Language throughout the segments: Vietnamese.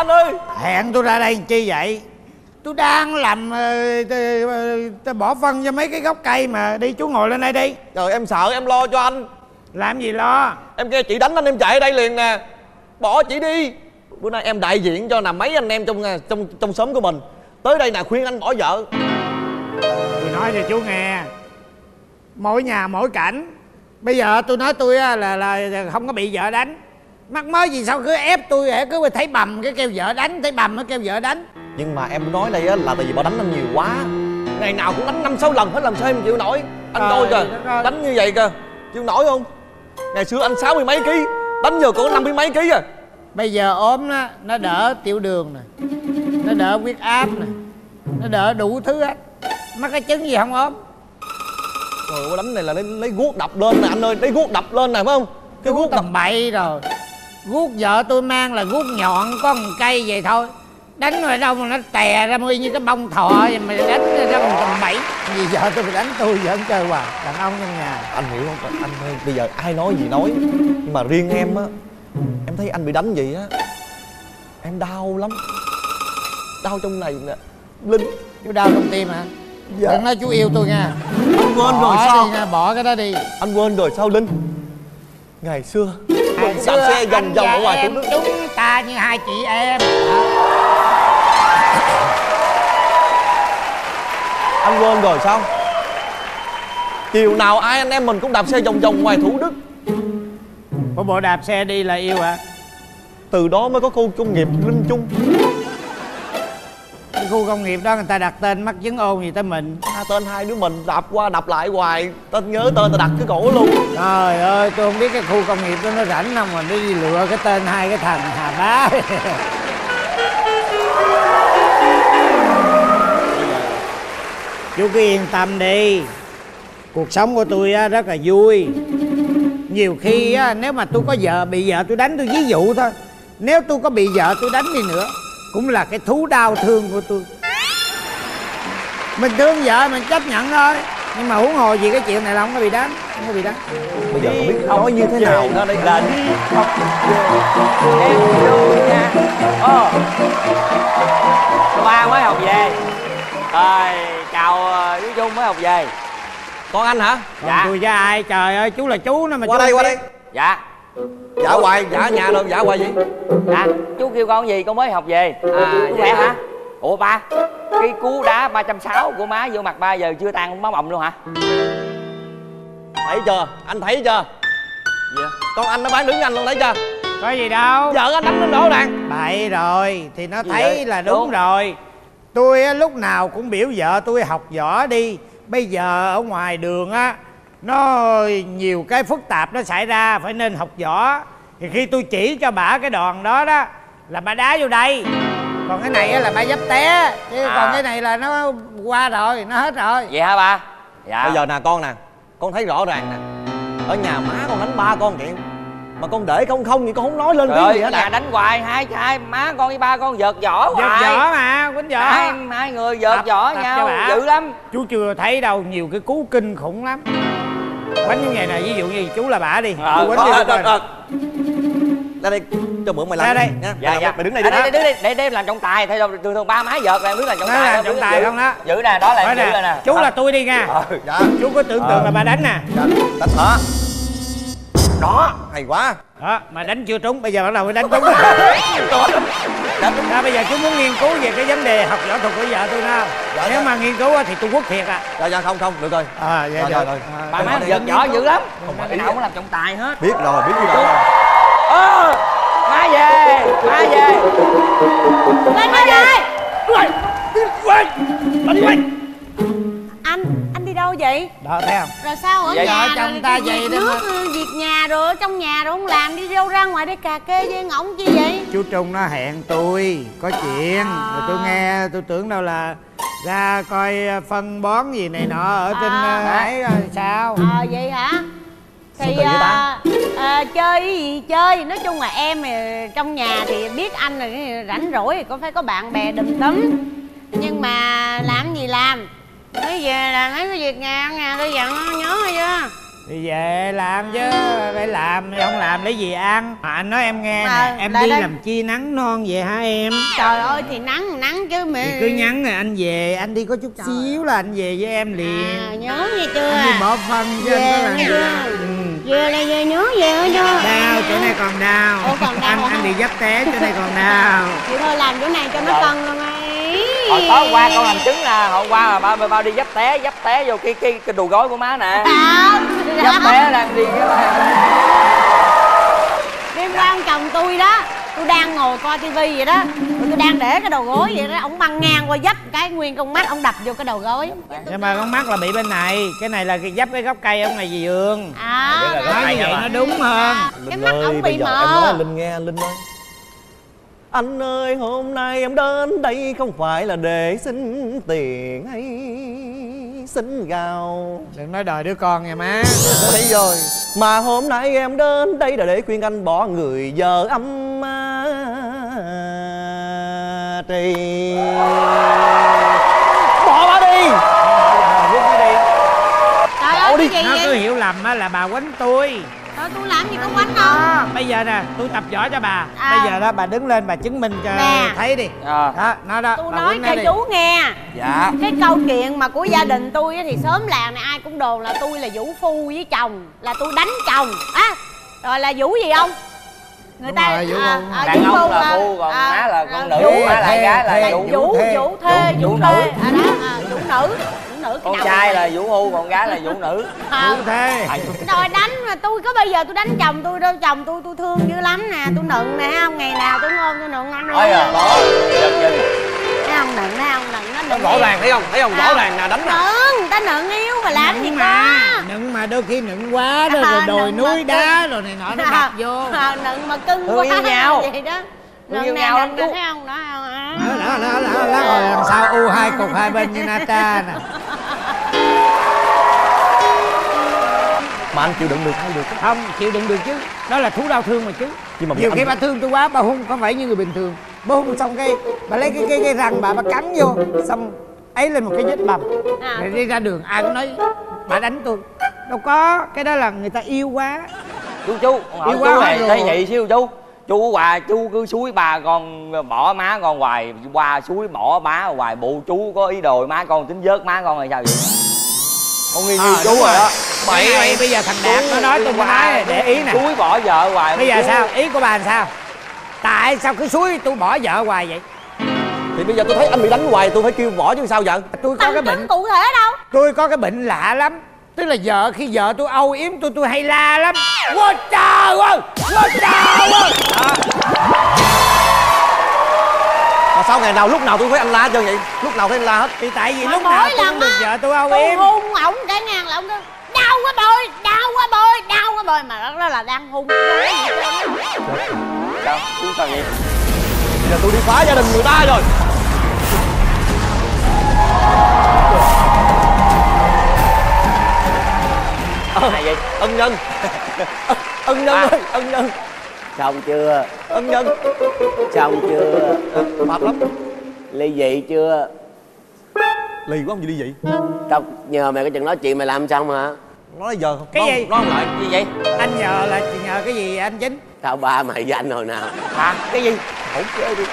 anh ơi! Hẹn tôi ra đây làm chi vậy? Tôi đang làm ờ, tôi, tôi bỏ phân cho mấy cái gốc cây mà đi chú ngồi lên đây đi. Trời em sợ em lo cho anh. Làm gì lo? Em nghe chị đánh anh em chạy ở đây liền nè. Bỏ chị đi. Bữa nay em đại diện cho là mấy anh em trong trong trong xóm của mình. Tới đây nè khuyên anh bỏ vợ. Tôi nói cho chú nghe. Mỗi nhà mỗi cảnh. Bây giờ tôi nói tôi á, là là không có bị vợ đánh mắc mới gì sao cứ ép tôi hả cứ thấy bầm cái kêu vợ đánh thấy bầm nó kêu vợ đánh. Nhưng mà em nói đây á là tại vì bà đánh anh nhiều quá. Ngày nào cũng đánh năm sáu lần hết làm sao em chịu nổi. Anh Trời coi kìa đánh như vậy kìa chịu nổi không? Ngày xưa anh sáu mươi mấy ký đánh giờ còn năm mươi mấy ký à. Bây giờ ốm nó nó đỡ tiểu đường nè nó đỡ huyết áp nè nó đỡ đủ thứ hết. Mắc cái chứng gì không ốm? Trời ơi đánh này là lấy, lấy guốc đập lên nè anh ơi lấy guốc đập lên nè phải không? Cái guốc đập tầm bậy rồi guốc vợ tôi mang là guốc nhọn có một cây vậy thôi. Đánh rồi đâu mà nó tè ra y như cái bông thọ vậy mà đánh ra một tầm bậy vì vợ tôi phải đánh tôi vẫn chơi hoài đàn ông trong nhà. Anh hiểu không? Anh ơi bây giờ ai nói gì nói. Nhưng mà riêng em á em thấy anh bị đánh gì á em đau lắm. Đau trong này nè. Linh. Chú đau trong tim hả? Dạ. đừng nói chú yêu tôi nha. Anh quên rồi bỏ sao? đi nha bỏ cái đó đi. Anh quên rồi sao linh ngày xưa. Ngày xưa đạp xe vòng vòng ở ngoài em cũng chúng ta như hai chị em. Anh quên rồi sao? Chiều nào ai anh em mình cũng đạp xe vòng vòng ngoài thủ đức. Có bộ đạp xe đi là yêu hả từ đó mới có khu công nghiệp linh trung cái khu công nghiệp đó người ta đặt tên mắc chứng ôn gì tới mình. À, tên hai đứa mình đạp qua đạp lại hoài. Tên nhớ tên ta đặt cái cổ luôn. Trời ơi tôi không biết cái khu công nghiệp đó nó rảnh không mà nó đi lựa cái tên hai cái thằng hà bá. Chú cứ yên tâm đi. Cuộc sống của tôi rất là vui. Nhiều khi nếu mà tôi có vợ bị vợ tôi đánh tôi ví dụ thôi. Nếu tôi có bị vợ tôi đánh đi nữa cũng là cái thú đau thương của tôi. Mình thương vợ mình chấp nhận thôi. Nhưng mà huống hồ gì cái chuyện này là không có bị đánh không có bị đánh. Bây giờ không biết nói như thế nào đó đây là em vô nha. Ồ ba mới học về. Rồi chào ờ, chú trung mới học về. Con anh hả? Còn Dạ. tôi với ai? Trời ơi chú là chú nó mà qua chú đây qua biết. đây. dạ giả hoài giả nhà đâu giả hoài gì? Dạ chú kêu con gì con mới học về. À khỏe hả? ủa ba cái cú đá ba trăm sáu của má vô mặt ba giờ chưa tan máu bầm luôn hả? Thấy chưa? Anh thấy chưa? Dạ. Con anh nó bán đứng anh luôn thấy chưa? Có gì đâu. Vợ anh đánh lên rõ ràng bậy rồi thì nó Gì thấy vậy? là đúng, Đúng. rồi. Tôi á, lúc nào cũng biểu vợ tôi học võ đi. Bây giờ ở ngoài đường á nó nhiều cái phức tạp nó xảy ra phải nên học võ. Thì khi tôi chỉ cho bà cái đòn đó đó là bà đá vô đây. Còn cái này á là bà dấp té chứ À. còn cái này là nó qua rồi nó hết rồi. Vậy hả ba dạ. Bây giờ nè con nè con thấy rõ ràng nè. Ở nhà má con đánh ba con chuyện mà con để không không thì con không nói lên trời tiếng ơi gì ở hết nhà đánh hoài hai hai má con với ba con vợt võ giật hoài. võ mà quýnh võ hai hai người vợt Tập- võ tập nhau dữ lắm. Chú chưa thấy đâu nhiều cái cú kinh khủng lắm. Bánh như vậy nè ví dụ như chú là bả đi Ờ, Có, quýnh ờ, ờ, ờ. ra đây cho mượn mày làm Ra đây. nha. Dạ mày, dạ. mày đứng đây đi. À, đó để, để, để, để, để làm trọng tài. Thay thường thường ba má vợt là em biết là trọng tài là không? trọng Giữ- tài không đó. giữ nè đó là giữ nè chú là tôi đi nha. Ờ, dạ. Chú có tưởng tượng là bà đánh nè. Dạ đánh đó đó. Hay quá. Đó mà đánh chưa trúng bây giờ bắt đầu mới đánh trúng. Đó bây giờ chú muốn nghiên cứu về cái vấn đề học võ thuật của vợ tôi nào? Dạ, nếu dạ. mà nghiên cứu á thì tôi quốc thiệt à. Dạ dạ không không được rồi. À vậy Rồi, được rồi, rồi. À, ba tôi má đi. võ dữ lắm. Không phải nào cũng làm trọng tài hết. Biết rồi biết rồi. Ơ má về má về. Lên đây đây Quên! Anh, đâu vậy? đó thấy không? Rồi sao ở Vậy nhà chồng rồi ta vậy đó. Nước, ừ, việc nhà rồi ở trong nhà rồi không làm đi đâu ra ngoài đây cà kê với ngỗng chi vậy? chú trung nó hẹn tôi có chuyện. Rồi tôi nghe tôi tưởng đâu là ra coi phân bón gì này nọ ở trên À. ấy rồi sao? Ờ vậy hả? Thì à, à, chơi gì chơi? Nói chung là em trong nhà thì biết anh cái rảnh rỗi thì có phải có bạn bè đùm tấm. Nhưng mà làm gì làm Nói về là thấy cái việc nhà ở nhà tôi dặn nó nhớ rồi chưa? Thì về làm chứ phải làm không làm lấy gì ăn? Mà anh nói em nghe À, nè em đi đây. làm chi nắng non vậy hả em? Trời ơi thì nắng nắng chứ mẹ thì cứ nhắn nè anh về anh đi có chút Trời. xíu là anh về với em liền. À, nhớ nghe chưa? Anh đi bỏ phân chứ Về anh có làm gì ừ. về là về nhớ về chưa đau chỗ này còn đau. Ủa, còn đau anh anh bị dấp té chỗ này còn đau. Chị thôi làm chỗ này cho nó cân luôn ấy hồi tối qua con làm chứng nè hôm qua là ba ba đi dấp té dấp té vô cái cái cái đùi gối của má nè. Không, dấp té đang đi cái đêm qua ông chồng tôi đó tôi đang ngồi coi tivi vậy đó. Tôi đang để cái đầu gối vậy đó. Ông băng ngang qua dấp cái nguyên con mắt ông đập vô cái đầu gối. Nhưng mà con mắt là bị bên này. Cái này là cái dấp cái gốc cây ông này gì giường. À là nói như vậy nó đúng hơn. Cái Linh mắt ơi, ông bây bị giờ em nói mờ Linh nghe Linh ơi Anh ơi hôm nay em đến đây không phải là để xin tiền hay xin gạo. Đừng nói đòi đứa con nha má. Thấy rồi Mà hôm nay em đến đây là để khuyên anh bỏ người vợ âm trì. Bỏ bà đi. Rút nó đi trời ơi cái gì nó cứ hiểu lầm á là bà quánh tôi tôi làm gì có quánh đâu đó bây giờ nè tôi tập võ cho bà À. bây giờ đó bà đứng lên bà chứng minh cho Nè. thấy đi à. đó nó đó tôi bà nói cho đi. chú nghe dạ cái câu chuyện mà của gia đình tôi á thì sớm làng này ai cũng đồn là tôi là vũ phu với chồng là tôi đánh chồng á rồi là vũ gì không người ta rồi, vũ à, à, đàn vũ ông là phu còn à, má là à, con vũ- nữ má là gái là vũ vũ thê. vũ thê Vũ vũ nữ. thê. À đó vũ nữ. Vũ nữ cái con trai là vũ hu còn gái là vũ nữ. Vũ thế rồi đánh mà tôi có bây giờ tôi đánh chồng tôi đâu chồng tôi tôi thương dữ lắm nè tôi nựng nè thấy không ngày nào tôi ôm tôi nựng anh ôi thấy không nựng thấy không nựng nó nựng Rõ ràng thấy không? Thấy không? Rõ ràng nè đánh nè. Nựng ta nựng yêu mà làm gì nựng có. mà nựng mà đôi khi nựng quá rồi, À, rồi đồi núi mà đá rồi này nọ nó đập vô. À, nựng mà cưng quá yêu nhau. vậy đó. Nựng nè nựng thấy không đó không đó đó đó đó, đó rồi làm sao u hai cục hai bên như nata nè. Mà anh chịu đựng được hay được? Không chịu đựng được chứ. Đó là thú đau thương mà chứ. Nhưng mà nhiều anh- khi bà thương tôi quá bà hung không phải như người bình thường bà hung xong cái bà lấy cái cái cái răng bà bà cắn vô xong ấy lên một cái vết bầm. À. rồi đi ra đường ai cũng nói bà đánh tôi. Đâu có cái đó là người ta yêu quá. Chú chú Yêu chú quá này rồi. thấy vậy xíu chú. Chú hoài chú cứ suối bà con bỏ má con hoài qua suối bỏ má hoài. Bộ chú có ý đồ má con tính vớt má con hay sao vậy? Con nghi À, nghi chú đúng rồi đó. Bậy bây giờ thằng Đạt nó nói tôi mới nói để ý nè. suối bỏ vợ hoài. Bây giờ chú- sao? Ý của bà làm sao? Tại sao cứ suối tôi bỏ vợ hoài vậy? Thì bây giờ tôi thấy anh bị đánh hoài tôi phải kêu bỏ chứ sao giờ Tôi có bằng cái bệnh cụ thể đâu. Tôi có cái bệnh lạ lắm. Tức là vợ khi vợ tôi âu yếm tôi tôi hay la lắm. Quá trời ơi! Quá trời ơi! Đó. Mà sao ngày nào lúc nào tôi thấy anh la hết trơn vậy? Lúc nào thấy anh la hết? Thì tại vì Mà lúc nào tôi cũng được vợ tôi âu tôi yếm. hung ổng cả ngàn là ông kêu đau quá bồi đau quá bồi đau quá bồi mà đó là đang hung sao chú sao vậy Bây giờ tôi đi phá gia đình người ta rồi. Ai vậy? Ân nhân. Ân nhân À. ơi Ân nhân. Xong chưa? Ân nhân. Xong chưa? Ờ, Mệt lắm. Ly dị chưa? Lì quá không gì đi vậy tao nhờ mày cái chừng nói chuyện mày làm xong hả Nói giờ Cái nói- gì? Nói lại gì vậy Anh nhờ là nhờ cái gì vậy anh Chính? tao ba mày với anh hồi nào hả cái gì Không chơi đi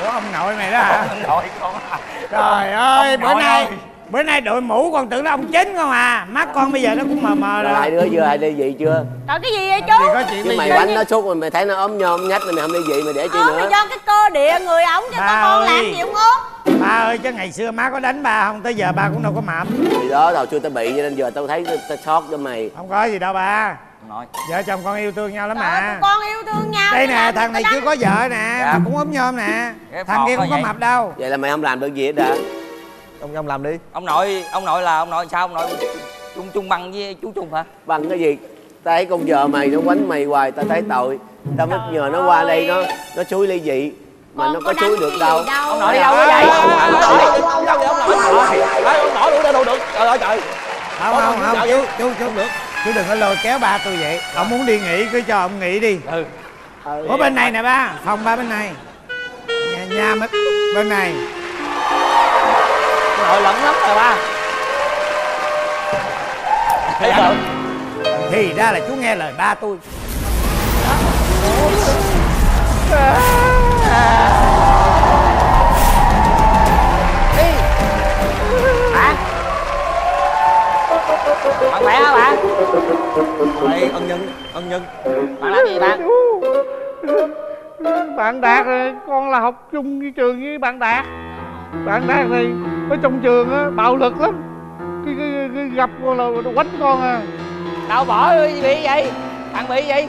Của ông nội mày đó hả? nội con Trời ơi, Ông bữa nay ơi. Bữa nay đội mũ còn tưởng là ông Chính không à? Mắt con bây giờ nó cũng mờ mờ rồi hai đứa chưa hai ly dị chưa? Trời cái gì vậy Thì chú có chuyện chứ mày quánh nó suốt rồi mày thấy nó ốm nhom nhách rồi mày không ly dị mày để chi không nữa. thì do cái cơ địa người ổng chứ Ba con làm gì ông ốm? Ba ơi chứ ngày xưa má có đánh ba không Tới giờ ba cũng đâu có mập thì đó hồi xưa tao bị cho nên giờ tao thấy tao, sót cho mày. Không có gì đâu ba. Nội Vợ chồng con yêu thương nhau lắm trời mà. con yêu thương nhau Đây nè thằng này chưa có vợ nè Dạ. Cũng ốm nhom nè. Cái Thằng kia không có vậy. mập đâu. Vậy là mày không làm được gì hết đã Ông ông làm đi. Ông nội ông nội là ông nội sao? Ông nội chung chung bằng với chú chung hả? Bằng cái gì? Tao thấy con vợ mày nó quánh mày hoài tao thấy tội. Tao mới nhờ nó qua đây nó nó xúi ly dị mà nó có đánh được đâu. ông nội đi đâu vậy? Ông nội Ông vậy? Ông nội Ông nội đâu được Trời ơi trời Không không không chú chú chú được. Chú đừng có lôi kéo ba tôi vậy. Ông muốn đi nghỉ cứ cho ông nghỉ đi. Ừ. Ừ. Ở bên này nè ba. Phòng ba bên này. Nhà, nhà bên, này. ông nội lẫn lắm rồi ba. Thấy không thì ra là chú nghe lời ba tôi. Bạn bạn khỏe hả? Bạn Đây, ân nhân ân nhân. Bạn làm gì bạn? Bạn đạt con là học chung với trường với bạn đạt bạn đạt này ở trong trường á bạo lực lắm. Cái, cái, cái gặp con là quánh con à. Đâu bỏ bị vậy? Bạn bị gì?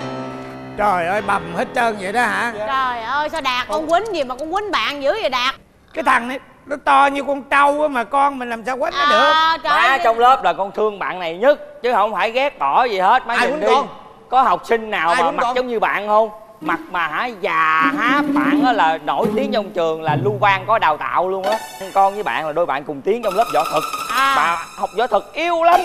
Trời ơi bầm hết trơn vậy đó hả? Trời ơi sao đạt con quýnh gì mà con quýnh bạn dữ vậy đạt? Cái thằng này nó to như con trâu á mà con mình làm sao quánh nó được? À, trời má ơi, trong lớp là con thương bạn này nhất chứ không phải ghét bỏ gì hết. Má Ai nhìn đi. con? có học sinh nào Ai mà mặt con? giống như bạn không mặt mà hả già háp bạn á là nổi tiếng trong trường là lưu quan có đào tạo luôn á. Con với bạn là đôi bạn cùng tiếng trong lớp võ thuật. À. bà học võ thuật yêu lắm.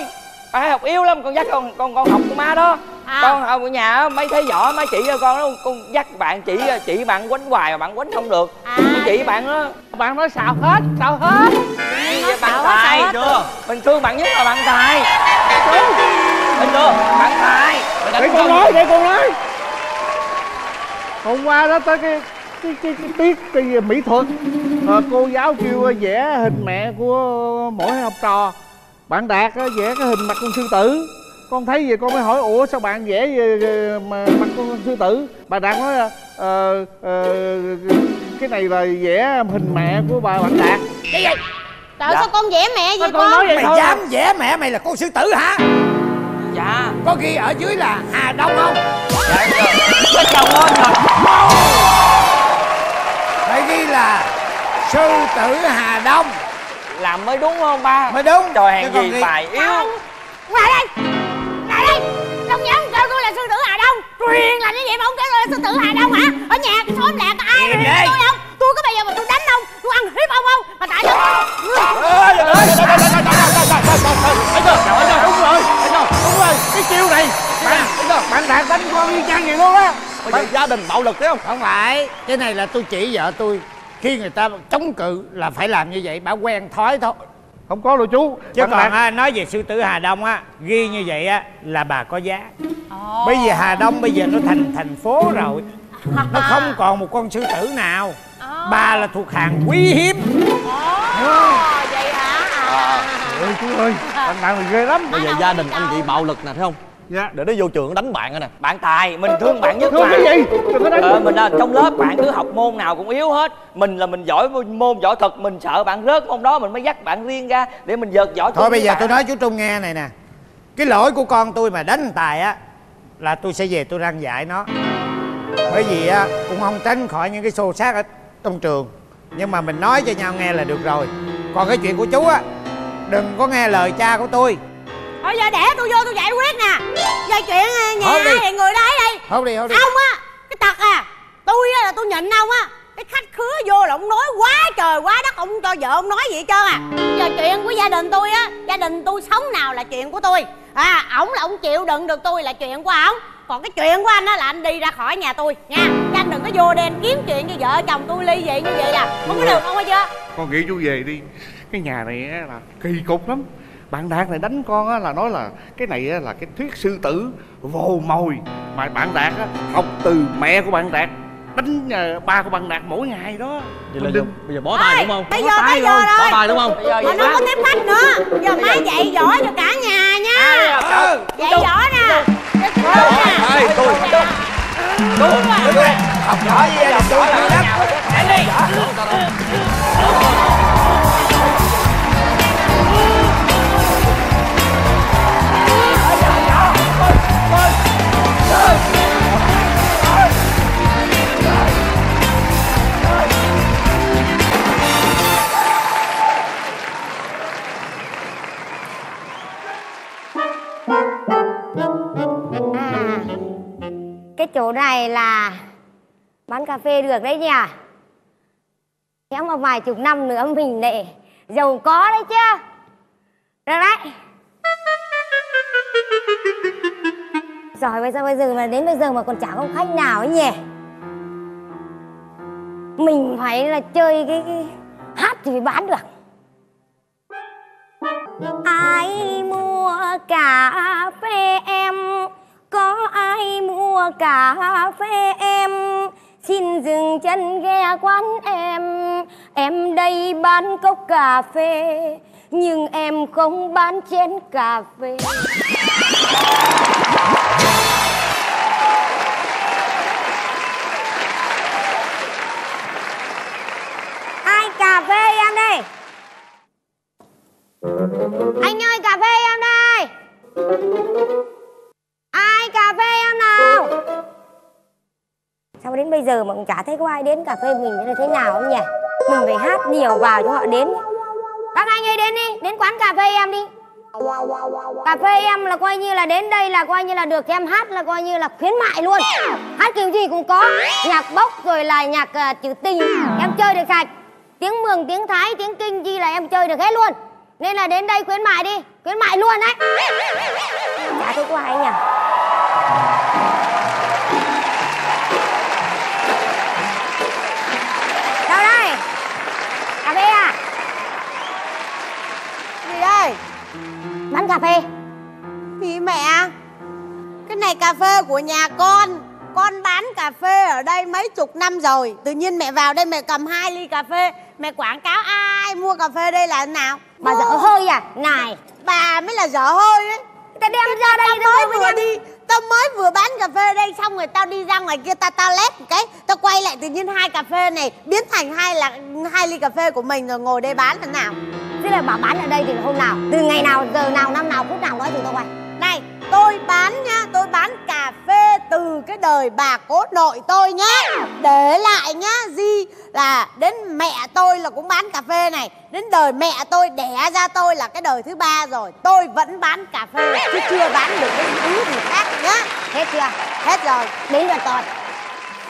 Bà hay học yêu lắm con dắt con con con học của má đó. À. con học ở nhà á, mấy thấy võ má chỉ cho con đó con dắt bạn chỉ chỉ bạn quánh hoài mà bạn quánh không được. À. chỉ bạn đó bạn nói xạo hết xạo hết. Nói xạo bạn tài xạo hết. chưa. Mình thương bạn nhất là bạn tài. Thấy chưa bạn tài. Để con nói để con nói hôm qua đó tới cái cái cái, cái tiết cái gì mỹ thuật. Ờ, cô giáo kêu vẽ hình mẹ của mỗi học trò. Bạn đạt á, vẽ cái hình mặt con sư tử. Con thấy vậy con mới hỏi ủa sao bạn vẽ về- mà mặt con sư tử? Bà đạt nói là ờ, ờ, cái này là vẽ hình mẹ của bà bạn đạt. Trời ơi, sao con vẽ mẹ vậy con con? nói vậy mày thôi. dám vẽ mẹ mày là con sư tử hả? Dạ. Có ghi ở dưới là hà đông không sư tử hà đông làm mới đúng không ba mới đúng trời hàng gì ghi- tài yếu lại đây lại đây ông dám kêu tôi là sư tử hà đông truyền là như vậy mà ông kêu tôi là sư tử hà đông hả ở nhà cái xóm làng có ai đi. tôi không tôi có bây giờ mà tôi đánh ông tôi ăn hiếp ông không mà tại sao đúng rồi đúng rồi cái chiêu này bạn bạn đạt đánh con y chang vậy luôn á Bây giờ gia đình bạo lực thấy không không phải cái này là tôi chỉ vợ tôi khi người ta chống cự là phải làm như vậy bà quen thói thôi. Không có đâu chú. Chứ Bạn còn á, nói về sư tử hà đông á ghi như vậy á là bà có giá. Bởi vì hà đông bây giờ nó thành thành phố rồi. nó không còn một con sư tử nào. Bà là thuộc hàng quý hiếm. Ồ, vậy hả? À. ơi chú ơi bạn đạt này ghê lắm. Bây giờ gia đình anh chị bạo lực nè thấy không dạ. Để nó vô trường nó đánh bạn rồi nè. Bạn tài mình thương bạn nhất thương mà. cái gì? Đừng có đánh. Ờ, mình là trong lớp bạn cứ học môn nào cũng yếu hết. Mình là mình giỏi môn võ thuật mình sợ bạn rớt môn đó mình mới dắt bạn riêng ra để mình vợt võ thôi bây giờ bạn. tôi nói chú trung nghe này nè. Cái lỗi của con tôi mà đánh tài á là tôi sẽ về tôi răng dạy nó. Bởi vì á cũng không tránh khỏi những cái xô xát ở trong trường. Nhưng mà mình nói cho nhau nghe là được rồi. Còn cái chuyện của chú á đừng có nghe lời cha của tôi thôi giờ để tôi vô tôi giải quyết nè. Giờ chuyện à, nhà thì người đấy đi thôi đi thôi đi. Ông á cái tật à tôi á là tôi nhịn ông á cái khách khứa vô là ông nói quá trời quá đất ông cho vợ ông nói gì hết trơn à. Giờ chuyện của gia đình tôi á gia đình tôi sống nào là chuyện của tôi. À ổng là ông chịu đựng được tôi là chuyện của ổng. Còn cái chuyện của anh á là anh đi ra khỏi nhà tôi. Nha Chứ anh đừng có vô anh kiếm chuyện với vợ chồng tôi ly dị như vậy à. Không có được không có chưa? Con nghĩ chú về đi. Cái nhà này á là kỳ cục lắm bạn đạt này đánh con á là nói là cái này á là cái thuyết sư tử vồ mồi mà bạn đạt á học từ mẹ của bạn đạt đánh ờ, ba của bạn đạt mỗi ngày đó vậy là giờ, đừng- bây giờ bó tay đúng không bây giờ bây giờ bó rồi tay đúng không bây giờ mà nó có tiếp khách nữa giờ má dạy dỗ cho cả nhà nha ừ. dạy dỗ nè cho chú nè Hai, tôi học giỏi gì tôi vui lắm À, cái chỗ này là bán cà phê được đấy nhỉ? kéo mà vài chục năm nữa mình để giàu có đấy chứ. Được đấy. Rồi bây giờ bây giờ mà đến bây giờ mà còn chả có khách nào ấy nhỉ? Mình phải là chơi cái, cái hát thì mới bán được. ai mua cà phê em có ai mua cà phê em? Xin dừng chân ghé quán em. Em đây bán cốc cà phê, nhưng em không bán chén cà phê. Ai cà phê em đây? Anh ơi, cà phê em đây! Ai cà phê em nào? Sao đến bây giờ mà cũng chả thấy có ai đến cà phê mình là thế nào không nhỉ? Mình phải hát nhiều vào cho họ đến. Các anh ơi đến đi đến quán cà phê em đi. Cà phê em là coi như là đến đây là coi như là được em hát là coi như là khuyến mại luôn. Hát kiểu gì cũng có nhạc bốc rồi là nhạc uh, trữ tình. Em chơi được sạch tiếng mường tiếng thái tiếng kinh chi là em chơi được hết luôn nên là đến đây khuyến mại đi khuyến mại luôn đấy. Chả thấy có ai nhỉ đâu đây? Cà phê à? Gì đây? Bán cà phê. Thì mẹ? Cái này cà phê của nhà con. Con bán cà phê ở đây mấy chục năm rồi. Tự nhiên mẹ vào đây mẹ cầm hai ly cà phê Mẹ quảng cáo ai? Mua cà phê đây là thế nào? Bà dở hơi à? Này Bà mới là dở hơi đấy. Ta đem ra đây Tao mới tao vừa đi. Tao mới vừa bán cà phê đây Xong rồi tao đi ra ngoài kia tao tao một cái. Tao quay lại tự nhiên hai cà phê này Biến thành hai là hai ly cà phê của mình Rồi ngồi đây bán là nào? Thế là bà bán ở đây thì hôm nào từ ngày nào giờ nào năm nào phút nào nói chúng tôi quay tôi bán nha, Tôi bán cà phê từ cái đời bà cố nội tôi nhá. Để lại nhá, Di, là đến mẹ tôi là cũng bán cà phê này. Đến đời mẹ tôi, đẻ ra tôi là cái đời thứ ba rồi. Tôi vẫn bán cà phê, Chứ chưa bán được cái thứ gì khác nhá. Hết chưa? Hết rồi, đến lượt tôi.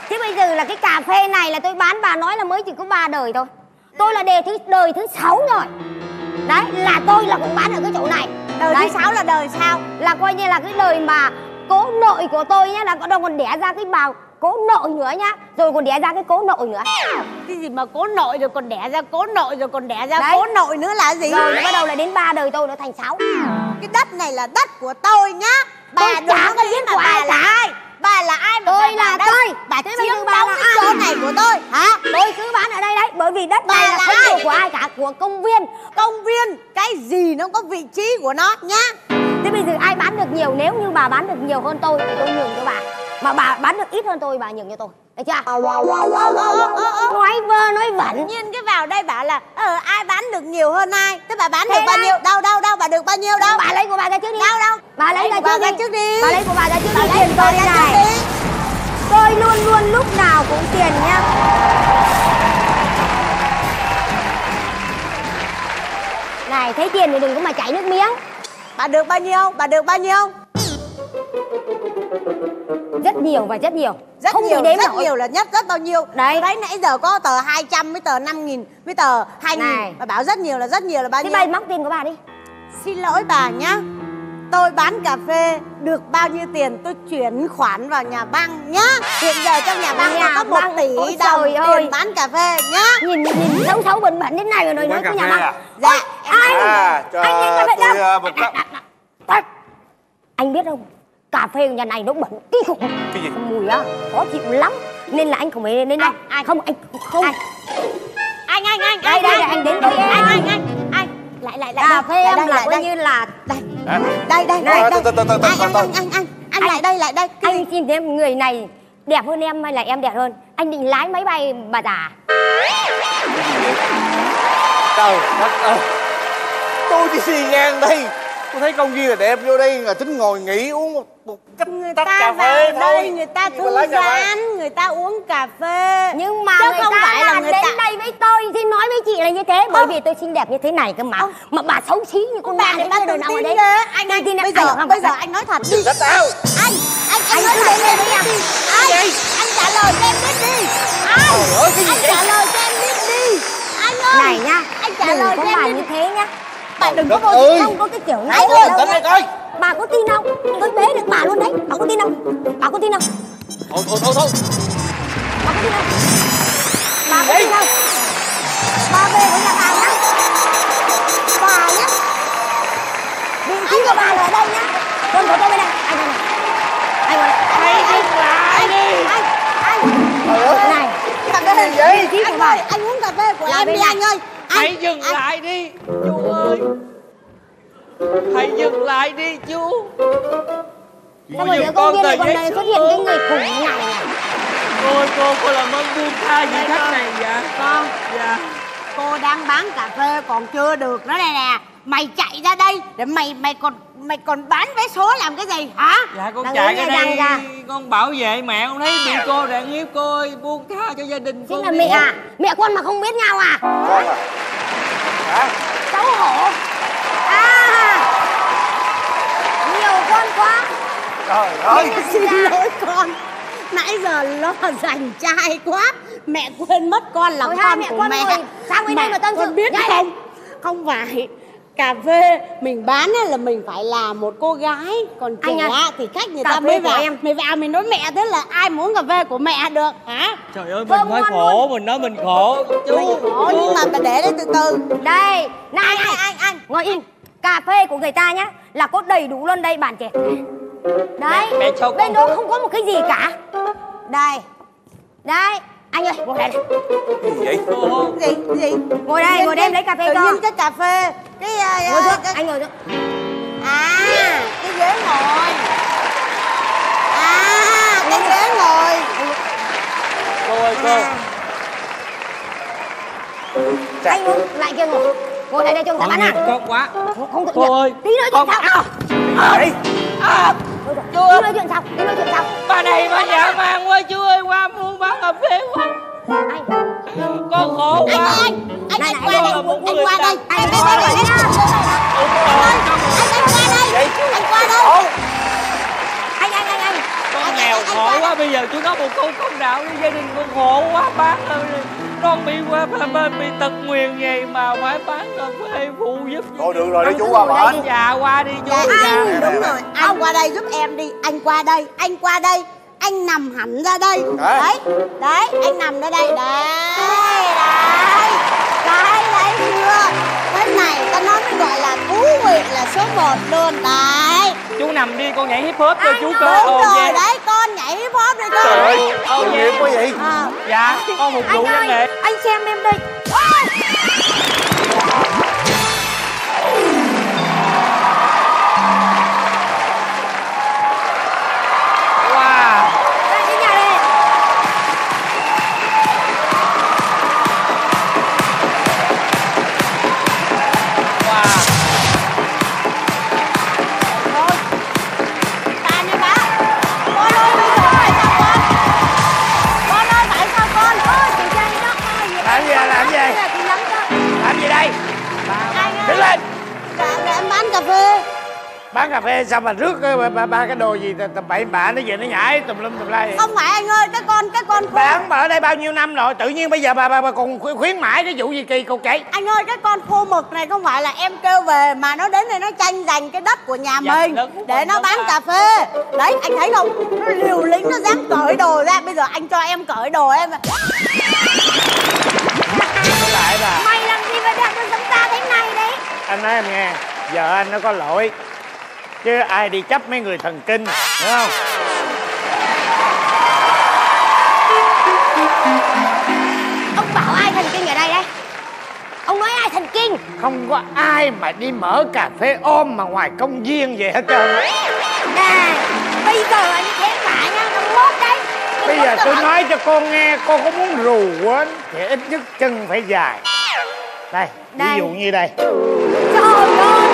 Chứ bây giờ là cái cà phê này là tôi bán, bà nói là mới chỉ có ba đời thôi. Tôi là đề thứ đời thứ sáu rồi. Đấy, là tôi là cũng bán ở cái chỗ này. Đời đấy, thứ sáu là đời sao? Là coi như là cái đời mà cố nội của tôi nhá là có đâu còn đẻ ra cái bào cố nội nữa nhá. Rồi còn đẻ ra cái cố nội nữa. Cái gì mà cố nội rồi còn đẻ ra cố nội rồi còn đẻ ra Đấy. cố nội nữa là gì? Rồi bắt đầu là đến ba đời tôi nó thành sáu. Cái đất này là đất của tôi nhá. Bà Tôi đừng có nghĩ mà bà là ai Bà là ai mà Tôi bà là đây? tôi. Bà Thế chiếm bà đóng cái chỗ này của tôi. Hả? Tôi cứ bán ở đây đấy. Bởi vì đất Bà này là là không của ai cả. Của công viên. Công viên Cái gì nó có vị trí của nó nhá. Thế bây giờ ai bán được nhiều? Nếu như bà bán được nhiều hơn tôi thì tôi nhường cho bà mà bà bán được ít hơn tôi bà nhường cho tôi. Được chưa? Ờ, ờ, ờ, ờ. nói vơ nói vẩn. Nhiên cái vào đây bảo là ờ, ai bán được nhiều hơn ai? Thế bà bán Thế được bao nhiêu? Đâu đâu đâu bà được bao nhiêu đâu? Bà lấy của bà ra trước đi. Đâu đâu. Bà lấy bà trước ra đi. trước đi. Bà lấy của bà ra trước Bà đi. lấy tiền tôi này tôi luôn luôn lúc nào cũng tiền nhá. Này thấy tiền thì đừng có mà chảy nước miếng. Bà được bao nhiêu? Bà được bao nhiêu rất nhiều và rất nhiều. Rất không nhiều đếm rất nổi. nhiều là nhất rất bao nhiêu. Đấy. đấy nãy giờ có tờ 200 với tờ 5 nghìn với tờ 2 nghìn. Bà bảo rất nhiều là rất nhiều là bao thế nhiêu? bay móc tiền của bà đi. Xin lỗi bà nhá. Tôi bán cà phê được bao nhiêu tiền tôi chuyển khoản vào nhà băng nhá. Hiện giờ trong nhà băng Nhà có một băng, tỷ ôi đồng tiền ơi. bán cà phê nhá. Nhìn nhìn xấu xấu bẩn bẩn thế này rồi nói Quán cái nhà băng. à? dạ. Anh! À, cho anh anh cà phê tôi đâu? ờ, một cốc Tắt. anh biết không cà phê của nhà này nó bẩn kinh khủng. Cái gì? mùi á khó chịu lắm. Nên là anh không phải đến đâu. Anh. không anh không. Anh. Anh anh đây anh đây anh. đến với em anh anh anh anh. Lại lại lại cà đây, phê em đây, là coi đây. như là đây. Đây đây đây anh anh anh anh anh. Anh lại đây lại đây. Cái gì? anh xin em người này đẹp hơn em hay là em đẹp hơn? Anh định lái máy bay bà già. Trời đất ơi. Tôi đi xì ngang đây Tôi thấy công viên là đẹp vô đây là tính ngồi nghỉ uống một, một cách người tách ta cà vào phê đây thôi người ta thư giãn người ta uống cà phê. Nhưng mà Chứ người không ta phải là người đến ta đây với tôi xin nói với chị là như thế bởi vì tôi xinh đẹp như thế này cơ mà. Mà bà xấu xí như con bà đấy bà ở tin đấy anh anh bây giờ không bây giờ anh nói thật. Đi anh anh anh Anh nói thật đây đi anh anh trả lời cho em biết đi. Anh anh trả lời cho em biết đi. Anh ơi này nhá anh trả đừng lời cho em bà biết như thế nhá bà đừng có vô ơi. không có cái kiểu này Anh đâu đây coi bà có tin không? Tôi bế được bà luôn đấy. Bà có tin không? Bà có tin không? Thôi thôi thôi thôi. Bà có tin không? Bà có tin không? Bà về với nhà bà nhá. Bà nhá. Anh của bà là ở đây nhá. Con của tôi bên đây? Anh này anh Hãy dừng lại đi? Anh anh này cà phê vị trí của anh bà. Anh uống cà phê của em đi này. anh ơi. anh, Hãy dừng anh- lại đi chú ơi. Hãy dừng lại đi chú sao mà giữa công viên này này xuất hiện cái người khủng này? Ôi cô, cô làm ơn buông tha vị khách này dạ con. Dạ. Cô đang bán cà phê còn chưa được nữa đây nè mày chạy ra đây để mày mày còn mày còn bán vé số làm cái gì hả? Dạ con Đang chạy là đây. ra. Con bảo vệ mẹ con thấy bị cô đàn hiếp cô ơi Buông tha cho gia đình chính con là mẹ à. Mẹ con mà không biết nhau à? Xấu hổ. À. Nhiều con quá. Trời ơi. xin lỗi con. Nãy giờ lo dành trai quá. Mẹ quên mất con là Thôi hai con mẹ của con mẹ. ngồi. Sang bên đây mà tâm sự. con biết không? không phải cà phê mình bán á là mình phải là một cô gái. Còn trẻ Anh ơi, thì khách người cà ta mới vào. em. mày vào mày nói mẹ thế là ai muốn cà phê của mẹ được hả? Trời ơi mình nói ngon khổ Mình nói mình khổ. Chú Ủa nhưng mà mày để đấy từ từ. Đây này anh anh anh anh. Ngồi im. Cà phê của người ta nhá là có đầy đủ luôn đây bản trẻ đấy Mẹ- mẹ bên đó. không có một cái gì cả. Đây đây anh ơi ngồi đây. Gì vậy? Cô gì gì? Ngồi đây ngồi đây em lấy cà phê tự cho. nhiên cái cà phê cái à, ngồi à, xuống cái anh ngồi xuống. À cái ghế ngồi. À cái ghế ngồi. Cô ơi cô anh ngồi lại kia ngồi. Ngồi lại đây cho người ta Tội bán nghiệp à. Con quá. Không, không tự Cô ơi tí nữa chuyện con- sau Đấy. à, Tí ơi. nói chuyện sau tí nói chuyện sau Bà này bà dã man quá chú ơi Qua mua bán cà phê quá. Anh Con khổ quá. Ơi anh Này, anh anh qua đây. anh qua đây. anh qua đây. Anh qua đây. anh anh anh anh Con nghèo khổ quá Bây giờ chú nói một câu công đạo đi Gia đình con khổ quá bán ơi Con bị qua bên bị tật nguyền gì mà phải bán cà phê phụ giúp thôi được rồi để chú qua bển. Anh già qua đi chú Dạ, anh đúng rồi. anh qua đây giúp em đi anh qua đây anh qua đây. Anh nằm hẳn ra đây. Đấy. đấy. đấy anh nằm ra đây. Đấy đấy đấy đấy chưa này ta nói mới gọi là thú vị là số 1 luôn đấy. Chú nằm đi con nhảy hip hop cho chú cơ đúng ồ rồi yeah. đấy con nhảy hip hop đây con trời ơi dạ. nghiệp quá vậy. À, Dạ con phục vụ văn nghệ anh xem em đây phê. Bán cà phê sao mà rước cái ba, ba, cái đồ gì tầm bậy bạ nó về nó nhảy tùm lum tùm la vậy? không phải anh ơi cái con cái con khô bán mà ở đây bao nhiêu năm rồi tự nhiên bây giờ bà bà, bà còn khuyến- mãi cái vụ gì kỳ cục vậy? Anh ơi cái con khô mực này không phải là em kêu về mà nó đến đây nó tranh giành cái đất của nhà Dạ, mình để nó bán cà phê. Đấy anh thấy không? Nó liều lĩnh nó dám cởi đồ ra. Bây giờ anh cho em cởi đồ em lại bà. Mày làm gì mà đẹp được giống ta thế này đấy? Anh nói em nghe vợ anh nó có lỗi. Chứ ai đi chấp mấy người thần kinh hiểu không? Ông bảo ai thần kinh ở đây đấy? Ông nói ai thần kinh? Không có ai mà đi mở cà phê ôm mà ngoài công viên vậy hết trơn. Á. nè bây giờ anh thế cả nha nó mốt đấy. Bây giờ tôi nói cho con nghe con có muốn rù quên thì ít nhất chân phải dài. Đây ví Đây. dụ như đây. Trời ơi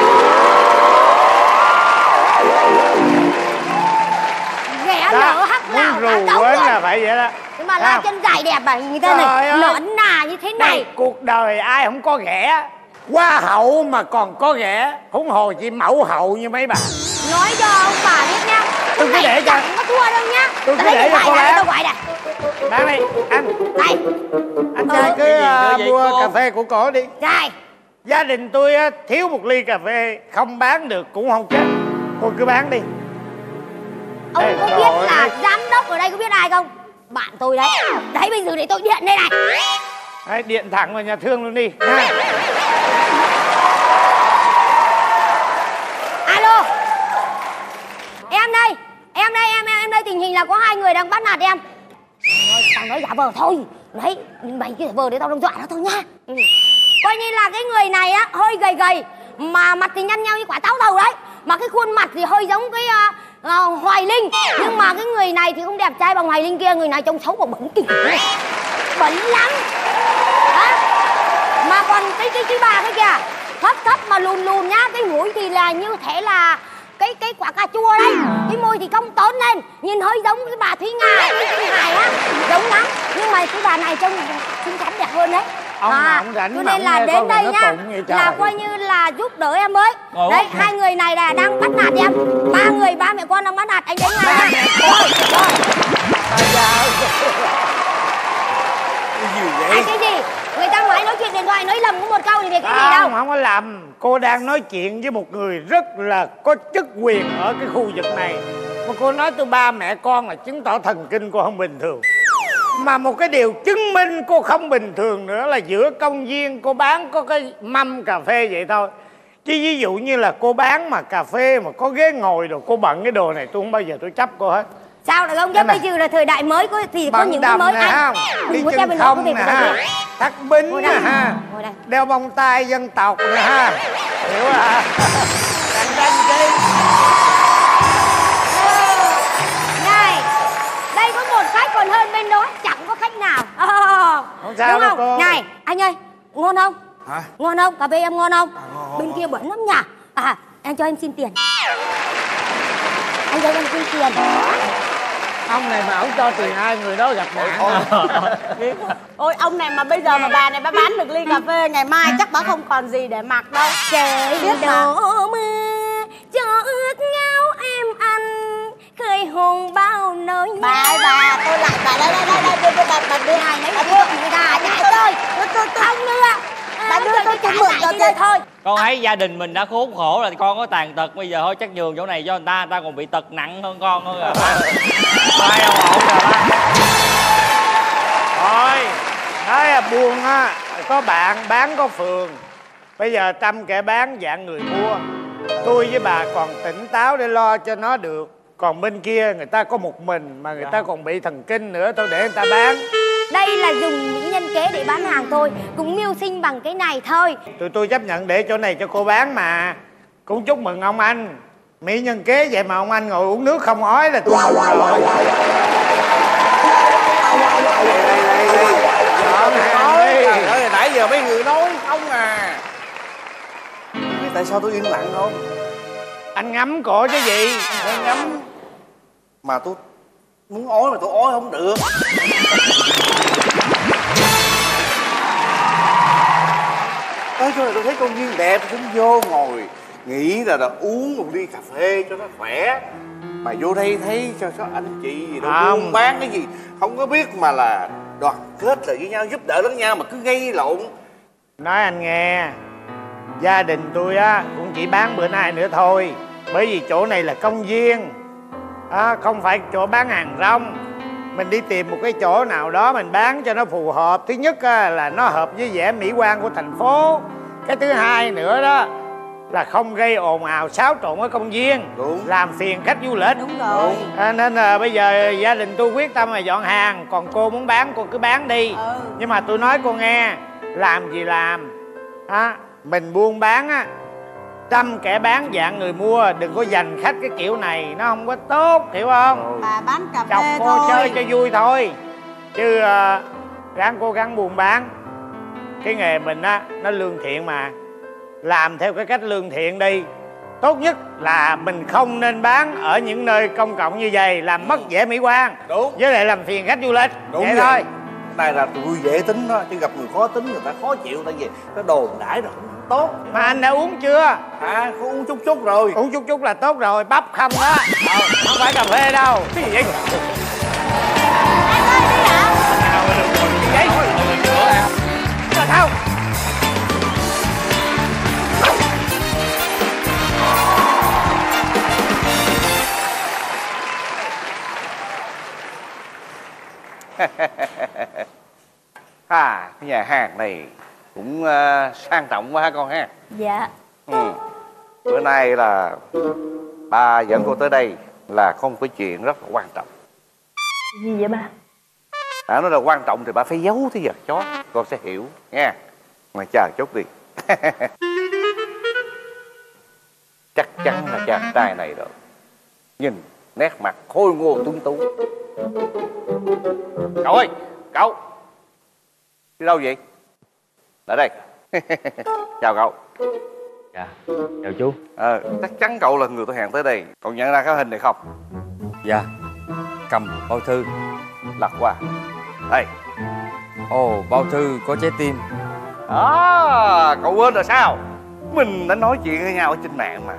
lỡ hắc muốn nào rù luôn là phải vậy đó. Nhưng mà không? chân dài đẹp à người ta này ơi. nõn nà như thế Này, này cuộc đời ai không có ghẻ? Hoa hậu mà còn có ghẻ Huống hồ chỉ mẫu hậu như mấy bà. Nói cho ông bà biết nhá Tôi cứ để cho- chẳng có thua đâu nhá Tôi cứ để cho ra, lát. tao gọi này. Bán đi, anh đây. Anh Ừ. trai cứ à, nữa vậy mua cô? cà phê của cổ đi. Đây. Gia đình tôi á, thiếu một ly cà phê Không bán được cũng không chết. Cô cứ bán đi ông Ê, có biết là ơi. giám đốc ở đây có biết ai không? Bạn tôi đấy. Đấy bây giờ để tôi điện đây này. Đấy, Điện thẳng vào nhà thương luôn đi. Ha. alo. Đây em đây em em em đây. Tình hình là có hai người đang bắt nạt em. Nói, tao nói giả vờ thôi. Đấy mày cứ giả vờ để tao đâm dọa nó thôi nha. Ừ. coi như là cái người này á hơi gầy gầy mà mặt thì nhăn nhau như quả táo đầu đấy. Mà cái khuôn mặt thì hơi giống cái uh, Ờ, hoài linh. Nhưng mà cái người này thì không đẹp trai bằng hoài linh kia. Người này trông xấu và bẩn kinh bẩn lắm. Đó. mà còn cái cái cái bà cái kìa. Thấp thấp mà lùn lùn nhá. Cái mũi thì là như thể là cái cái quả cà chua đấy. Cái môi thì cong tốn lên. Nhìn hơi giống cái bà thúy nga. Cái Hải á giống lắm. Nhưng mà cái bà này trông xinh xắn đẹp hơn đấy. Ông nào ông rảnh cho nên là đến đây nhá là coi như là giúp đỡ em mới Ủa? đấy hai người này là đang bắt nạt em. Ba người ba mẹ con đang bắt nạt anh đến ngay nha. Rồi rồi. Cái gì vậy? Ai cái gì? Người ta nói nói chuyện điện thoại nói lầm có một câu thì việc cái gì đâu? Không không có lầm. Cô đang nói chuyện với một người rất là có chức quyền ở cái khu vực này. Mà cô nói tôi ba mẹ con là chứng tỏ thần kinh cô không bình thường mà một cái điều chứng minh cô không bình thường nữa là giữa công viên cô bán có cái mâm cà phê vậy thôi. Chứ ví dụ như là cô bán mà cà phê mà có ghế ngồi rồi cô bận cái đồ này tôi không bao giờ tôi chấp cô hết. Sao lại không này. bây giờ là thời đại mới có thì có những cái mới nè anh đi chân không nè ha? Thắt bính nè ha? đeo bông tai dân tộc nè ha? Hiểu à cạnh tranh chi Không sao đúng không? cô. này anh ơi ngon không? Hả? Ngon không? Cà phê em ngon không? Ngon, bên ngon. kia bẩn lắm nhỉ? À anh cho em xin tiền. Anh cho em xin tiền. Ông này mà ông cho tiền ai người đó gặp nạn ôi ông này mà bây giờ mà bà này bà bán được ly cà phê ngày mai chắc bà không còn gì để mặc đâu. Trời Biết mà. đổ mưa cho ướt ngáo em anh khơi hồn bao nỗi nhớ. Bà ơi bà tôi lại. Bà đây đây đây đây đưa bà bà đưa hai mấy bà đưa người ta tôi. tôi tôi tôi không đưa. Bà đưa tôi tôi mượn cho tôi. thôi. Con thấy gia đình mình đã khốn khổ rồi con có tàn tật. Bây giờ thôi chắc nhường chỗ này cho người ta người ta còn bị tật nặng hơn con nữa rồi. Ai không ổn rồi đó thôi. Nói là buôn á có bạn bán có phường. Bây giờ tâm kẻ bán dạng người mua. Tôi với bà còn tỉnh táo để lo cho nó được còn bên kia người ta có một mình mà người ta còn bị thần kinh nữa tôi để người ta bán đây là dùng những nhân kế để bán hàng thôi cũng mưu sinh bằng cái này thôi tụi tôi chấp nhận để chỗ này cho cô bán mà cũng chúc mừng ông anh mỹ nhân kế vậy mà ông anh ngồi uống nước không ói là tôi mừng rồi nãy giờ mấy người nói không à Không biết tại sao tôi yên lặng không anh ngắm cổ chứ gì? Tôi ngắm. Mà tôi muốn ói mà tôi ói không được. Tới chỗ này tôi thấy công viên đẹp cũng vô ngồi nghĩ là, là uống một ly cà phê cho nó khỏe. Mà vô đây thấy cho các anh chị gì đâu buôn bán cái gì không có biết mà là đoàn kết lại với nhau giúp đỡ lẫn nhau mà cứ gây lộn. Nói anh nghe gia đình tôi á cũng chỉ bán bữa nay nữa thôi. Bởi vì chỗ này là công viên. À, không phải chỗ bán hàng rong. Mình đi tìm một cái chỗ nào đó mình bán cho nó phù hợp. Thứ nhất á, là nó hợp với vẻ mỹ quan của thành phố. Cái thứ hai nữa đó là không gây ồn ào xáo trộn ở công viên. Đúng. làm phiền khách du lịch. Đúng rồi. À, nên là bây giờ gia đình tôi quyết tâm là dọn hàng. Còn cô muốn bán cô cứ bán đi. Ừ. nhưng mà tôi nói cô nghe làm gì làm. Á mình buôn bán á trăm kẻ bán dạng người mua đừng có giành khách cái kiểu này nó không có tốt hiểu không? Bà bán cà chọc phê cô thôi. chơi cho vui thôi. Chứ uh, ráng cố gắng buôn bán. Cái nghề mình á nó lương thiện mà. Làm theo cái cách lương thiện đi. Tốt nhất là mình không nên bán ở những nơi công cộng như vậy làm mất vẻ mỹ quan. Đúng. với lại làm phiền khách du lịch. Đúng vậy vậy. thôi. Này là tôi dễ tính đó chứ gặp người khó tính người ta khó chịu tại vì nó đồn đãi rồi. không tốt. Mà anh đã uống chưa? À có uống chút chút rồi. Uống chút chút là tốt rồi bắp không đó. Ờ, không phải cà phê đâu. Cái gì vậy? À nhà hàng này cũng ờ, sang trọng quá ha con ha. Dạ. Ừ. bữa nay là ba dẫn cô tới đây là có một cái chuyện rất là quan trọng. Gì vậy ba? Đã nói là quan trọng thì bà phải giấu thế giờ chó. Con sẽ hiểu nha mà chờ chút đi. Chắc chắn là chàng trai này rồi. Nhìn nét mặt khôi ngô tuấn tú. Cậu ơi cậu. Đi đâu vậy lại đây. Chào cậu. Dạ chào chú. Ờ chắc chắn cậu là người tôi hẹn tới đây. Cậu nhận ra cái hình này không? Dạ cầm bao thư. Lật qua đây. Ồ bao thư có trái tim. Đó cậu quên rồi sao? Mình đã nói chuyện với nhau ở trên mạng mà.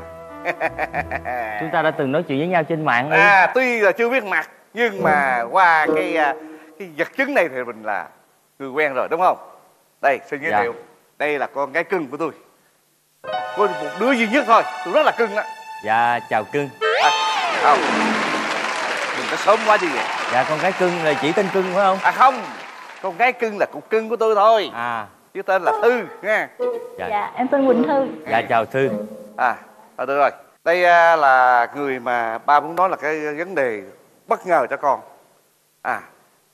Chúng ta đã từng nói chuyện với nhau trên mạng ư? à tuy là chưa biết mặt nhưng mà qua cái à, cái vật chứng này thì mình là người quen rồi đúng không đây xin giới Dạ. thiệu. Đây là con gái cưng của tôi. Có một đứa duy nhất thôi. Tôi rất là cưng đó dạ chào cưng. À, không. Đừng có sớm quá đi vậy. Dạ con gái cưng là chỉ tên cưng phải không? À không. Con gái cưng là cục cưng của tôi thôi. À. Chứ tên là thư nha dạ. Dạ em tên quỳnh thư. Dạ chào thư. À, à được rồi đây à, là người mà ba muốn nói là cái vấn đề bất ngờ cho con. À,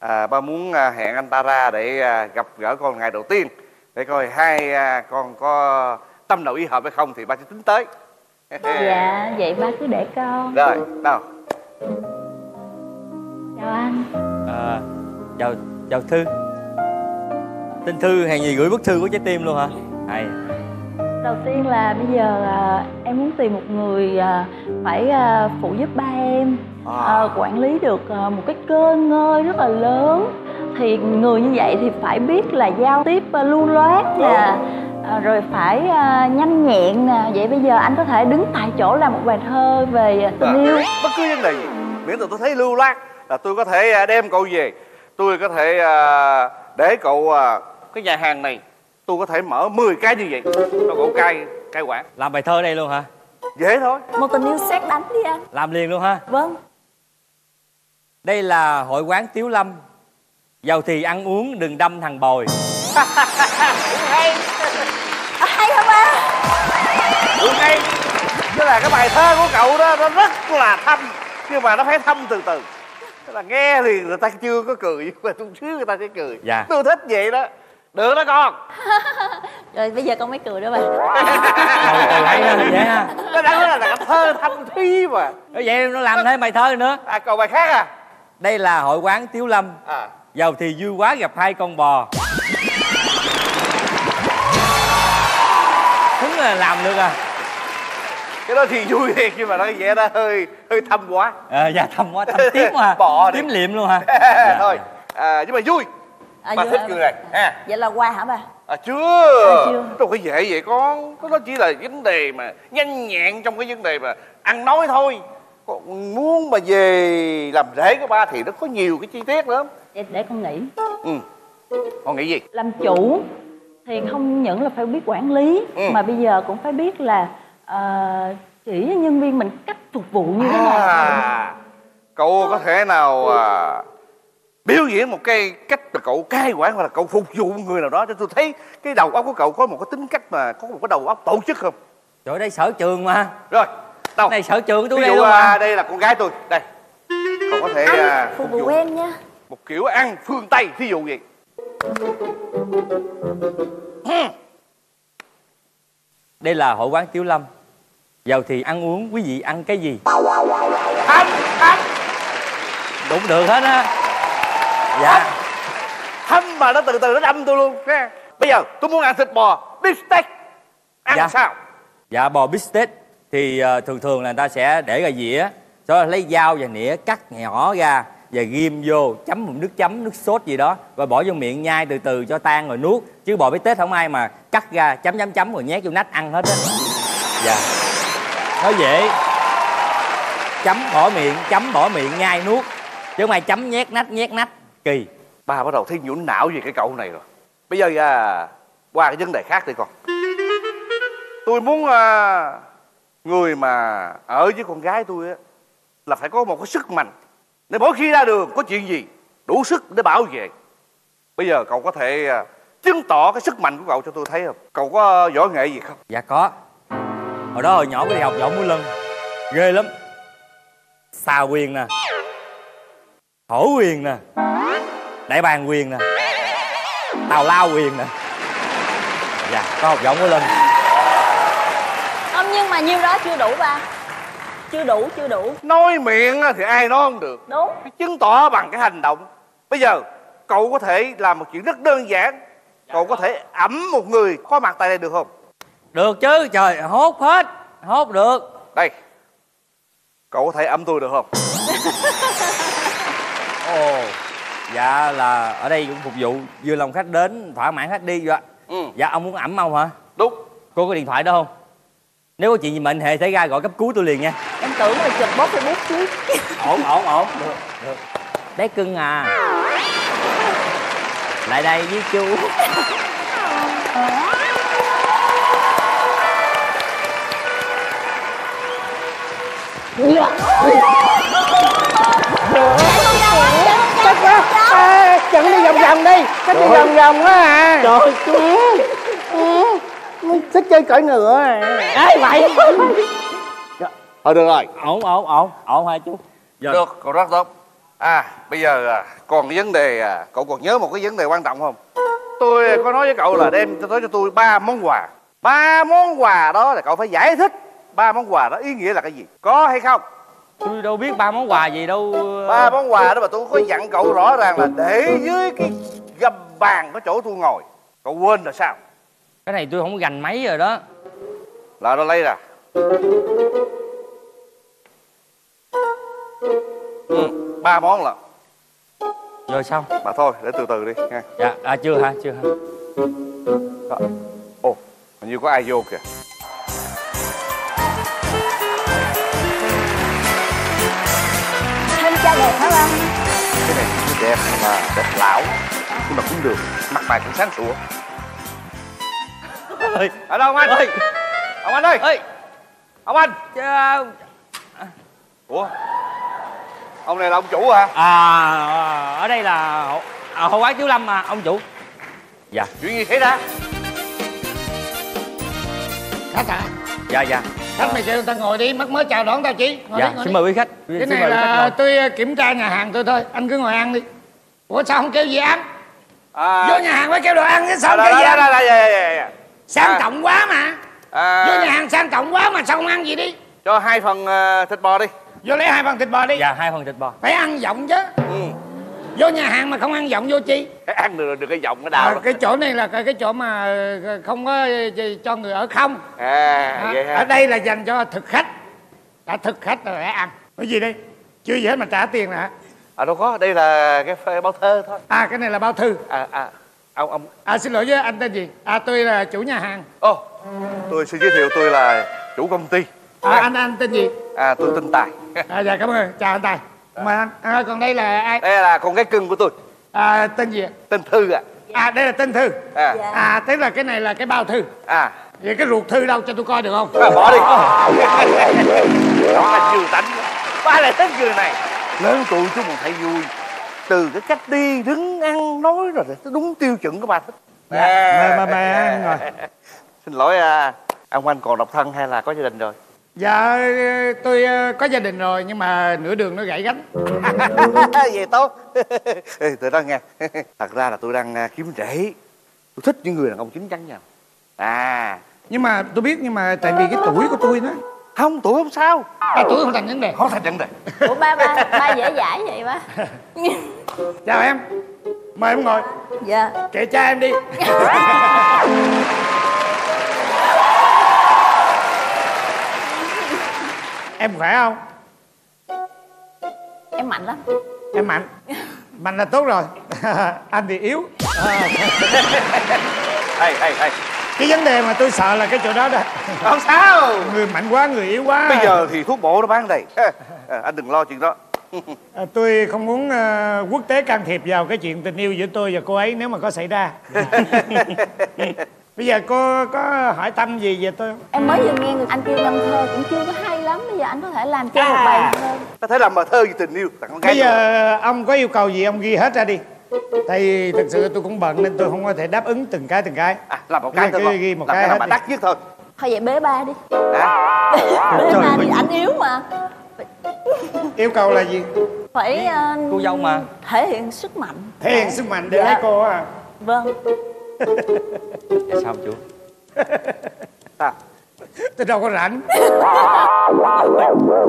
à ba muốn à, hẹn anh ta ra để à, gặp gỡ con ngày đầu tiên để coi hai à, con có tâm đầu ý hợp hay không thì ba sẽ tính tới. Dạ vậy ba cứ để con. Rồi đâu chào anh. À, chào chào thư. Tên thư hàng gì gửi bức thư của trái tim luôn hả? Hay. Đầu tiên là bây giờ à, em muốn tìm một người à, phải à, phụ giúp ba em à, quản lý được à, một cái cơ ngơi rất là lớn. Thì người như vậy thì phải biết là giao tiếp à, lưu loát nè. À, rồi phải à, nhanh nhẹn nè. Vậy bây giờ anh có thể đứng tại chỗ làm một bài thơ về à, tình yêu. Bất cứ vấn đề gì miễn là tôi thấy lưu loát là tôi có thể à, đem cậu về. Tôi có thể à, để cậu à, cái nhà hàng này tôi có thể mở 10 cái như vậy. Cho cậu cai cai quản. Làm bài thơ đây luôn hả? Dễ thôi. Một tình yêu xét đánh đi anh. Làm liền luôn ha. Vâng đây là hội quán tiếu lâm. Giàu thì ăn uống đừng đâm thằng bồi. Hay hay hả ba đúng hay chứ là cái bài thơ của cậu đó nó rất là thâm nhưng mà nó phải thâm từ từ. Tức là nghe thì người ta chưa có cười nhưng mà trong xứ người ta sẽ cười. Dạ. tôi thích vậy đó. Được đó con. Rồi bây giờ con mới cười đó ba Từ hay ha vậy ha nó đã nói là cái thơ thâm thúy mà. Vậy nó làm thêm bài thơ nữa. À còn bài khác à đây là hội quán tiếu lâm. À. Giàu thì vui quá gặp hai con bò. Đúng là làm được à. Cái đó thì vui thiệt nhưng mà nó vậy đó hơi hơi thâm quá. Ờ dạ thâm quá thâm tím mà Bò tím liệm luôn hả? Thôi. À, nhưng mà vui. À, bà vậy thích người này. Ha. Vậy là qua hả ba à chưa. À, chưa. đâu phải dễ vậy con đó chỉ là vấn đề mà nhanh nhẹn trong cái vấn đề mà ăn nói thôi muốn mà về làm rể của ba thì nó có nhiều cái chi tiết lắm. Vậy để con nghĩ. Ừ. Con nghĩ gì? Làm chủ thì không những là phải biết quản lý Ừ. mà bây giờ cũng phải biết là ờ, chỉ cho nhân viên mình cách phục vụ như thế nào à cậu có thể nào à, biểu diễn một cái cách mà cậu cai quản hoặc là cậu phục vụ người nào đó cho tôi thấy cái đầu óc của cậu có một cái tính cách mà có một cái đầu óc tổ chức không? Trời ơi, đây sở trường mà. Rồi đâu này sở trường tôi ví đây dụ luôn à, đây là con gái tôi. Đây. Cậu có thể à, phục vụ em nha. một kiểu ăn phương tây thí dụ gì đây là hội quán tiếu lâm. Giàu thì ăn uống quý vị ăn cái gì? Thăm thăm đúng được hết á. Dạ. Thăm mà nó từ từ nó đâm tôi luôn. Nghe. Bây giờ tôi muốn ăn thịt bò steak ăn Dạ. sao? Dạ bò tết thì ờ, thường thường là người ta sẽ để ra dĩa sau đó lấy dao và nĩa cắt nhỏ ra và ghim vô chấm một nước chấm nước sốt gì đó rồi bỏ vô miệng nhai từ từ cho tan rồi nuốt. Chứ bò bít tết không ai mà cắt ra chấm chấm chấm rồi nhét vô nách ăn hết á. Dạ. Nó dễ. Chấm bỏ miệng chấm bỏ miệng nhai nuốt chứ mày chấm nhét nách nhét nách. Kỳ. Ba bắt đầu thấy nhũn não về cái cậu này rồi. Bây giờ à, qua cái vấn đề khác đi con. Tôi muốn à, người mà ở với con gái tôi á, là phải có một cái sức mạnh để mỗi khi ra đường có chuyện gì, đủ sức để bảo vệ. Bây giờ cậu có thể à, chứng tỏ cái sức mạnh của cậu cho tôi thấy không? Cậu có võ nghệ gì không? Dạ có. Hồi đó hồi nhỏ có đi học võ múa lân. Ghê lắm. Xà quyền nè. Hổ quyền nè. Đại bàng quyền nè. Tào lao quyền nè. Dạ có học võ của lân nhiêu đó chưa đủ ba? Chưa đủ chưa đủ. Nói miệng á thì ai nói không được? Đúng. Chứng tỏ bằng cái hành động. Bây giờ cậu có thể làm một chuyện rất đơn giản. Cậu có thể ẩm một người có mặt tại đây được không? Được chứ trời hốt hết hốt được. Đây cậu có thể ẩm tôi được không? Ồ dạ là ở đây cũng phục vụ vừa lòng khách đến thỏa mãn khách đi dạ ừ. Dạ ông muốn ẩm ông hả? Đúng. Cô có điện thoại đó không nếu có chuyện gì mệnh hệ xảy ra gọi cấp cứu tôi liền nha. Em tưởng là chụp bóc facebook chứ ổn ổn ổn. Được được. Bé cưng à. Lại đây với chú. Chắc quá. Dẫn đi vòng vòng đi. Chắc đi vòng vòng á à. Trời chú Thích chơi cởi ngựa à. Ê vậy thôi được rồi. Ổn ổn ổn ổn hả chú. Dạ. được cậu rất tốt à bây giờ à, còn cái vấn đề à, cậu còn nhớ một cái vấn đề quan trọng không? Tôi có nói với cậu là đem cho tới cho tôi ba món quà. Ba món quà đó là cậu phải giải thích ba món quà đó ý nghĩa là cái gì. Có hay không? Tôi đâu biết ba món quà gì đâu. Ba món quà đó mà tôi có dặn cậu rõ ràng là để dưới cái gầm bàn có chỗ tôi ngồi. Cậu quên là sao cái này tôi không gành mấy rồi đó. Là nó lấy ra ừ, ba món là rồi xong. Mà thôi để từ từ đi nha dạ à chưa hả? Chưa hả? Đó. ồ hình như có ai vô kìa. Thêm cha đẹp hả ba cái này cũng đẹp mà đẹp lão. Nhưng mà cũng được. Mặt mày cũng sáng sủa ơi ở đâu ông anh? ơi ông anh ơi. Ơi ông anh. À, ủa? Ông này là ông chủ hả? À ở đây là à, hộ quán chú lâm mà ông chủ. Dạ. Chuyện gì xảy ra? Khách hả dạ dạ. Khách mày kêu người ta ngồi đi Mất mới chào đón tao chí Ngồi dạ đi ngồi xin đi. mời quý khách. Cái xin này là tôi ờ, kiểm tra nhà hàng tôi thôi. Anh cứ ngồi ăn đi. Ủa sao không kêu gì ăn? À, Vô nhà hàng phải kêu đồ ăn chứ sao à, không kêu gì ăn Sang À. trọng quá mà. À, Vô nhà hàng sang trọng quá mà sao không ăn gì đi? Cho hai phần ờ, thịt bò đi. Vô lấy hai phần thịt bò đi. Dạ hai phần thịt bò. Phải ăn giọng chứ. Ừ. Vô nhà hàng mà không ăn giọng vô chi? Ăn được được cái giọng cái đào à, đó. Cái chỗ này là cái, cái chỗ mà ờ, không có ờ, cho người ở không. À à, vậy ha Ở đây là dành cho thực khách. Đã thực khách rồi phải ăn. Cái gì đây Chưa gì hết mà trả tiền nè hả? À đâu có đây là cái phê bao thơ thôi. À cái này là bao thư. À à ông ông. À xin lỗi với anh tên gì? À tôi là chủ nhà hàng. Ô tôi xin giới thiệu tôi là chủ công ty. À, Anh anh tên gì? À tôi tên tài. À, Dạ cảm ơn. Chào anh Tài. Mời anh à, Còn đây là ai? Đây là con gái cưng của tôi. À, Tên gì tên thư ạ. À đây là tên thư. À. À tức là cái này là cái bao thư. À. Vậy cái ruột thư đâu cho tôi coi được không? À, bỏ đi. Đó là vừa tánh ba lại thích người này. Lớn tuổi chú mình thấy vui từ cái cách đi đứng ăn nói rồi đúng tiêu chuẩn của bà thích. Mời- mời anh ngồi. xin lỗi à, ông anh còn độc thân hay là có gia đình rồi? Dạ tôi ờ, có gia đình rồi Nhưng mà nửa đường nó gãy gánh. Vậy tốt. Từ đó nghe. Thật ra là tôi đang à, kiếm rể. Tôi thích những người đàn ông chín chắn nha à. Nhưng mà tôi biết Nhưng mà tại vì cái tuổi của tôi đó không tuổi không sao. À, Tuổi không thành vấn đề. Không thành vấn đề. Ủa ba ba ba dễ dãi vậy ba. Chào em. Mời em ngồi. Dạ. Kệ cha em đi. Em khỏe không? em mạnh lắm. Em mạnh. Mạnh là tốt rồi. Anh thì yếu. Hay hay hay Cái vấn đề mà tôi sợ là cái chỗ đó đó. Không sao. Người mạnh quá, người yếu quá. Bây giờ thì thuốc bổ nó bán đầy à, anh đừng lo chuyện đó. À, Tôi không muốn ờ, quốc tế can thiệp vào cái chuyện tình yêu giữa tôi và cô ấy nếu mà có xảy ra. Bây giờ cô có hỏi thăm gì về tôi không? em mới vừa nghe người anh kêu ngâm thơ cũng chưa có hay lắm. Bây giờ anh có thể làm cho một bài thơ. có thể làm bài thơ về tình yêu. Tặng con gái Bây giờ ông có yêu cầu gì ông ghi hết ra đi Tại vì thực sự tôi cũng bận nên tôi không có thể đáp ứng từng cái từng cái. À, làm một cái thôi con. ghi một làm cái cái nào hết mà đắt nhất thôi. Thôi vậy bế ba đi. À, bế ba đi anh yếu mà. Yêu cầu là gì? Phải ờ, cô dâu mà. thể hiện sức mạnh. Thể hiện sức mạnh để Dạ. lấy cô à vâng. Sao chú tôi đâu có rảnh.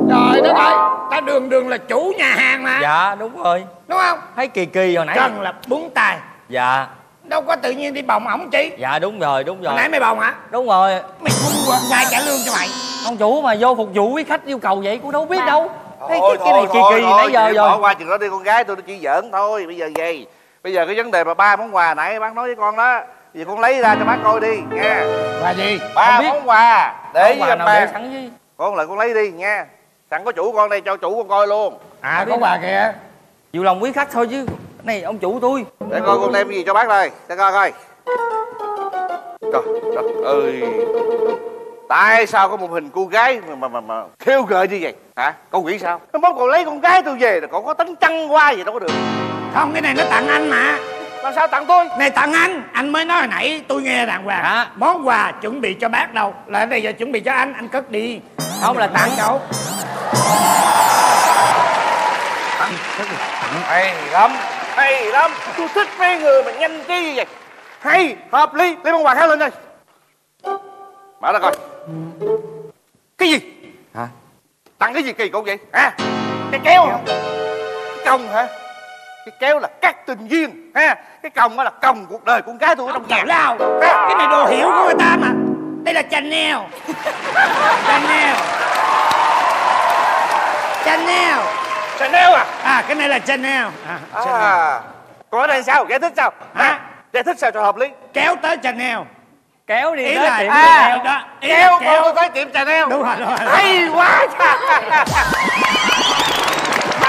Trời đất ơi ta đường đường là chủ nhà hàng mà. Dạ đúng rồi. Đúng không? Thấy kỳ kỳ hồi nãy. Cần là búng tay dạ. Đâu có tự nhiên đi bồng ổng chi. Dạ đúng rồi đúng hồi rồi. nãy mày bồng hả? Đúng rồi. Mày không ai trả lương cho mày? Ông chủ mà vô phục vụ quý khách yêu cầu vậy cô đâu biết đâu. Thấy thôi cái, cái này thôi kỳ thôi kỳ nãy giờ chị bỏ rồi qua chừng đó đi con gái tôi nó chỉ giỡn thôi. Bây giờ gì? Bây giờ cái vấn đề mà ba món quà nãy bác nói với con đó giờ con lấy ra cho bác coi đi nha là gì? Ba món quà để Ông bà với nào để bàn sẵn với con lại con lấy đi nha sẵn có chủ con đây cho chủ con coi luôn. À có quà kìa. Chịu lòng quý khách thôi chứ. Này ông chủ tôi. Để coi con đem cái gì cho bác đây. Để coi coi. Trời trời ơi. Tại sao có một hình cô gái mà mà mà, mà khiêu gợi như vậy? Hả? Con nghĩ sao? Mốt còn lấy con gái tôi về là còn có tính chăng hoa gì đâu có được. Không cái này nó tặng anh mà làm sao tặng tôi? Này tặng anh. Anh mới nói hồi nãy tôi nghe đàng hoàng. Dạ. món quà chuẩn bị cho bác đâu? Là bây giờ chuẩn bị cho anh anh cất đi. Không là tặng. Cháu hay lắm hay lắm. Tôi thích mấy người mà nhanh trí như vậy? Hay hợp lý. Lấy món quà khác lên đây. Mở ra coi. Cái gì? Hả? Tặng cái gì kỳ cục vậy? Hả cái kéo. Cái còng hả cái kéo là các tình duyên ha? Cái còng đó là còng cuộc đời con gái tôi ở trong nhà. Lao. Cái này đồ hiểu của người ta mà. Đây là Chanel. Chanel. Chanel. Chanel à? À cái này là Chanel. À, Chanel. à ở đây sao? Giải thích sao? Hả? giải thích sao cho hợp lý? Kéo tới Chanel. Kéo đi ý tới là tiệm à, Chanel. đó. Ý kéo con kéo. tôi tới tiệm Chanel. Đúng rồi đúng rồi. Hay quá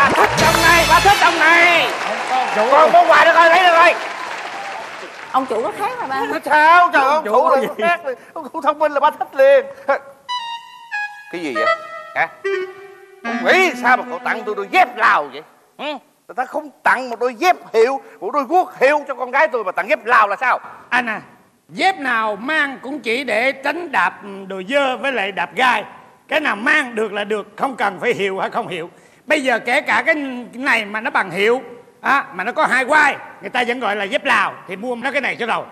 bà thích trong này bà thích trong này. Còn món quà đó coi lấy được coi ông chủ có khác mà ba. Thích sao? Trời ông chủ chủ có là gì? khác. Liền ông chủ thông minh là bà thích liền. Cái gì vậy? Hả? Ông nghĩ sao mà cậu tặng tôi đôi dép lào vậy? Ừ? người ta không tặng một đôi dép hiệu một đôi guốc hiệu cho con gái tôi mà tặng dép lào là sao? Anh à dép nào mang cũng chỉ để tránh đạp đồ dơ với lại đạp gai. Cái nào mang được là được không cần phải hiệu hay không hiệu bây giờ kể cả cái này mà nó bằng hiệu à, mà nó có hai quai người ta vẫn gọi là dép lào thì mua nó cái này cho rồi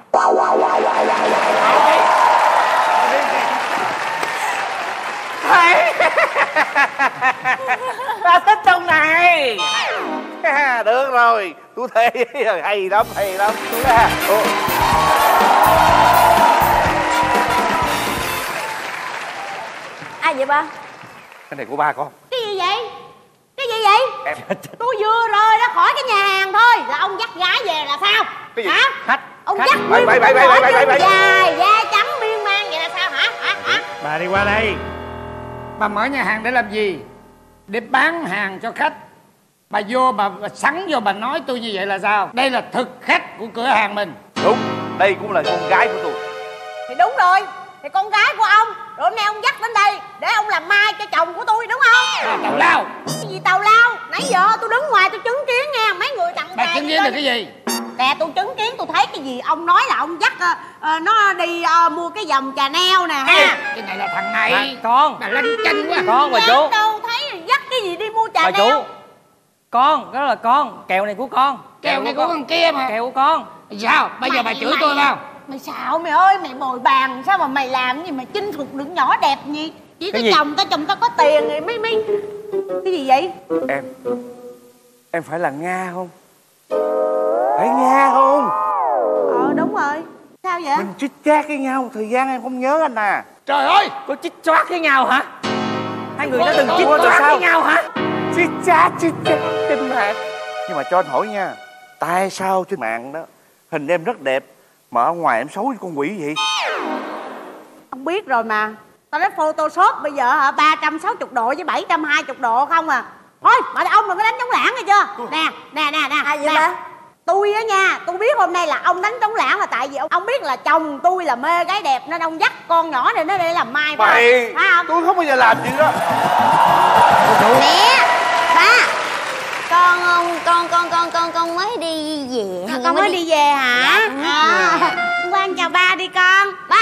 hay. Ta thích trong này. À, được rồi tôi thề hay lắm hay lắm À, ai vậy ba? Cái này của ba con. Cái gì vậy cái gì vậy? Em tôi vừa rời ra khỏi cái nhà hàng thôi. Là ông dắt gái về là sao? Cái gì? hả? Khách. Ông khách. dắt bậy, bậy, bậy. dài da trắng miên man vậy là sao hả? Hả? Hả? Bà đi qua đây. Bà mở nhà hàng để làm gì? Để bán hàng cho khách. Bà vô bà, bà sắn vô bà nói tôi như vậy là sao? Đây là thực khách của cửa hàng mình. Đúng. Đây cũng là con gái của tôi. Thì đúng rồi thì con gái của ông rồi hôm nay ông dắt đến đây để ông làm mai cho chồng của tôi đúng không? À, tào lao. Cái gì tào lao? Nãy giờ tôi đứng ngoài tôi chứng kiến nha mấy người tặng bà chứng kiến được cái gì? Nè tôi chứng kiến tôi thấy cái gì? Ông nói là ông dắt ờ, nó đi ờ, mua cái vòng trà neo nè ha. Cái này là thằng này. À, con. Bà lanh chanh quá. Con bà chủ đâu thấy dắt cái gì đi mua trà bà neo. Chủ con đó là con. Kèo này của con. Kèo này của con. kia mà. Kèo của con. Sao? Bây giờ bà chửi tôi không mày xạo mày ơi mày bồi bàn sao mà mày làm gì mà chinh phục được nhỏ đẹp gì chỉ Cái có gì? chồng ta chồng ta có tiền thì mới mới cái gì vậy? Em em phải là nga không? Phải nga không? Ờ đúng rồi. Sao vậy? Mình chích chat với nhau một thời gian em không nhớ anh à. Trời ơi có chích choát với nhau hả? Hai người đã từng chích choát sao? với nhau hả? Chích chat chích chat trên mạng nhưng mà cho anh hỏi nha tại sao trên mạng đó hình em rất đẹp mà ở ngoài em xấu như con quỷ vậy? Ông biết rồi mà. Tao nói photoshop bây giờ hả? ba trăm sáu chục độ với bảy trăm hai chục độ không à. Thôi mà ông đừng có đánh trống lãng nghe chưa? Nè nè nè nè Ai vậy nè. tôi á nha tôi biết hôm nay là ông đánh trống lãng là tại vì ông, ông biết là chồng tôi là mê gái đẹp nên ông dắt con nhỏ này nó để làm mai mày không? phải không? tôi không bao giờ làm chuyện đó. Ba Con con con con con con con mới đi về. Con mới đi. về hả? Dạ, à, quan chào ba đi con. Ba.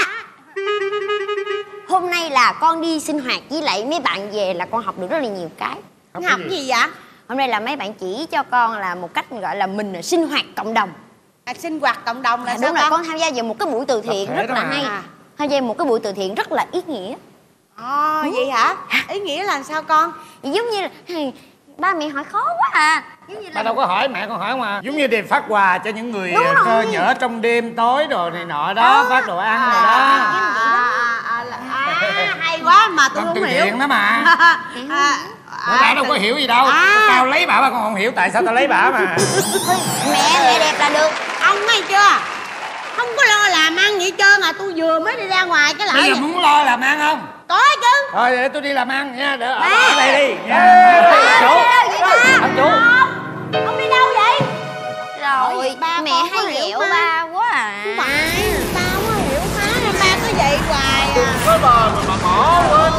Hôm nay là con đi sinh hoạt với lại mấy bạn về là con học được rất là nhiều cái. Học học gì vậy? Hôm nay là mấy bạn chỉ cho con là một cách gọi là mình là sinh hoạt cộng đồng. À, sinh hoạt cộng đồng là à, sao đúng là con? tham gia vào một cái buổi từ thiện rất là hay. À. tham gia một cái buổi từ thiện rất là ý nghĩa. Ồ, vậy hả? Ý nghĩa là sao con? Giống như là ba mẹ hỏi khó quá à. Giống như Ba là đâu có hỏi mẹ con hỏi mà. Giống như đi phát quà cho những người Đúng ờ, rồi. cơ nhở trong đêm tối đồ này nọ đó Phát đồ ăn rồi đó. à, à, à, là- à, hay quá mà tôi không hiểu. đó mà. À, nay đâu có hiểu gì đâu. À. Tao lấy bả mà con không hiểu tại sao tao lấy bả mà? Mẹ mẹ đẹp là được. Ông thấy chưa? Không có lo làm ăn gì hết trơn à. Tôi vừa mới đi ra ngoài cái Bây lại giờ muốn lo làm ăn không có chứ Thôi để tôi đi làm ăn nha Để ở, Ba. ở đây đi nha Ba, Chủ. vậy ba. Ông chủ. ông đi đâu vậy rồi ba mẹ hay hiểu ba. ba quá à không phải tao không có hiểu má ba cứ vậy hoài à có bờ mà mà bỏ quên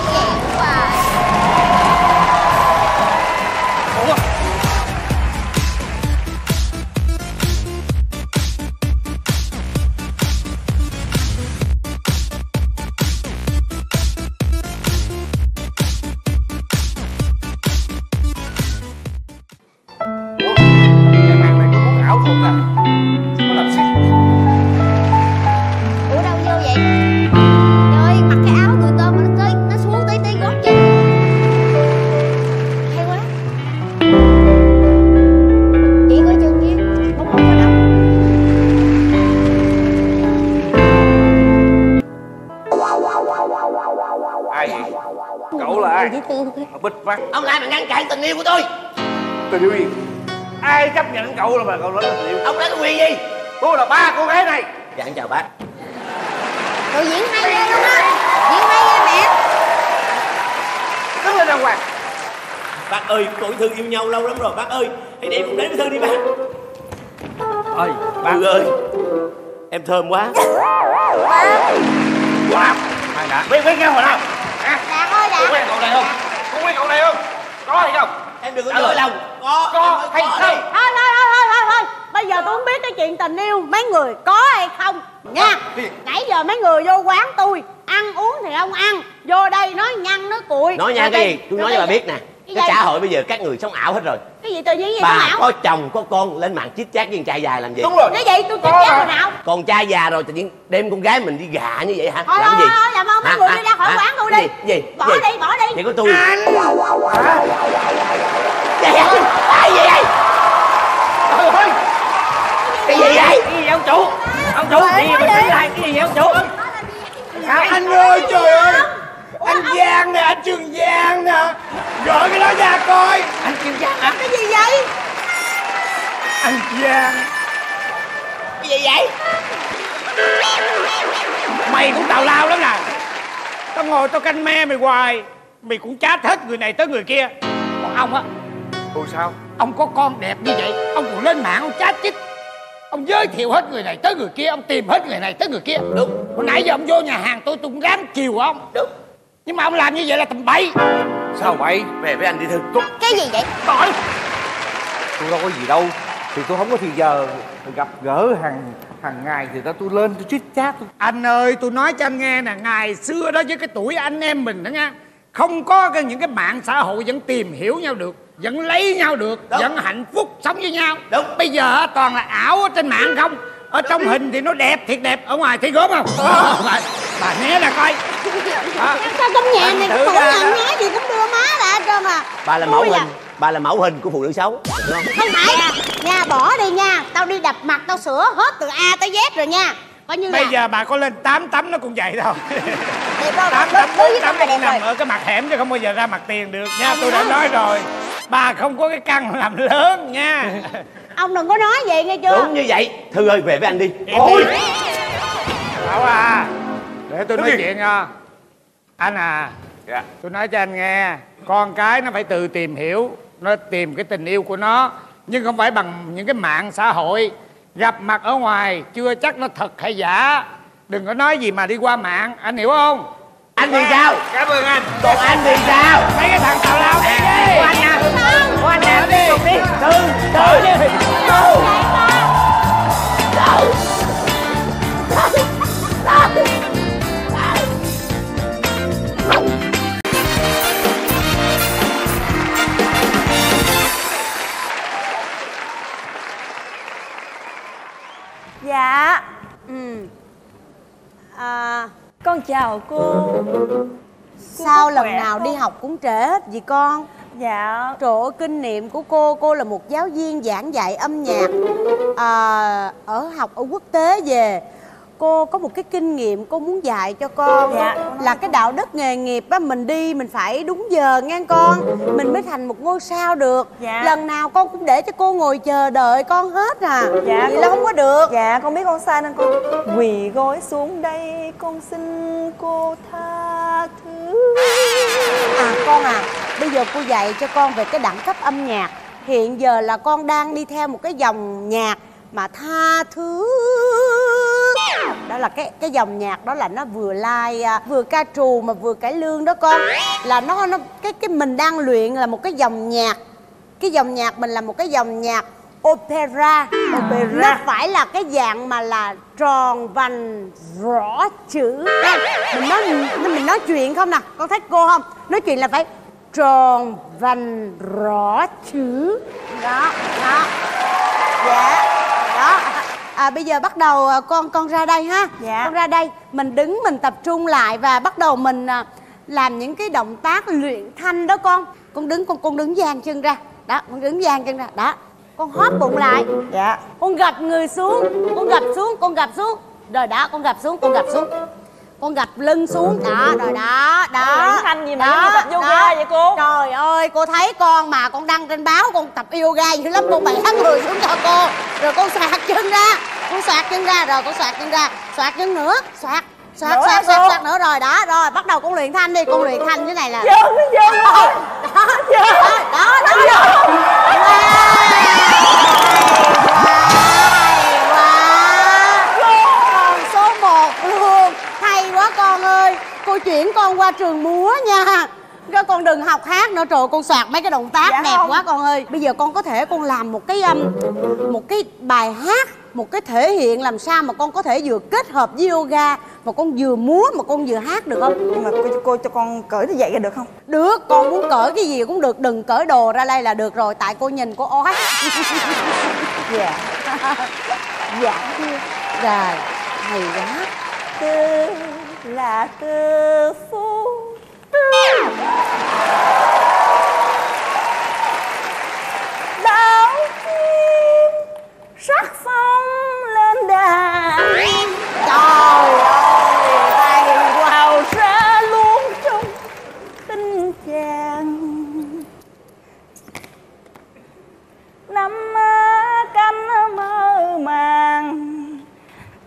ai? với Mà bịt mặt ông lại mà ngăn cản tình yêu của tôi? Tình yêu gì? Ai chấp nhận cậu là mà cậu nói là tình yêu? Ông nói cái quyền gì? Tôi là ba cô gái này. Dạ chào bác. Đồ diễn hay ghê luôn á. Diễn hay ghê mẹ. Đứng lên đàng hoàng. Bác ơi tuổi thương yêu nhau lâu lắm rồi bác ơi. Hãy để cùng đến với thư đi bác. Ơi thư ơi. em thơm quá. Wow. Ai đã Biết biết nhau rồi nào Hả? Đạt ơi Có Đạt quen cậu này không? Có quen cậu này không? Có hay không? em đừng có dối lòng. Có. Có hay không? thôi thôi thôi thôi thôi thôi. Bây giờ tôi không biết cái chuyện tình yêu mấy người có hay không. Nha. Gì? nãy giờ mấy người vô quán tôi. Ăn uống thì không ăn. Vô đây nói nhăn nói cuội nói nha Rồi cái gì? Tôi nói cho bà biết nè cái xã hội bây giờ các người sống ảo hết rồi. Cái gì tự nhiên gì bà ảo? có chồng có con lên mạng chít chát với con trai dài làm gì? Đúng rồi. Cái gì? Tôi chết mà. rồi nào? Con trai già rồi tự nhiên đem con gái mình đi gạ như vậy hả? Thôi làm thôi gì? thôi làm ơn mấy người đi ra khỏi Hả? quán tôi đi. Gì? Gì? Bỏ gì? đi bỏ đi. Chỉ có tôi. Vậy? Cái gì vậy? Trời ơi! Cái gì vậy? Cái gì vậy ông chủ? Ông chủ gì mình tính lại. Cái gì vậy ông chủ? Anh ơi trời ơi Anh Giang nè anh Trường Giang nè. Gỡ cái đó ra coi. Anh kêu cha hả? Cái gì vậy? Anh Giang. Cái gì vậy? Mày cũng tào lao lắm nè. Tao ngồi tao canh me mày hoài. Mày cũng chát hết người này tới người kia. Còn ông á Ủa sao? Ông có con đẹp như vậy Ông còn lên mạng ông chát chích Ông giới thiệu hết người này tới người kia Ông tìm hết người này tới người kia. Đúng. Hồi nãy giờ ông vô nhà hàng tôi tôi cũng ráng chiều ông. Đúng Nhưng mà ông làm như vậy là tầm bậy. Sao vậy? về với anh đi thư Cái gì vậy? Tội Tôi đâu có gì đâu. Thì tôi không có thì giờ gặp gỡ hàng hàng ngày thì ta tôi lên tôi chít chat tôi. Anh ơi tôi nói cho anh nghe nè. Ngày xưa đó với cái tuổi anh em mình đó nha Không có cái, những cái mạng xã hội vẫn tìm hiểu nhau được Vẫn lấy nhau được Đúng. Vẫn hạnh phúc sống với nhau. Đúng. Bây giờ á, toàn là ảo ở trên mạng không Ở trong hình thì nó đẹp thiệt đẹp. Ở ngoài thấy gớm không? Bà, bà né ra coi. Đó. sao trong nhà này ra lần đó. nói gì cũng đưa má ra hết trơn à. Bà là mẫu à. hình bà là mẫu hình của phụ nữ xấu đúng không? Không phải. Nha bỏ đi nha. Tao đi đập mặt tao sửa hết từ a tới z rồi nha. Coi như Bây là giờ bà có lên 8 tấm nó cũng vậy thôi. Đâu tám tám tấm bốn tấm nó đẹp rồi nằm ở cái mặt hẻm chứ không bao giờ ra mặt tiền được. Nha tôi đã nói rồi. Bà không có cái căn làm lớn nha ông đừng có nói vậy nghe chưa? Đúng như vậy. Thư ơi về với anh đi. Ôi! Bảo à. Để tôi nói chuyện nha. Anh à. Dạ. Tôi nói cho anh nghe. Con cái nó phải tự tìm hiểu Nó tìm cái tình yêu của nó Nhưng không phải bằng những cái mạng xã hội. Gặp mặt ở ngoài Chưa chắc nó thật hay giả. Đừng có nói gì mà đi qua mạng. Anh hiểu không? Anh thì sao? Cảm ơn anh. Còn anh thì sao? Mấy cái thằng tào lao này đi. Của anh nè của anh đi đi từ từ đi từ dạ. Ừ. À con chào cô, sao lần nào đi học cũng trễ hết vậy con? Dạ. Trời ơi, kinh nghiệm của cô, cô là một giáo viên giảng dạy âm nhạc à, Ở học ở quốc tế về. Cô có một cái kinh nghiệm cô muốn dạy cho con Dạ. Là cái đạo đức nghề nghiệp á, mình đi mình phải đúng giờ nghe con. Mình mới thành một ngôi sao được. Dạ. Lần nào con cũng để cho cô ngồi chờ đợi con hết à. Dạ, Vậy con- là không có được. Dạ con biết con sai nên con quỳ gối xuống đây. Con xin cô tha thứ. À con à, bây giờ cô dạy cho con về cái đẳng cấp âm nhạc. Hiện giờ là con đang đi theo một cái dòng nhạc mà tha thứ đó là cái cái dòng nhạc đó là nó vừa lai à, vừa ca trù mà vừa cải lương đó con. Là nó nó cái cái mình đang luyện là một cái dòng nhạc. Cái dòng nhạc mình là một cái dòng nhạc opera. Opera nó phải là cái dạng mà là tròn vành rõ chữ. Mình nói mình nói chuyện không nè con thấy cô không? Nói chuyện là phải tròn vành rõ chữ. Đó đó. Dạ đó à, bây giờ bắt đầu à, con con ra đây ha. Dạ. con ra đây mình đứng mình tập trung lại và bắt đầu mình à, làm những cái động tác luyện thanh đó con. Con đứng con con đứng dang chân ra. Đó con đứng dang chân ra. Đó con hóp bụng lại. Dạ. Con gập người xuống con gập xuống con gập xuống. Rồi đó con gập xuống con gập xuống con gập lưng xuống. Đó rồi đó đó. Thanh gì mà đó, như tập yoga đó. vậy cô? trời ơi cô thấy con mà con đăng trên báo con tập yoga dữ lắm. Con bẻ người xuống cho cô. Rồi con xoạc chân ra. Con xoạc chân ra. Rồi con xoạc chân ra. Xoạc chân nữa. Xoạc xoạc Nữa cô? xoạc nữa rồi. Đó rồi bắt đầu con luyện thanh đi. Con luyện thanh thế này là Dơ mới dơ. Đó đó đó đó đó. Hay Cô chuyển con qua trường múa nha. Cái con đừng học hát nữa. Trời con soạt mấy cái động tác Dạ đẹp không. quá con ơi. Bây giờ con có thể con làm một cái um, Một cái bài hát Một cái thể hiện làm sao mà con có thể vừa kết hợp với yoga Mà con vừa múa mà con vừa hát được không? Nhưng mà cô, cô cho con cởi nó dậy ra được không? được, con muốn cởi cái gì cũng được. Đừng cởi đồ ra đây là được rồi. Tại cô nhìn cô ói. Dạ. Dạ. Rồi, hay quá là từ phú đạo kim sắc phong lên đàn. Trời ơi, tay Vào ra luôn trong tình chàng. Năm cánh mơ màng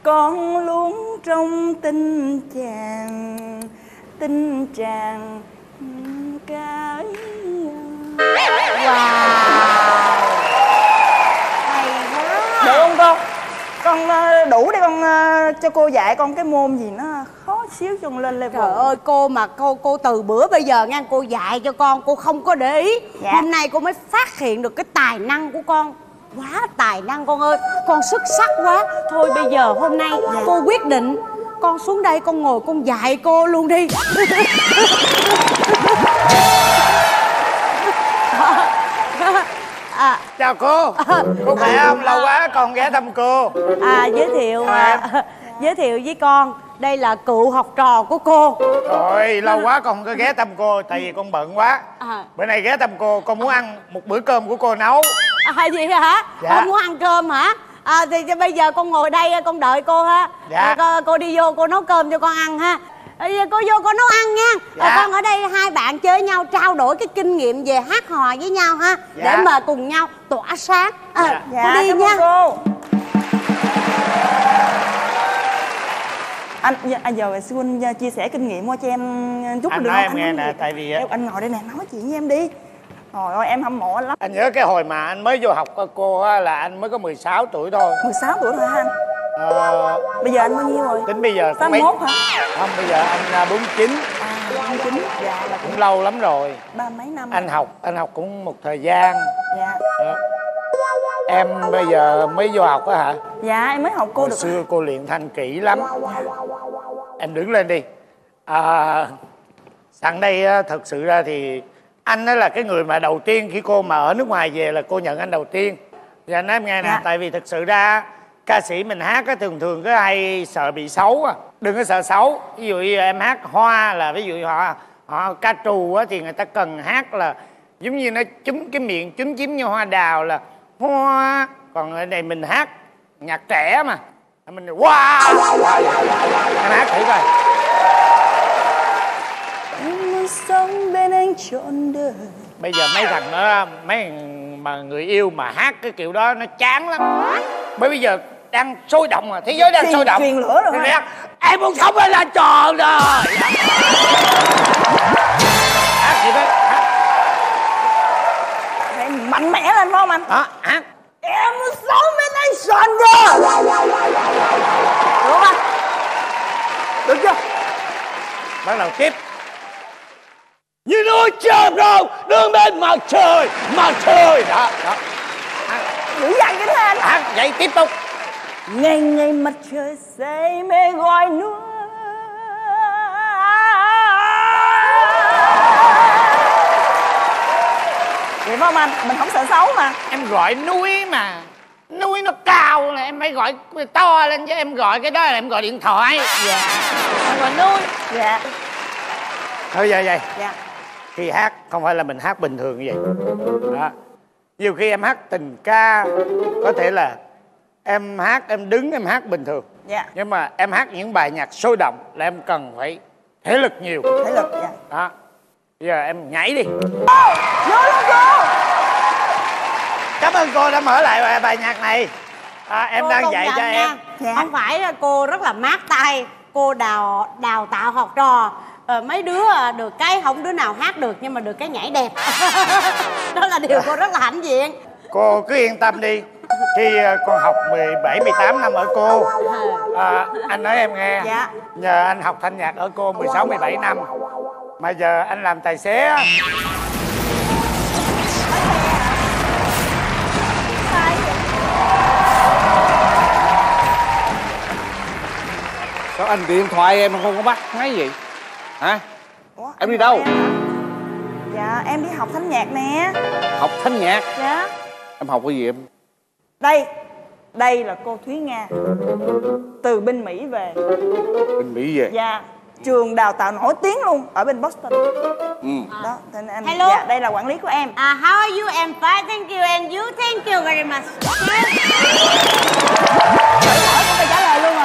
Con luôn trong tình chàng Tình chàng cái Wow. Hay quá. Được không con? Con ờ, đủ để con ờ, cho cô dạy con cái môn gì nó khó xíu cho con lên level. Trời ơi cô mà cô cô từ bữa bây giờ nha cô dạy cho con cô không có để ý. Dạ. Hôm nay cô mới phát hiện được cái tài năng của con Quá tài năng con ơi. Con xuất sắc quá. Thôi bây giờ hôm nay cô quyết định Con xuống đây con ngồi con dạy cô luôn đi. À, chào cô. Cô khỏe không? Lâu quá con ghé thăm cô. À, giới thiệu à, giới thiệu với con đây là cựu học trò của cô. Rồi lâu quá con không có ghé thăm cô tại vì con bận quá. À, bữa nay ghé thăm cô con muốn ăn một bữa cơm của cô nấu à gì hả Dạ. con muốn ăn cơm hả à, thì bây giờ con ngồi đây con đợi cô ha Dạ. à, cô, cô đi vô cô nấu cơm cho con ăn ha à, giờ cô vô cô nấu ăn nha à, Dạ. con ở đây hai bạn chơi nhau trao đổi cái kinh nghiệm về hát hò với nhau ha Dạ. để mà cùng nhau tỏa sáng à, Dạ. cô đi cảm nha cô anh giờ, anh giờ xin anh chia sẻ kinh nghiệm qua cho em chút Anh được nói không? em nghe nói nè, tại vì Em- anh ngồi đây nè nói chuyện với em đi Trời ơi em hâm mộ anh lắm. Anh nhớ cái hồi mà anh mới vô học cô á, là anh mới có 16 tuổi thôi. 16 tuổi hả anh? Ờ, bây giờ anh bao nhiêu rồi? Tính bây giờ cũng 81 hả? Không bây giờ anh là 49 à 29 dạ là cũng lâu lắm rồi. Ba mấy năm? Anh học anh học cũng một thời gian. Dạ. Ờ. em bây giờ mới vô học á hả? Dạ em mới học cô hồi được xưa cô luyện thanh kỹ lắm. Em đứng lên đi. À, sẵn đây á, thật sự ra thì anh đó là cái người mà đầu tiên khi cô mà ở nước ngoài về là cô nhận anh đầu tiên. Và anh nói nghe nè Dạ. tại vì thực sự ra ca sĩ mình hát á thường thường có hay sợ bị xấu à. Đừng có sợ xấu. Ví dụ như em hát hoa là ví dụ họ họ ca trù á thì người ta cần hát là giống như nó chúm cái miệng chúm chím như hoa đào là hoa. Còn ở đây mình hát nhạc trẻ mà. Mình wow! Em hát thử coi sống bên anh trọn đời. Bây giờ mấy thằng đó mấy thằng mà người yêu mà hát cái kiểu đó nó chán lắm. Bởi bây giờ đang sôi động mà thế giới đang sôi động. truyền lửa rồi Nó em muốn sống bên anh tròn đời. Hát gì hát. Phải mạnh mẽ lên phải không anh? Đó hát. Em muốn sống bên anh trọn đời. Được không anh? Được chưa? Bắt đầu tiếp như núi chơm râu đứng bên mặt trời mặt trời. Đó đó. Dữ dằn cái thế anh. Hát vậy tiếp tục. Ngày ngày mặt trời say mê gọi núi. Vậy phải không anh? Mình không sợ xấu mà. Em gọi núi mà. Núi nó cao là em phải gọi to lên chứ em gọi cái đó là em gọi điện thoại. Dạ. Em gọi núi. Dạ. Thôi giờ vậy. Dạ khi hát không phải là mình hát bình thường như vậy. Đó. nhiều khi em hát tình ca có thể là em hát em đứng em hát bình thường. Dạ. Nhưng mà em hát những bài nhạc sôi động là em cần phải thể lực nhiều. Thể lực dạ. Đó. Bây giờ em nhảy đi. Vô luôn cô! Cảm ơn cô đã mở lại bài, bài nhạc này. À, em Cô đang dạy cho nha. em. Dạ. không phải là cô rất là mát tay. Cô đào đào tạo học trò Ờ, mấy đứa à, được cái không đứa nào hát được nhưng mà được cái nhảy đẹp. Đó là điều cô rất là hãnh diện. Cô cứ yên tâm đi. Khi ờ, con học 17, 18 năm ở cô à, anh nói em nghe. Dạ. nhờ anh học thanh nhạc ở cô 16, 17 năm. Mà giờ anh làm tài xế á, sao anh điện thoại em không có bắt máy gì hả? Ủa, Em đi đâu? em dạ em đi học thanh nhạc nè. Học thanh nhạc? Dạ. Em học cái gì em? Đây đây là cô thúy nga từ bên mỹ về. Bên mỹ về? Dạ trường đào tạo nổi tiếng luôn ở bên boston. Ừ. đó nên anh Hello. dạ đây là quản lý của em. À how are you? I'm fine thank you and you thank you very much. Hỏi phải trả lời luôn rồi ạ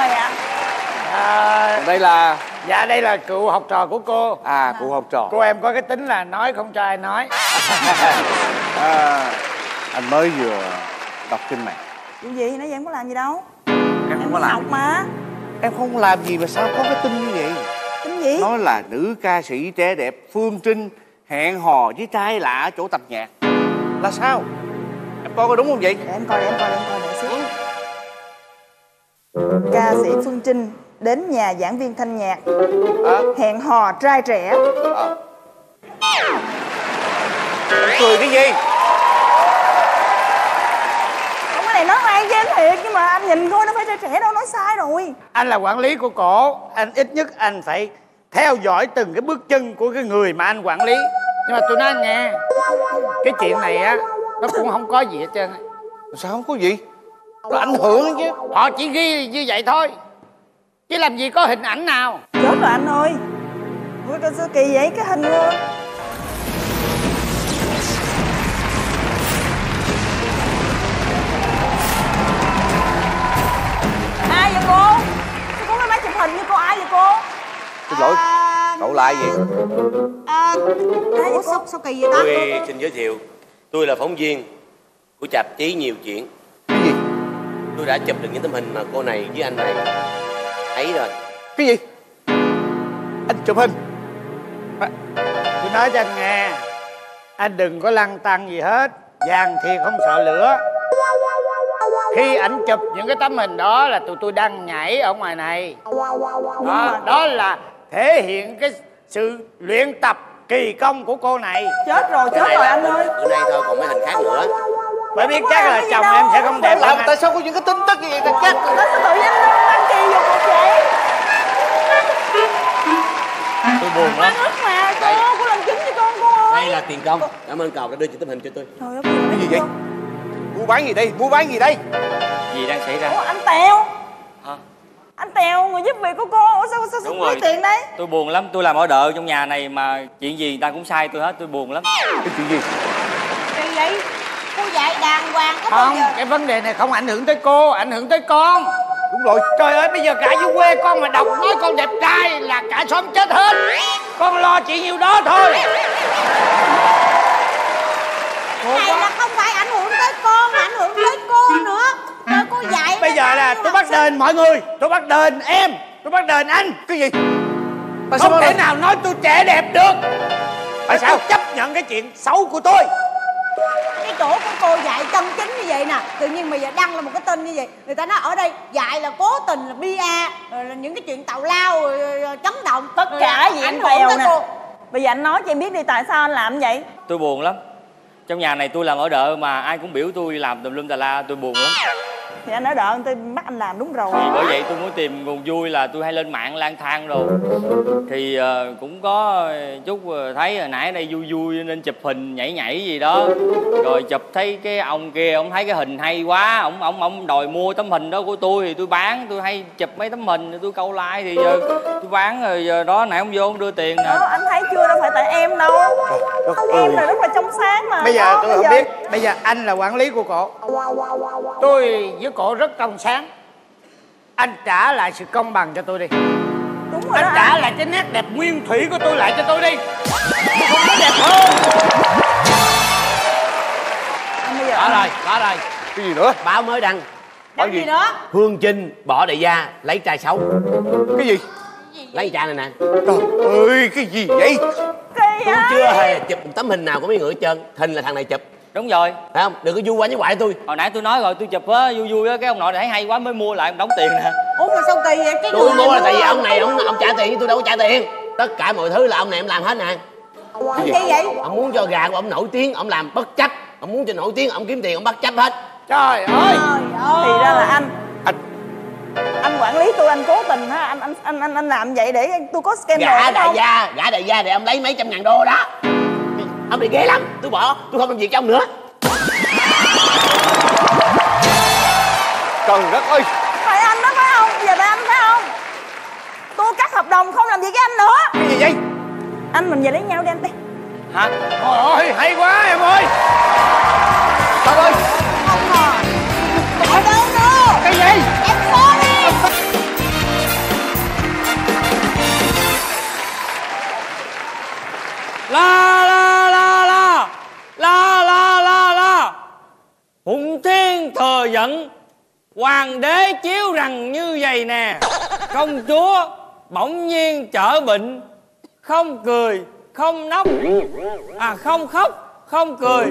à, còn đây là? dạ đây là cựu học trò của cô. À cụ học trò. Cô em có cái tính là nói không cho ai nói. À, anh mới vừa đọc trên mạng. Chuyện gì? Nãy giờ em có làm gì đâu. Em không em có đi học làm mà. Em không làm gì mà sao có cái tin như vậy? Tính gì? Nói là nữ ca sĩ trẻ đẹp phương trinh hẹn hò với trai lạ ở chỗ tập nhạc. Là sao? Em coi có đúng không vậy? Để em coi để em coi để em coi để xíu ca sĩ phương trinh đến nhà giảng viên thanh nhạc. À, hẹn hò trai trẻ. À. cười cái gì? Không cái này nói ai với em thiệt nhưng mà anh nhìn thôi nó phải trai trẻ đâu nói sai rồi. Anh là quản lý của cổ anh ít nhất anh phải theo dõi từng cái bước chân của cái người mà anh quản lý. Nhưng mà tôi nói anh nghe cái chuyện này á nó cũng không có gì hết trơn á. sao không có gì? Nó ảnh hưởng chứ. Họ chỉ ghi như vậy thôi chứ làm gì có hình ảnh nào? Chết rồi anh ơi. Ủa cái sao kỳ vậy? Cái hình luôn. Ai vậy cô? Sao có cái máy chụp hình như cô ai vậy cô? Xin lỗi. À, cậu lại gì à, ủa sao, sao kỳ vậy ta? Tôi xin giới thiệu, tôi là phóng viên của tạp chí Nhiều Chuyện. cái gì? Tôi đã chụp được những tấm hình mà cô này với anh này thấy rồi. cái gì? Anh chụp hình. Tôi nói cho anh nghe. Anh đừng có lăng tăng gì hết. Vàng thiệt không sợ lửa. Khi ảnh chụp những cái tấm hình đó là tụi tôi đang nhảy ở ngoài này. Đó, đó là thể hiện cái sự luyện tập kỳ công của cô này. Chết rồi chết rồi là anh ơi. bữa nay thôi còn mấy hình khác nữa. Bởi biết chắc là gì chồng đâu. em sẽ không đẹp anh tại sao có những cái tính tất như vậy ta chắc nó sao tự nhiên anh kỳ vậy cô chị? Tôi buồn lắm. ức mà cô cô làm chứng cho con cô ơi. Đây là tiền công. Cảm ơn cậu đã đưa những tấm hình cho tôi. trời ơi cái gì vậy? mua bán gì đây? Mua bán gì đây? Gì đang xảy ra? Ủa anh tèo. Hả? anh tèo người giúp việc của cô ủa sao sao, sao Đúng lấy rồi. tiền đấy tôi buồn lắm tôi làm ở đợi trong nhà này mà chuyện gì người ta cũng sai tôi hết tôi buồn lắm. Cái chuyện gì? Kỳ vậy Cô dạy đàng hoàng có bao không giờ cái vấn đề này không ảnh hưởng tới cô ảnh hưởng tới con. Đúng rồi. Trời ơi bây giờ cả dưới quê con mà đọc nói con đẹp trai là cả xóm chết hết. Con lo chuyện nhiêu đó thôi. Này là không phải ảnh hưởng tới con mà ảnh hưởng tới cô nữa. Rồi cô dạy bây giờ là tôi bắt đền mọi người. Tôi bắt đền em. Tôi bắt đền anh. Cái gì? Không thể nào nói tôi trẻ đẹp được. Tại sao? chấp nhận cái chuyện xấu của tôi cái chỗ của cô dạy chân chính như vậy nè tự nhiên bây giờ đăng là một cái tin như vậy. Người ta nói ở đây dạy là cố tình là bia rồi là những cái chuyện tào lao rồi, rồi, rồi chấn động. Tất rồi cả là gì ảnh anh hưởng tới nè. cô. Bây giờ anh nói cho em biết đi tại sao anh làm vậy? Tôi buồn lắm. Trong nhà này tôi làm ở đợi mà ai cũng biểu tôi làm tùm lum tà la tôi buồn lắm thì anh ở đợi tôi bắt anh làm đúng rồi. Thì bởi vậy tôi muốn tìm nguồn vui là tôi hay lên mạng lang thang rồi. Thì ờ, cũng có chút ờ, thấy hồi nãy đây vui vui nên chụp hình nhảy nhảy gì đó. Rồi chụp thấy cái ông kia ông thấy cái hình hay quá ông ông ông đòi mua tấm hình đó của tôi thì tôi bán. Tôi hay chụp mấy tấm hình tôi câu like thì giờ tôi bán rồi giờ đó nãy ông vô ông đưa tiền nè. Đó anh thấy chưa? Đâu phải tại em đâu. Em là rất là trong sáng mà. Bây giờ Đó, tôi không biết bây giờ anh là quản lý của cổ. Tôi với cổ rất trong sáng. Anh trả lại sự công bằng cho tôi đi. Đúng rồi anh đó trả anh. lại cái nét đẹp nguyên thủy của tôi lại cho tôi đi. Tôi không có đẹp hơn. Anh bây giờ có rồi có rồi. Cái gì nữa? Báo mới đăng. Báo gì? gì nữa? Hương trinh bỏ đại gia lấy trai xấu. Cái gì? Lấy trai này nè. Trời ơi cái gì vậy? Tôi chưa hề chụp một tấm hình nào của mấy người hết trơn. Hình là thằng này chụp đúng rồi. Phải không? Đừng có vui quá với ngoại tôi. Hồi nãy tôi nói rồi tôi chụp á vui vui á cái ông nội này thấy hay quá mới mua lại ông đóng tiền nè. Ủa mà sao kỳ vậy? Cái tôi mua là tại vì ông này ông ông trả tiền với tôi đâu có trả tiền. Tất cả mọi thứ là ông này em làm hết nè. Cái gì? vậy? Ông muốn cho gà của ông nổi tiếng ông làm bất chấp. Ông muốn cho nổi tiếng ông kiếm tiền ông bất chấp hết. Trời ơi! Trời ơi thì ra là anh. Anh. Anh quản lý tôi anh cố tình á anh anh anh anh, làm vậy để tôi có scandal gã đại gia gã đại gia để ông lấy mấy trăm ngàn đô đó ông này ghê lắm. Tôi bỏ tôi không làm việc cho ông nữa. Trời đất ơi. Phải anh đó phải không? Giờ phải anh phải không? Tôi cắt hợp đồng không làm việc với anh nữa. Cái gì vậy? Anh mình về lấy nhau đi anh đi hả? Trời ơi hay quá em ơi. Trời ơi? Không à. Ở đâu nữa? Cái gì? Em cố đi. La la la la la la phụng thiên thờ giận hoàng đế chiếu rằng như vậy nè. Công chúa bỗng nhiên trở bệnh. Không cười, không nóc à không khóc, không cười.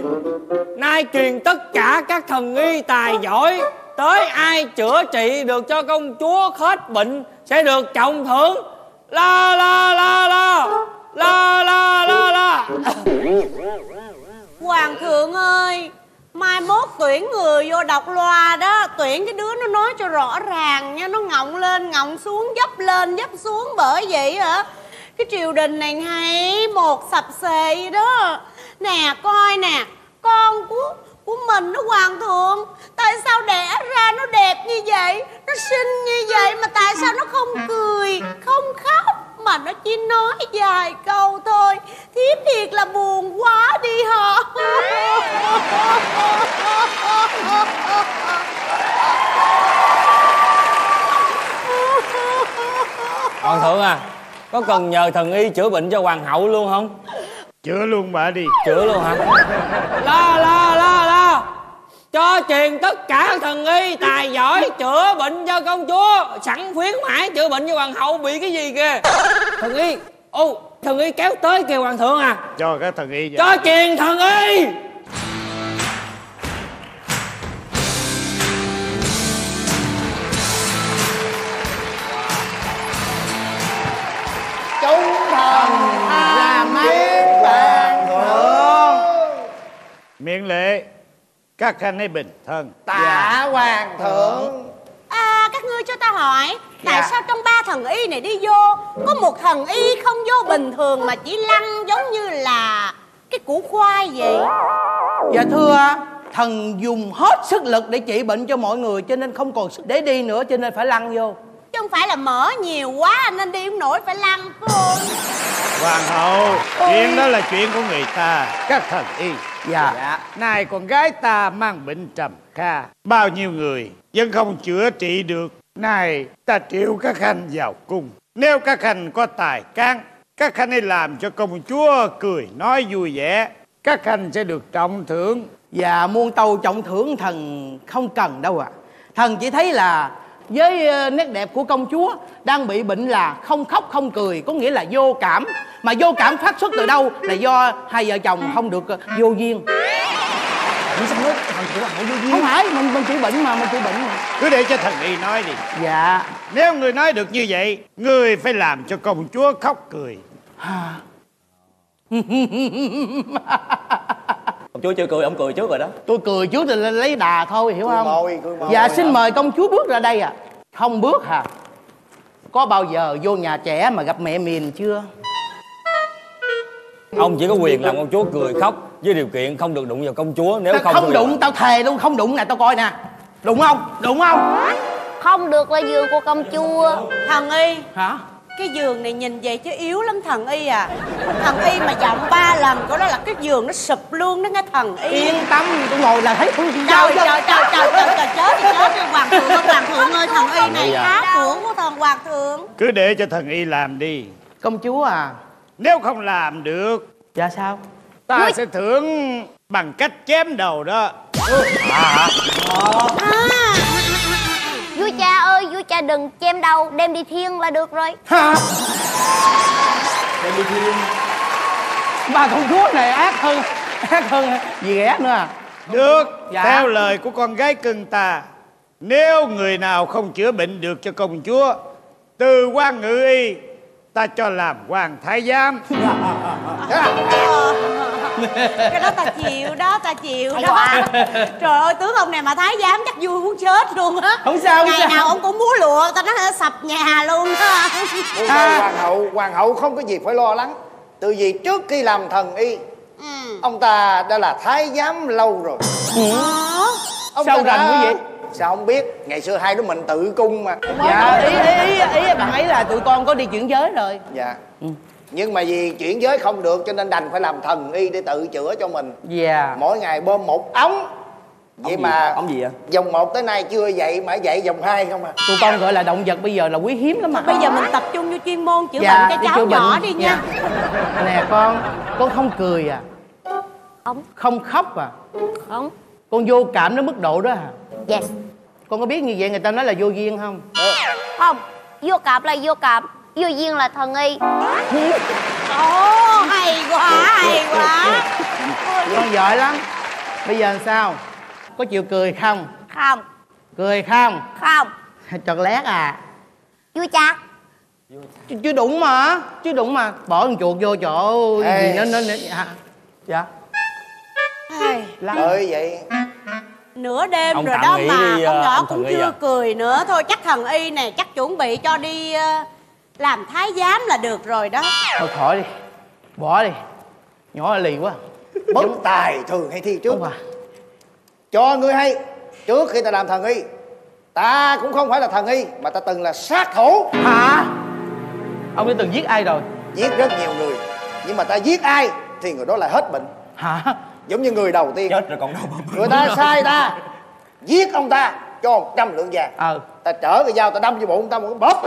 Nay truyền tất cả các thần y tài giỏi. Tới ai chữa trị được cho công chúa hết bệnh sẽ được trọng thưởng. La la la la. La la la la. Hoàng thượng ơi Mai mốt tuyển người vô đọc loa đó, Tuyển cái đứa nó nói cho rõ ràng nha, Nó ngọng lên, ngọng xuống, dấp lên, dấp xuống Bởi vậy hả? Cái triều đình này hay, một sập xề đó. Nè, coi nè, Con của của mình nó hoàng thượng, Tại sao đẻ ra nó đẹp như vậy, Nó xinh như vậy Mà tại sao nó không cười, Không khóc? Mà nó chỉ nói vài câu thôi. Thiếp thiệt là buồn quá đi hả? Hoàng thượng à có cần nhờ thần y chữa bệnh cho hoàng hậu luôn không? Chữa luôn bà đi. Chữa luôn hả? La la la la cho truyền tất cả thần y tài giỏi chữa bệnh cho công chúa. Sẵn khuyến mãi chữa bệnh cho hoàng hậu bị cái gì kìa. Thần y ô thần y kéo tới kìa hoàng thượng à. Cho cái thần y cho truyền thần y. Chúng thần ra mắt hoàng thượng miễn lệ các khanh hãy bình thân. Tạ hoàng thượng. À các ngươi cho ta hỏi Tại sao trong ba thần y này đi vô Có một thần y không vô bình thường Mà chỉ lăn giống như là Cái củ khoai vậy? Dạ thưa thần dùng hết sức lực để trị bệnh cho mọi người cho nên không còn sức để đi nữa cho nên phải lăn vô. Chứ không phải là mỡ nhiều quá nên đi không nổi phải lăn Hoàng hậu Chuyện đó là chuyện của người ta Các thần y Dạ. Này con gái ta mang bệnh trầm kha. Bao nhiêu người Vẫn không chữa trị được. Này ta triệu các khanh vào cung. Nếu các khanh có tài can Các khanh hãy làm cho công chúa cười nói vui vẻ. Các khanh sẽ được trọng thưởng. Và muôn tâu trọng thưởng thần không cần đâu ạ. Thần chỉ thấy là với ờ, nét đẹp của công chúa đang bị bệnh là không khóc không cười có nghĩa là vô cảm mà vô cảm phát xuất từ đâu là do hai vợ chồng không được ờ, vô duyên. Không phải mình mình chữa bệnh mà mình chữa bệnh mà. Cứ để cho thần y nói đi. Dạ. Nếu người nói được như vậy Người phải làm cho công chúa khóc cười. Ông chúa chưa cười, ông cười trước rồi đó. Tôi cười trước thì lấy đà thôi hiểu Cười không? môi, cười môi. dạ xin mời công chúa bước ra đây ạ. Không bước hả? Có bao giờ vô nhà trẻ mà gặp mẹ miền chưa Ông chỉ có quyền làm công chúa cười khóc Với điều kiện không được đụng vào công chúa. Nếu Tao không không đụng tao thề luôn không đụng nè tao coi nè. Đụng không? Đụng không? Không được là giường của công chúa. Thần y. Hả? Cái giường này nhìn vậy chứ yếu lắm thần y à. Thần y mà dặm ba lần có đó là cái giường nó sụp luôn đó nghe thần y. Yên tâm tôi ngồi là thấy trời trời trời trời trời trời chết thì chết đi hoàng thượng ơi hoàng thượng ơi thần y này da. ác của của thần hoàng thượng. Cứ để cho thần y làm đi. Công chúa à Nếu không làm được dạ sao? Ta sẽ thưởng bằng cách chém đầu đó. Vua cha ơi vua cha đừng chém đầu Đem đi thiên là được rồi. Hả bà công chúa này ác hơn ác hơn gì ghẻ nữa à? Được Dạ. Theo lời của con gái cưng ta Nếu người nào không chữa bệnh được cho công chúa Từ quan ngự y Ta cho làm quan thái giám. Cái đó ta chịu đó ta chịu đó. trời ơi tướng ông này mà thái giám chắc vui muốn chết luôn á. Không sao, không ngày sao. nào ông cũng múa lụa ta nói sập nhà luôn á. Ôi, hoàng hậu hoàng hậu không có gì phải lo lắng. Từ vì trước khi làm thần y ông ta đã là thái giám lâu rồi. Ông Sao ta đã- rành quý vị? Sao không biết? Ngày xưa hai đứa mình tự cung mà. Dạ. Ý ý ý, ý bạn ấy là tụi con có đi chuyển giới rồi. Dạ. Nhưng mà vì chuyển giới không được cho nên đành phải làm thần y để tự chữa cho mình. Dạ. Mỗi ngày bơm một ống. Vậy gì? mà Ống gì vậy? dòng một tới nay chưa dậy mà dậy dòng hai không à. Tụi con gọi là động vật bây giờ là quý hiếm lắm mà bây giờ mình tập trung vô chuyên môn chữa Dạ, bệnh cho đi cháu nhỏ bệnh. đi nha. Dạ. nè con con không cười à? Không. Không khóc à? Không con vô cảm đến mức độ đó à? Yes. Con có biết như vậy người ta nói là vô duyên không? Không Vô cảm là vô cảm Vô duyên là thần y. Ồ hay quá hay quá. Con giỏi lắm. Bây giờ làm sao? Có chịu cười không? Không. Cười không? Không. Chọt lét à? Vua cha chứ, chứ đụng mà chứ đụng mà. Bỏ con chuột vô chỗ gì nó nó nó Hay. bởi vậy? Nửa đêm Ông rồi đó mà đi, con nhỏ cũng chưa à. cười nữa. Thôi chắc thần y này chắc chuẩn bị cho đi ờ, làm thái giám là được rồi đó. Thôi khỏi đi. Bỏ đi. Nhỏ lì quá. Bất tài thường hay thi trước. À. cho ngươi hay. Trước khi ta làm thần y ta cũng không phải là thần y mà ta từng là sát thủ hả? Ông đã từng giết ai rồi? Giết rất nhiều người. Nhưng mà ta giết ai thì người đó lại hết bệnh. Hả giống như người đầu tiên. Chết rồi còn đâu mà người ta sai ta. Giết ông ta cho một trăm lượng vàng. Ờ ta trở cái dao ta đâm vô bụng ông ta một cái bóp.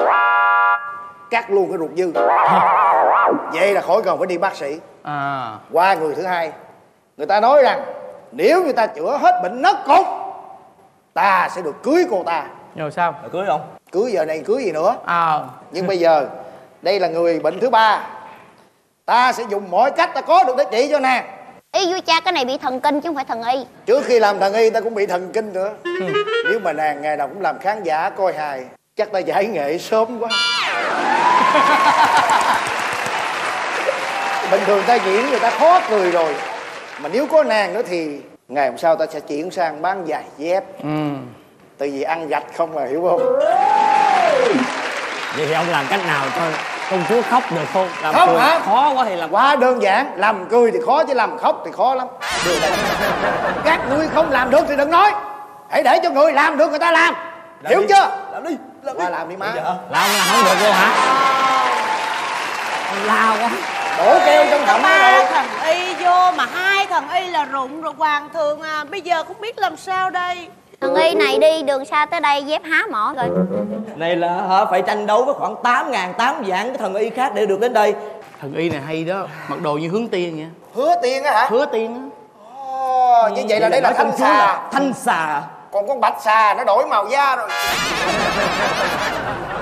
Cắt luôn cái ruột dư. Vậy là khỏi cần phải đi bác sĩ. À. Qua người thứ hai. Người ta nói rằng nếu như ta chữa hết bệnh nấc cốt ta sẽ được cưới cô ta. Rồi sao? Rồi cưới không? cưới giờ này cưới gì nữa? Ờ nhưng bây giờ đây là người bệnh thứ ba. Ta sẽ dùng mọi cách ta có được để trị cho nàng Ý vua cha cái này bị thần kinh chứ không phải thần y. Trước khi làm thần y ta cũng bị thần kinh nữa. Nếu mà nàng ngày nào cũng làm khán giả coi hài chắc ta giải nghệ sớm quá. Bình thường ta diễn người ta khó cười rồi. Mà nếu có nàng nữa thì ngày hôm sau ta sẽ chuyển sang bán giày dép. Ừ. Tại vì ăn gạch không là hiểu không? Vậy thì ông làm cách nào cho công chúa khóc được không? Làm Không cười hả? khó quá thì làm quá đơn giản. Làm cười thì khó chứ làm khóc thì khó lắm. Các ngươi không làm được thì đừng nói. Hãy để cho người làm được người ta làm. Hiểu chưa? Làm đi. Làm qua làm đi má. Làm là không được luôn hả? Lao quá đổ keo trong thẩm ba thằng y vô mà hai thằng y là rụng rồi hoàng thượng à. Bây giờ không biết làm sao đây Thằng Y này đi đường xa tới đây dép há mỏ rồi. Này là hả phải tranh đấu với khoảng 8 ngàn tám vạn cái thần y khác để được đến đây. Thần y này hay đó Mặc đồ như hướng tiên nha hứa tiên á hả? Hứa tiên á. Ồ, như vậy là đây là thanh xà. là thanh xà. Còn con bạch xà nó đổi màu da rồi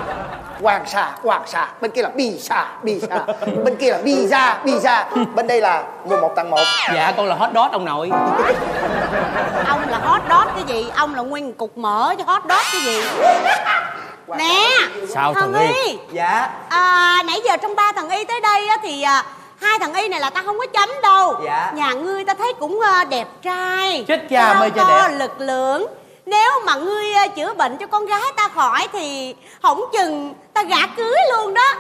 hoàng xà hoàng xà bên kia là bi xà bi xà bên kia là bi da bi da bên đây là mua một tặng một. Dạ con là hot dog ông nội. Ông là hot dog cái gì? Ông là nguyên cục mỡ chứ hot dog cái gì? Nè Sao thằng thằng Y? y? Dạ. À, nãy giờ trong ba thằng y tới đây á thì à, hai thằng y này là ta không có chấm đâu. Dạ. nhà ngươi ta thấy cũng à, đẹp trai. Chết cha mê cha to, đẹp. lực lượng nếu mà ngươi à, chữa bệnh cho con gái ta khỏi thì hỏng chừng ta gả cưới luôn đó.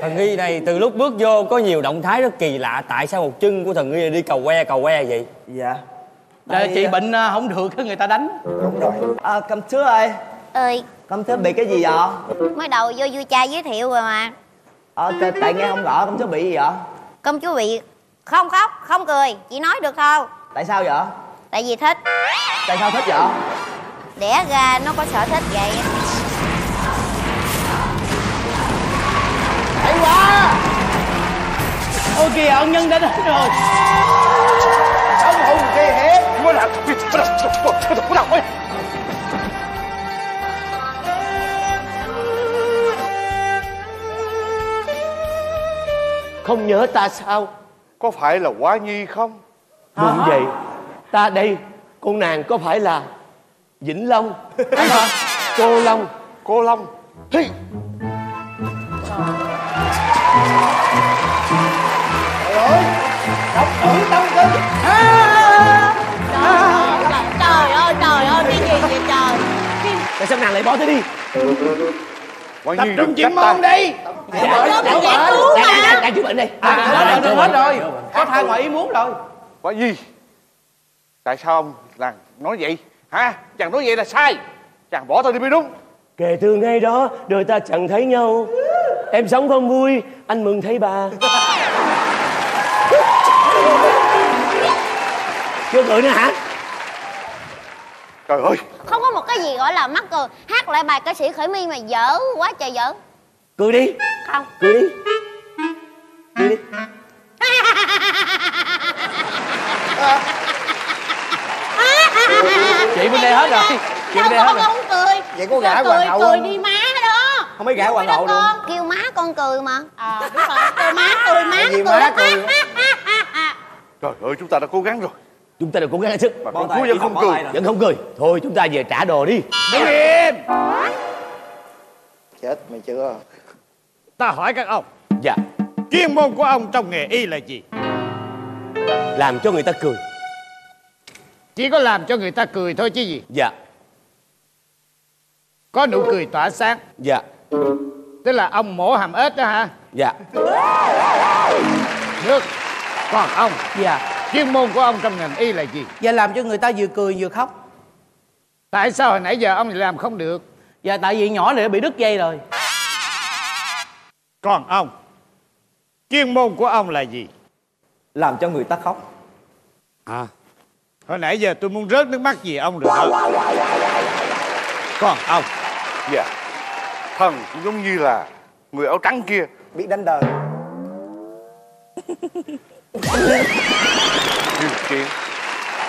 Thần nghi này từ lúc bước vô có nhiều động thái rất kỳ lạ Tại sao một chân của thần nghi đi cầu que cầu que vậy? Dạ. Để chị bệnh à, không được cái người ta đánh. Đúng rồi. À, cầm thưa ơi. Ơi. Cầm thưa bị cái gì vậy? Mới đầu vô vui cha giới thiệu rồi mà. Ờ tại, tại nghe không rõ cầm thưa bị gì vậy? Công chúa bị không khóc không cười chỉ nói được thôi. Tại sao vậy tại vì thích. Tại sao thích vậy? Đẻ ra nó có sở thích vậy. Hay quá! Ôi kìa ân nhân đã đến rồi. Ông hùng bắt đầu, bắt đầu, bắt đầu, ôi. Không nhớ ta sao? Có phải là Hoa Nhi không? Đúng vậy Ta đây Con nàng có phải là Vĩnh Long? Cô Long? Cô Long. Hey. trời ơi trời ơi cái gì vậy trời? Tại sao nàng lại bỏ tôi đi. Hoa tập trung chuyên môn đi. Giải cứu mà. đang chữa bệnh đây à, Hết rồi Có thai ngoài ý muốn rồi Hoa Nhi Tại sao ông nàng nói vậy? Hả? Chàng nói vậy là sai. Chàng bỏ tôi đi mới đúng. Kể từ ngày đó Đời ta chẳng thấy nhau. Em sống không vui Anh mừng thấy bà Chưa cười nữa hả? Trời ơi! Không có một cái gì gọi là mắc cười. Hát lại bài ca sĩ khởi mi mà dở quá trời dở. Cười đi. Không. Cười đi. Cười đi Chị bên đây hết rồi. Chị bên đây hết rồi. không cười. Vậy có gã hoàng hậu cười đi má đó. Không mấy gã hoàng hậu luôn. con kêu má con cười mà. À đúng rồi. cười má cười má cười má cười. Trời ơi chúng ta đã cố gắng rồi. Chúng ta đều cố gắng hết sức. Mà con Phú vẫn không cười. Vẫn không cười. Thôi chúng ta về trả đồ đi. Đứng im chết mày chưa? Ta hỏi các ông Dạ. chuyên môn của ông trong nghề y là gì? Làm cho người ta cười chỉ có làm cho người ta cười thôi chứ gì. Dạ. Có nụ cười tỏa sáng. Dạ. Tức là ông mổ hàm ếch đó hả? Dạ. Nước. Còn ông? Dạ. Chuyên môn của ông trong ngành y là gì? Dạ làm cho người ta vừa cười vừa khóc. Tại sao hồi nãy giờ ông lại làm không được? Dạ tại vì nhỏ này bị đứt dây rồi. Còn ông? Chuyên môn của ông là gì? Làm cho người ta khóc. À hồi nãy giờ tôi muốn rớt nước mắt gì ông rồi đó. Còn ông? Dạ. Thần cũng giống như là Người áo trắng kia. Biết đánh đời. Nhưng chuyện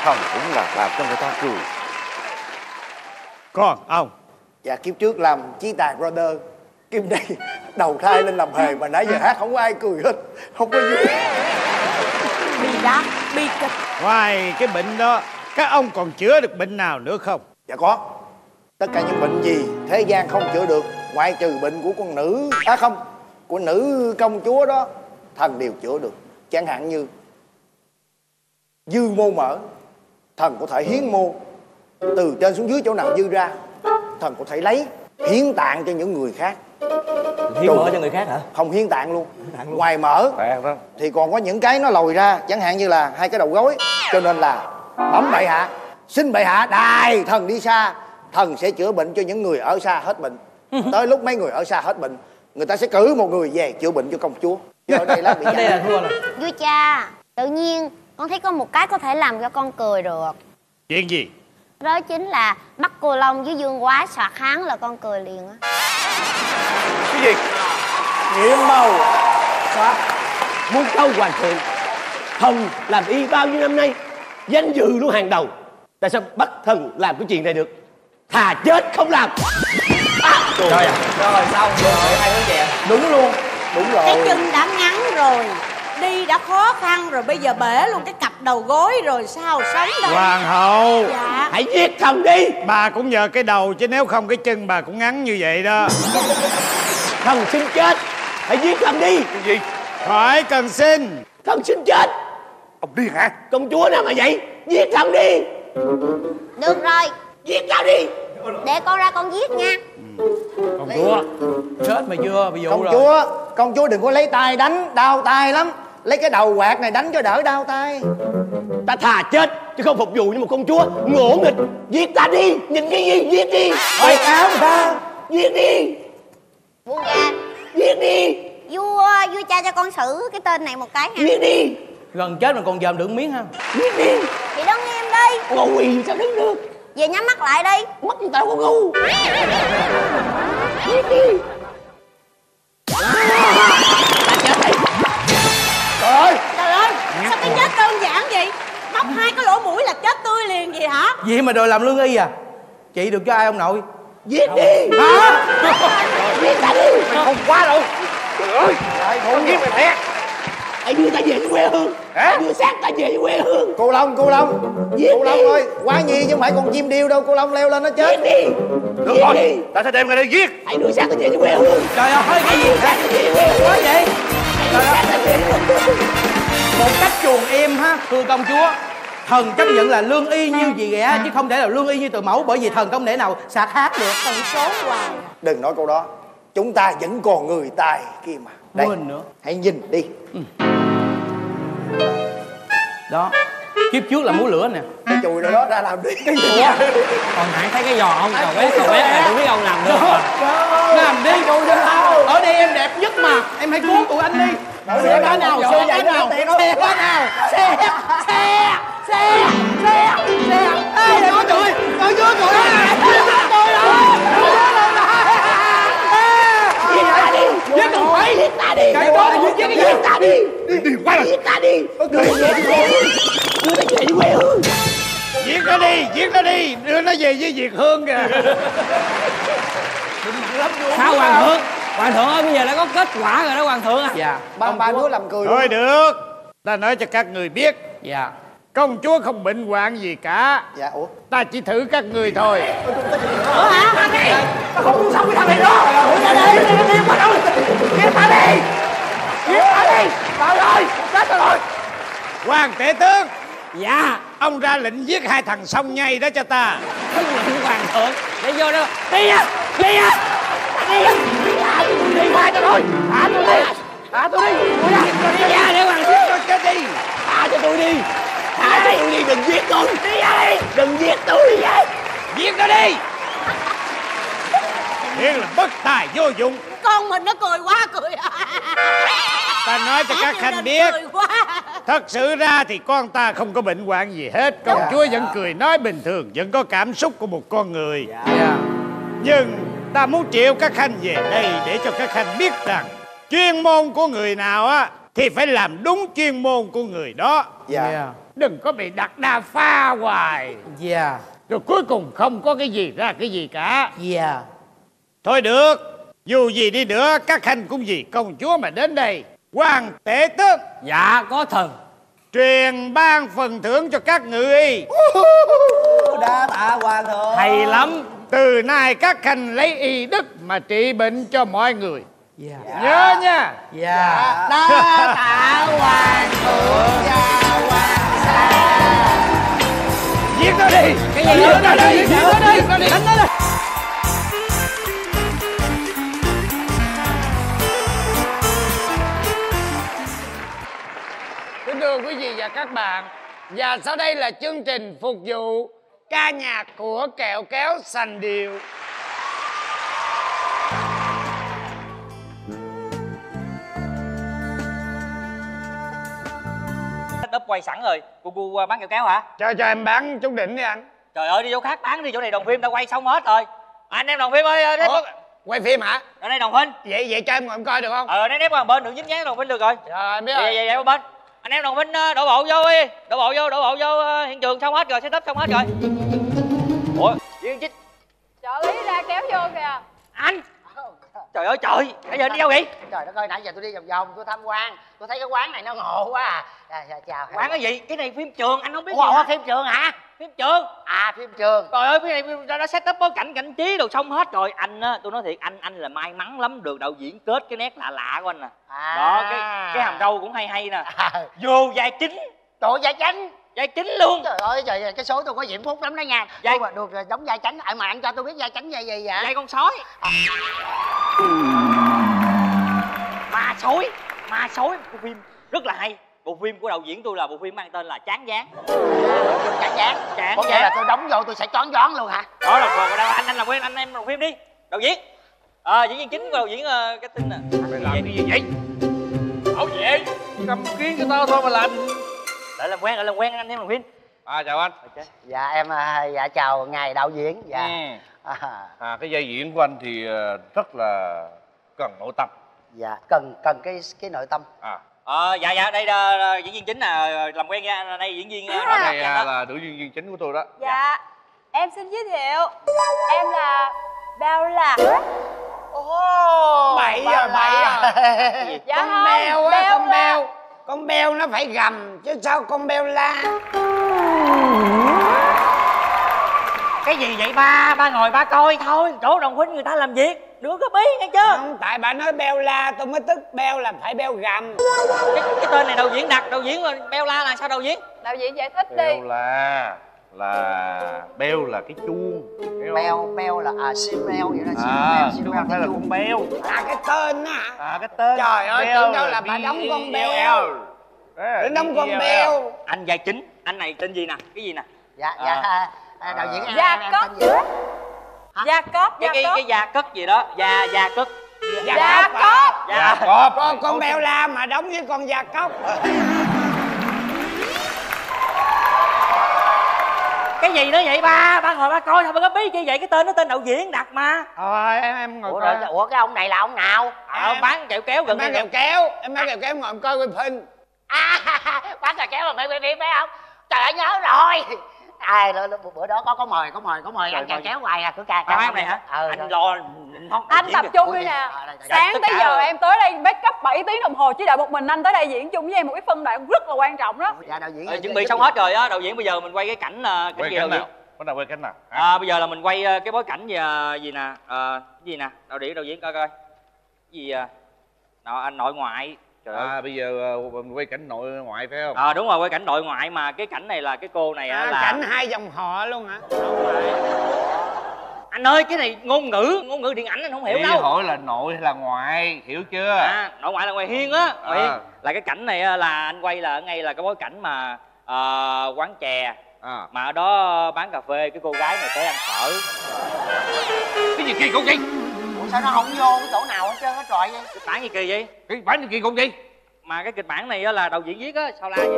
Thần cũng là làm cho người ta cười. Còn ông? Dạ kiếp trước làm chí tài brother. Kiếp đây đầu thai lên làm hề mà nãy giờ hát không có ai cười hết. Không có vui bi đát bi kịch. Ngoài cái bệnh đó các ông còn chữa được bệnh nào nữa không? Dạ có. Tất cả những bệnh gì thế gian không chữa được ngoại trừ bệnh của con nữ à không của nữ công chúa đó thần đều chữa được. Chẳng hạn như dư mô mỡ thần có thể hiến mô. Từ trên xuống dưới chỗ nào dư ra thần có thể lấy hiến tạng cho những người khác hiến mỡ cho người khác hả? Không hiến tạng luôn. Ngoài mỡ thì còn có những cái nó lồi ra chẳng hạn như là hai cái đầu gối. Cho nên là bấm bệ hạ xin bệ hạ đài thần đi xa. Thần sẽ chữa bệnh cho những người ở xa hết bệnh. Tới lúc mấy người ở xa hết bệnh người ta sẽ cử một người về chữa bệnh cho công chúa. Ở đây là bị chặn. vua cha tự nhiên con thấy có một cái có thể làm cho con cười được. Chuyện gì? Đó chính là bắt cô long với dương quá soạt háng là con cười liền á cái gì? Nhiệm màu. Soát Muốn câu hoàng thượng. Thần làm y bao nhiêu năm nay Danh dự luôn hàng đầu. Tại sao bắt thần làm cái chuyện này được? Thà chết không làm. Trời ạ. Rồi xong rồi hai đứa chè đúng luôn. Đúng cái rồi. chân đã ngắn rồi đi đã khó khăn rồi bây giờ bể luôn cái cặp đầu gối rồi sao sống đây? Hoàng hậu! Dạ. Hãy giết thần đi! Bà cũng nhờ cái đầu chứ nếu không cái chân bà cũng ngắn như vậy đó. Thần xin chết! Hãy giết thần đi! Cái gì? Khỏi cần xin! Thần xin chết! Ông điên hả? Công chúa nào mà vậy? Giết thần đi! Được rồi. Giết tao đi! Để con ra con giết nha. Con chúa chết mà chưa bị dụ công rồi. chúa công chúa đừng có lấy tay đánh đau tay lắm lấy cái đầu quạt này đánh cho đỡ đau tay. Ta thà chết Chứ không phục vụ như một công chúa. Ngỗ nghịch Giết ta đi Nhìn cái gì Giết đi. Mặc áo ta Giết đi. Vua cha Giết đi. Vua vua cha cho con xử cái tên này một cái nha Giết đi. Gần chết mà còn dòm được miếng ha. Giết đi. Thì đứng im đi. Ngu quỳ sao đứng được. Về nhắm mắt lại đi. Mắt người ta có ngu. Giết đi cái chết đơn giản vậy? Bóc hai cái lỗ mũi là chết tươi liền vậy hả? Gì mà đòi làm lương y à? Chị được cho ai ông nội? Giết đi! Hả? Giết ta đi! Mày không quá đâu. Trời ơi! Không giết mày thiệt Hãy đưa ta về với quê hương. Hãy đưa xác ta về với quê hương. Cô long cô long. Giết cô long ơi quá nhi chứ không phải con chim điêu đâu. Cô long leo lên nó chết. Giết đi! Được Giết rồi đi! ta sẽ đem người đây giết. Hãy đưa xác ta về với quê hương. Trời ơi cái gì? Xác ta về với quê hương. Quá vậy. Đưa xác một cách chuồn em ha thưa công chúa. Thần chấp nhận là lương y như gì ghẻ chứ không thể là lương y như từ mẫu bởi vì thần không thể nào sạc hát được. Thần số hoài. Đừng nói câu đó. Chúng ta vẫn còn người tài kia mà. Đây quên nữa. hãy nhìn đi. Đó. Kiếp trước là múa lửa nè. Cái chùi rồi đó ra làm đi. Cái gì Còn nãy thấy cái giò không? Cậu quét cậu quét là tôi biết ông làm được mà. Làm đi. Ở đây em đẹp nhất mà. Em hãy cứu tụi anh đi xe cá nào xe cái nào xe cá nào. xe xe xe xe xe ê đừng có cười. đừng có cười. Giết ta đi. Giết không phải Giết ta đi. Cái đó là giết ta đi. Điên quá rồi Giết ta đi. Đưa ta về với quê hương Đưa ta về với quê hương. Giết nó đi giết nó đi. Đưa nó về với việt hương kìa. Sao hoàng thượng Hoàng thượng ơi bây giờ đã có kết quả rồi đó hoàng thượng à. Dạ. Ba ba đứa làm cười thôi được. Ta nói cho các người biết. Dạ. Công chúa không bệnh hoạn gì cả. Dạ ủa? Ta chỉ thử các người thôi. Ủa hả? Không xong cái thằng này đó Giết ta đi Giết ta đi Giết ta đi. Giết ta đi. Trời ơi Chết rồi. Rồi hoàng tể tướng Dạ. ông ra lệnh giết hai thằng sông nhây đó cho ta. Không lệnh hoàng thượng Để vô đó. Đi à Đi à Đi Thả tôi đi Mai cho rồi Thả tôi đi. Thả tôi đi. Tôi ra Đi ra để hoàng thượng cho chết đi. Thả cho tôi đi. Thả cho tôi đi. Đừng giết tôi Đi ra đi. Đừng giết tôi đi vậy. Giết nó đi. Thiệt là bất tài vô dụng. Con mình nó cười quá cười. Ta nói cho các khanh biết. thật sự ra thì con ta không có bệnh hoạn gì hết. Công chúa vẫn cười nói bình thường vẫn có cảm xúc của một con người. Dạ. Nhưng ta muốn triệu các khanh về đây để cho các khanh biết rằng chuyên môn của người nào á thì phải làm đúng chuyên môn của người đó. Dạ. Dạ. Đừng có bị đặt đa pha hoài. Dạ. Rồi cuối cùng không có cái gì ra cái gì cả. Dạ. Thôi được dù gì đi nữa các khanh cũng vì công chúa mà đến đây. Hoàng tể tước. Dạ có thần. Truyền ban phần thưởng cho các y. Đa tạ hoàng thượng. Hay lắm từ nay các khanh lấy y đức mà trị bệnh cho mọi người. Dạ. nhớ nha. Dạ. dạ. đó dạ. tạ hoàng thượng gia hoàng sa. Giết nó đi. Cái gì? Giết nó đi. Giết nó đi. Đánh nó đi, Đánh thưa quý vị và các bạn và sau đây là chương trình phục vụ ca nhạc của kẹo kéo sành điệu. Setup quay sẵn rồi. Cô cô bán kẹo kéo hả? Cho cho em bán chút đỉnh đi anh. Trời ơi đi chỗ khác bán đi chỗ này đồng phim đã quay xong hết rồi. À, anh em đồng phim ơi nếp Ủa, quay phim hả? Ở đây đồng phim Vậy vậy cho em ngồi em coi được không? Ờ nếp nếp qua bên đừng dính dáng đồng phim được rồi. Rồi em biết rồi. Vậy vậy qua bên anh em đồng phim ờ, đổ bộ vô đi. Đổ bộ vô đổ bộ vô ờ, hiện trường xong hết rồi setup xong hết rồi. Ủa diễn chích trợ lý ra kéo vô kìa. Anh. Trời ơi trời. Bây giờ đi đâu vậy? Trời đất ơi nãy giờ tôi đi vòng vòng tôi tham quan. Tôi thấy cái quán này nó ngộ quá à, à chào. Quán cái gì? Cái này phim trường anh không biết Ủa, gì hả? phim trường hả phim trường. À phim trường. Trời ơi cái này đã, đã set up bối cảnh cảnh trí đồ xong hết rồi. Anh á tôi nói thiệt anh anh là may mắn lắm. Được đạo diễn kết cái nét lạ lạ của anh nè. À. đó cái cái hàm râu cũng hay hay nè. Vô vai chính. Trời vai chánh vai chính luôn. Trời ơi trời ơi, cái số tôi có diễm phúc lắm đó nha. Vai- mà được rồi, đóng vai chánh à, mà anh cho tôi biết vai chánh vai gì vậy? Vai con sói. Ma sói. Ma sói bộ phim rất là hay bộ phim của đạo diễn tôi là bộ phim mang tên là chán dáng Chán chán chán Có nghĩa chán là tôi đóng vô tôi sẽ chón chón luôn hả? Đó là còn đâu anh anh làm quen anh em làm phim đi. Đạo diễn. Ờ diễn viên chính của đạo diễn ờ, cái tin nè. Mày làm cái gì vậy? Bảo vệ cầm kiến cho tao thôi mà làm. Lại làm quen lại làm quen anh em làm phim. À chào anh. Dạ em à, dạ chào ngài đạo diễn Dạ. Ừ. à, à cái vai diễn của anh thì ờ, rất là cần nội tâm. Dạ cần cần cái cái nội tâm. À ờ dạ dạ đây là là diễn viên chính là làm quen nha đây diễn viên ờ, ở đây đó. à, là nữ diễn viên chính của tôi đó. Dạ. Em xin giới thiệu em là bao lạc bậy rồi bậy rồi dạ con không beo á con là- beo. Con beo nó phải gầm chứ sao con beo la cái gì vậy? Ba ba ngồi ba coi thôi. Chỗ đồng huynh người ta làm việc. Đừng có bí nghe chưa? Không tại bà nói beo la tôi mới tức beo là phải beo gầm. Cái, cái tên này đạo diễn đặt đạo diễn rồi beo la là sao đạo diễn? Đạo diễn giải thích đi. Beo là là beo là cái chuông? Beo. Beo là à sim beo vậy đó sim à beo chứ beo không phải là con beo. À cái tên á hả? À cái tên Trời ơi, Beo tưởng đâu là bà đóng con beo. Để đóng con beo. Anh vai chính anh này tên gì nè? Cái gì nè? Dạ dạ à, à, đạo diễn em, Gia gì gia cóp cái gia cái cái da cất gì đó? Da da cất Gia gia cốc. Cóp con con beo la mà đóng với con gia cốc. Cái gì đó vậy ba? Ba ngồi ba coi thôi ba có biết chi vậy? Cái tên nó tên đạo diễn đặt mà. Thôi em em ngồi ủa, coi. rồi, ủa cái ông này là ông nào? Ờ bán kẹo kéo em gần bán đây kẹo kéo em bán kẹo kéo ngồi em coi quay phim. À bán cà kéo mà mày quay phim phải không? Trời ơi nhớ rồi à rồi, rồi, bữa đó có có mời có mời có mời ăn cà kéo hoài à cứ cà ba bán này hả? Ờ anh lo không anh tập trung đi nè. À, đây, sáng tới giờ em tới đây make up 7 tiếng đồng hồ chỉ đợi một mình. Anh tới đây diễn chung với em một cái phân đoạn rất là quan trọng đó. Dạ đạo diễn ờ, chuẩn bị xong hết rồi á. Đạo diễn bây giờ mình quay cái cảnh là cảnh gì nào? bắt đầu quay cảnh nào? À, bây giờ là mình quay ờ, cái bối cảnh gì, ờ, gì nè? Ờ, cái gì nè? Đạo diễn đạo diễn coi coi. Gì à nội anh nội ngoại trời ơi. à bây giờ ờ, mình quay cảnh nội ngoại phải không? À, đúng rồi quay cảnh nội ngoại mà cái cảnh này là cái cô này á à, là cảnh hai dòng họ luôn hả? Anh ơi cái này ngôn ngữ ngôn ngữ điện ảnh anh không hiểu Ý đâu. hỏi là nội hay là ngoại hiểu chưa? À nội ngoại là ngoài hiên á ngoài À. hiên là cái cảnh này á, là anh quay là ở ngay là cái bối cảnh mà ờ, quán chè. À. Mà ở đó bán cà phê cái cô gái này tới ăn phở. Cái gì kỳ cục vậy sao nó không vô cái chỗ nào hết trơn hết trọi vậy kịch bản gì kỳ vậy? Cái bản gì kỳ cục vậy? Mà cái kịch bản này á là đạo diễn viết á sao la vậy?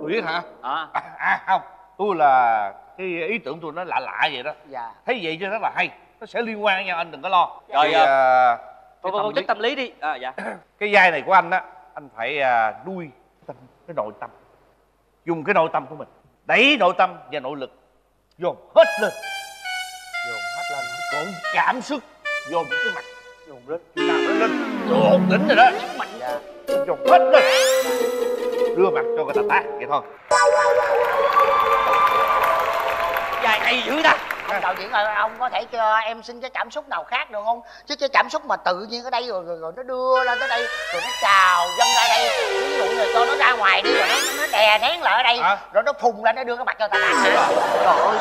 Tôi biết hả? À, à, à không tôi là cái ý tưởng tôi nó lạ lạ vậy đó. Dạ. Thấy vậy chứ rất là hay. Nó sẽ liên quan với nhau anh đừng có lo. Rồi, Thì, à, thôi cái thôi tâm phân tích lý- tâm lý đi. À, dạ. Cái vai này của anh á anh phải à, nuôi tâm cái nội tâm. Dùng cái nội tâm của mình. Đẩy nội tâm và nội lực dồn hết lên. Dồn hết lên còn cảm xúc dồn cái mặt dồn lên làm nó lên dồn đỉnh rồi đó. Mạnh dạ. dồn hết lên đưa mặt cho người ta tác vậy thôi. Dài hay dữ ta. Ông đạo diễn ơi ông có thể cho em xin cái cảm xúc nào khác được không? Chứ cái cảm xúc mà tự nhiên ở đây rồi rồi, rồi nó đưa lên tới đây rồi nó trào dâng ra đây. Ví dụ như cho nó ra ngoài đi rồi nó nó đè nén lại ở đây Hả? rồi nó phùng lên nó đưa cái mặt cho ta tát trời ơi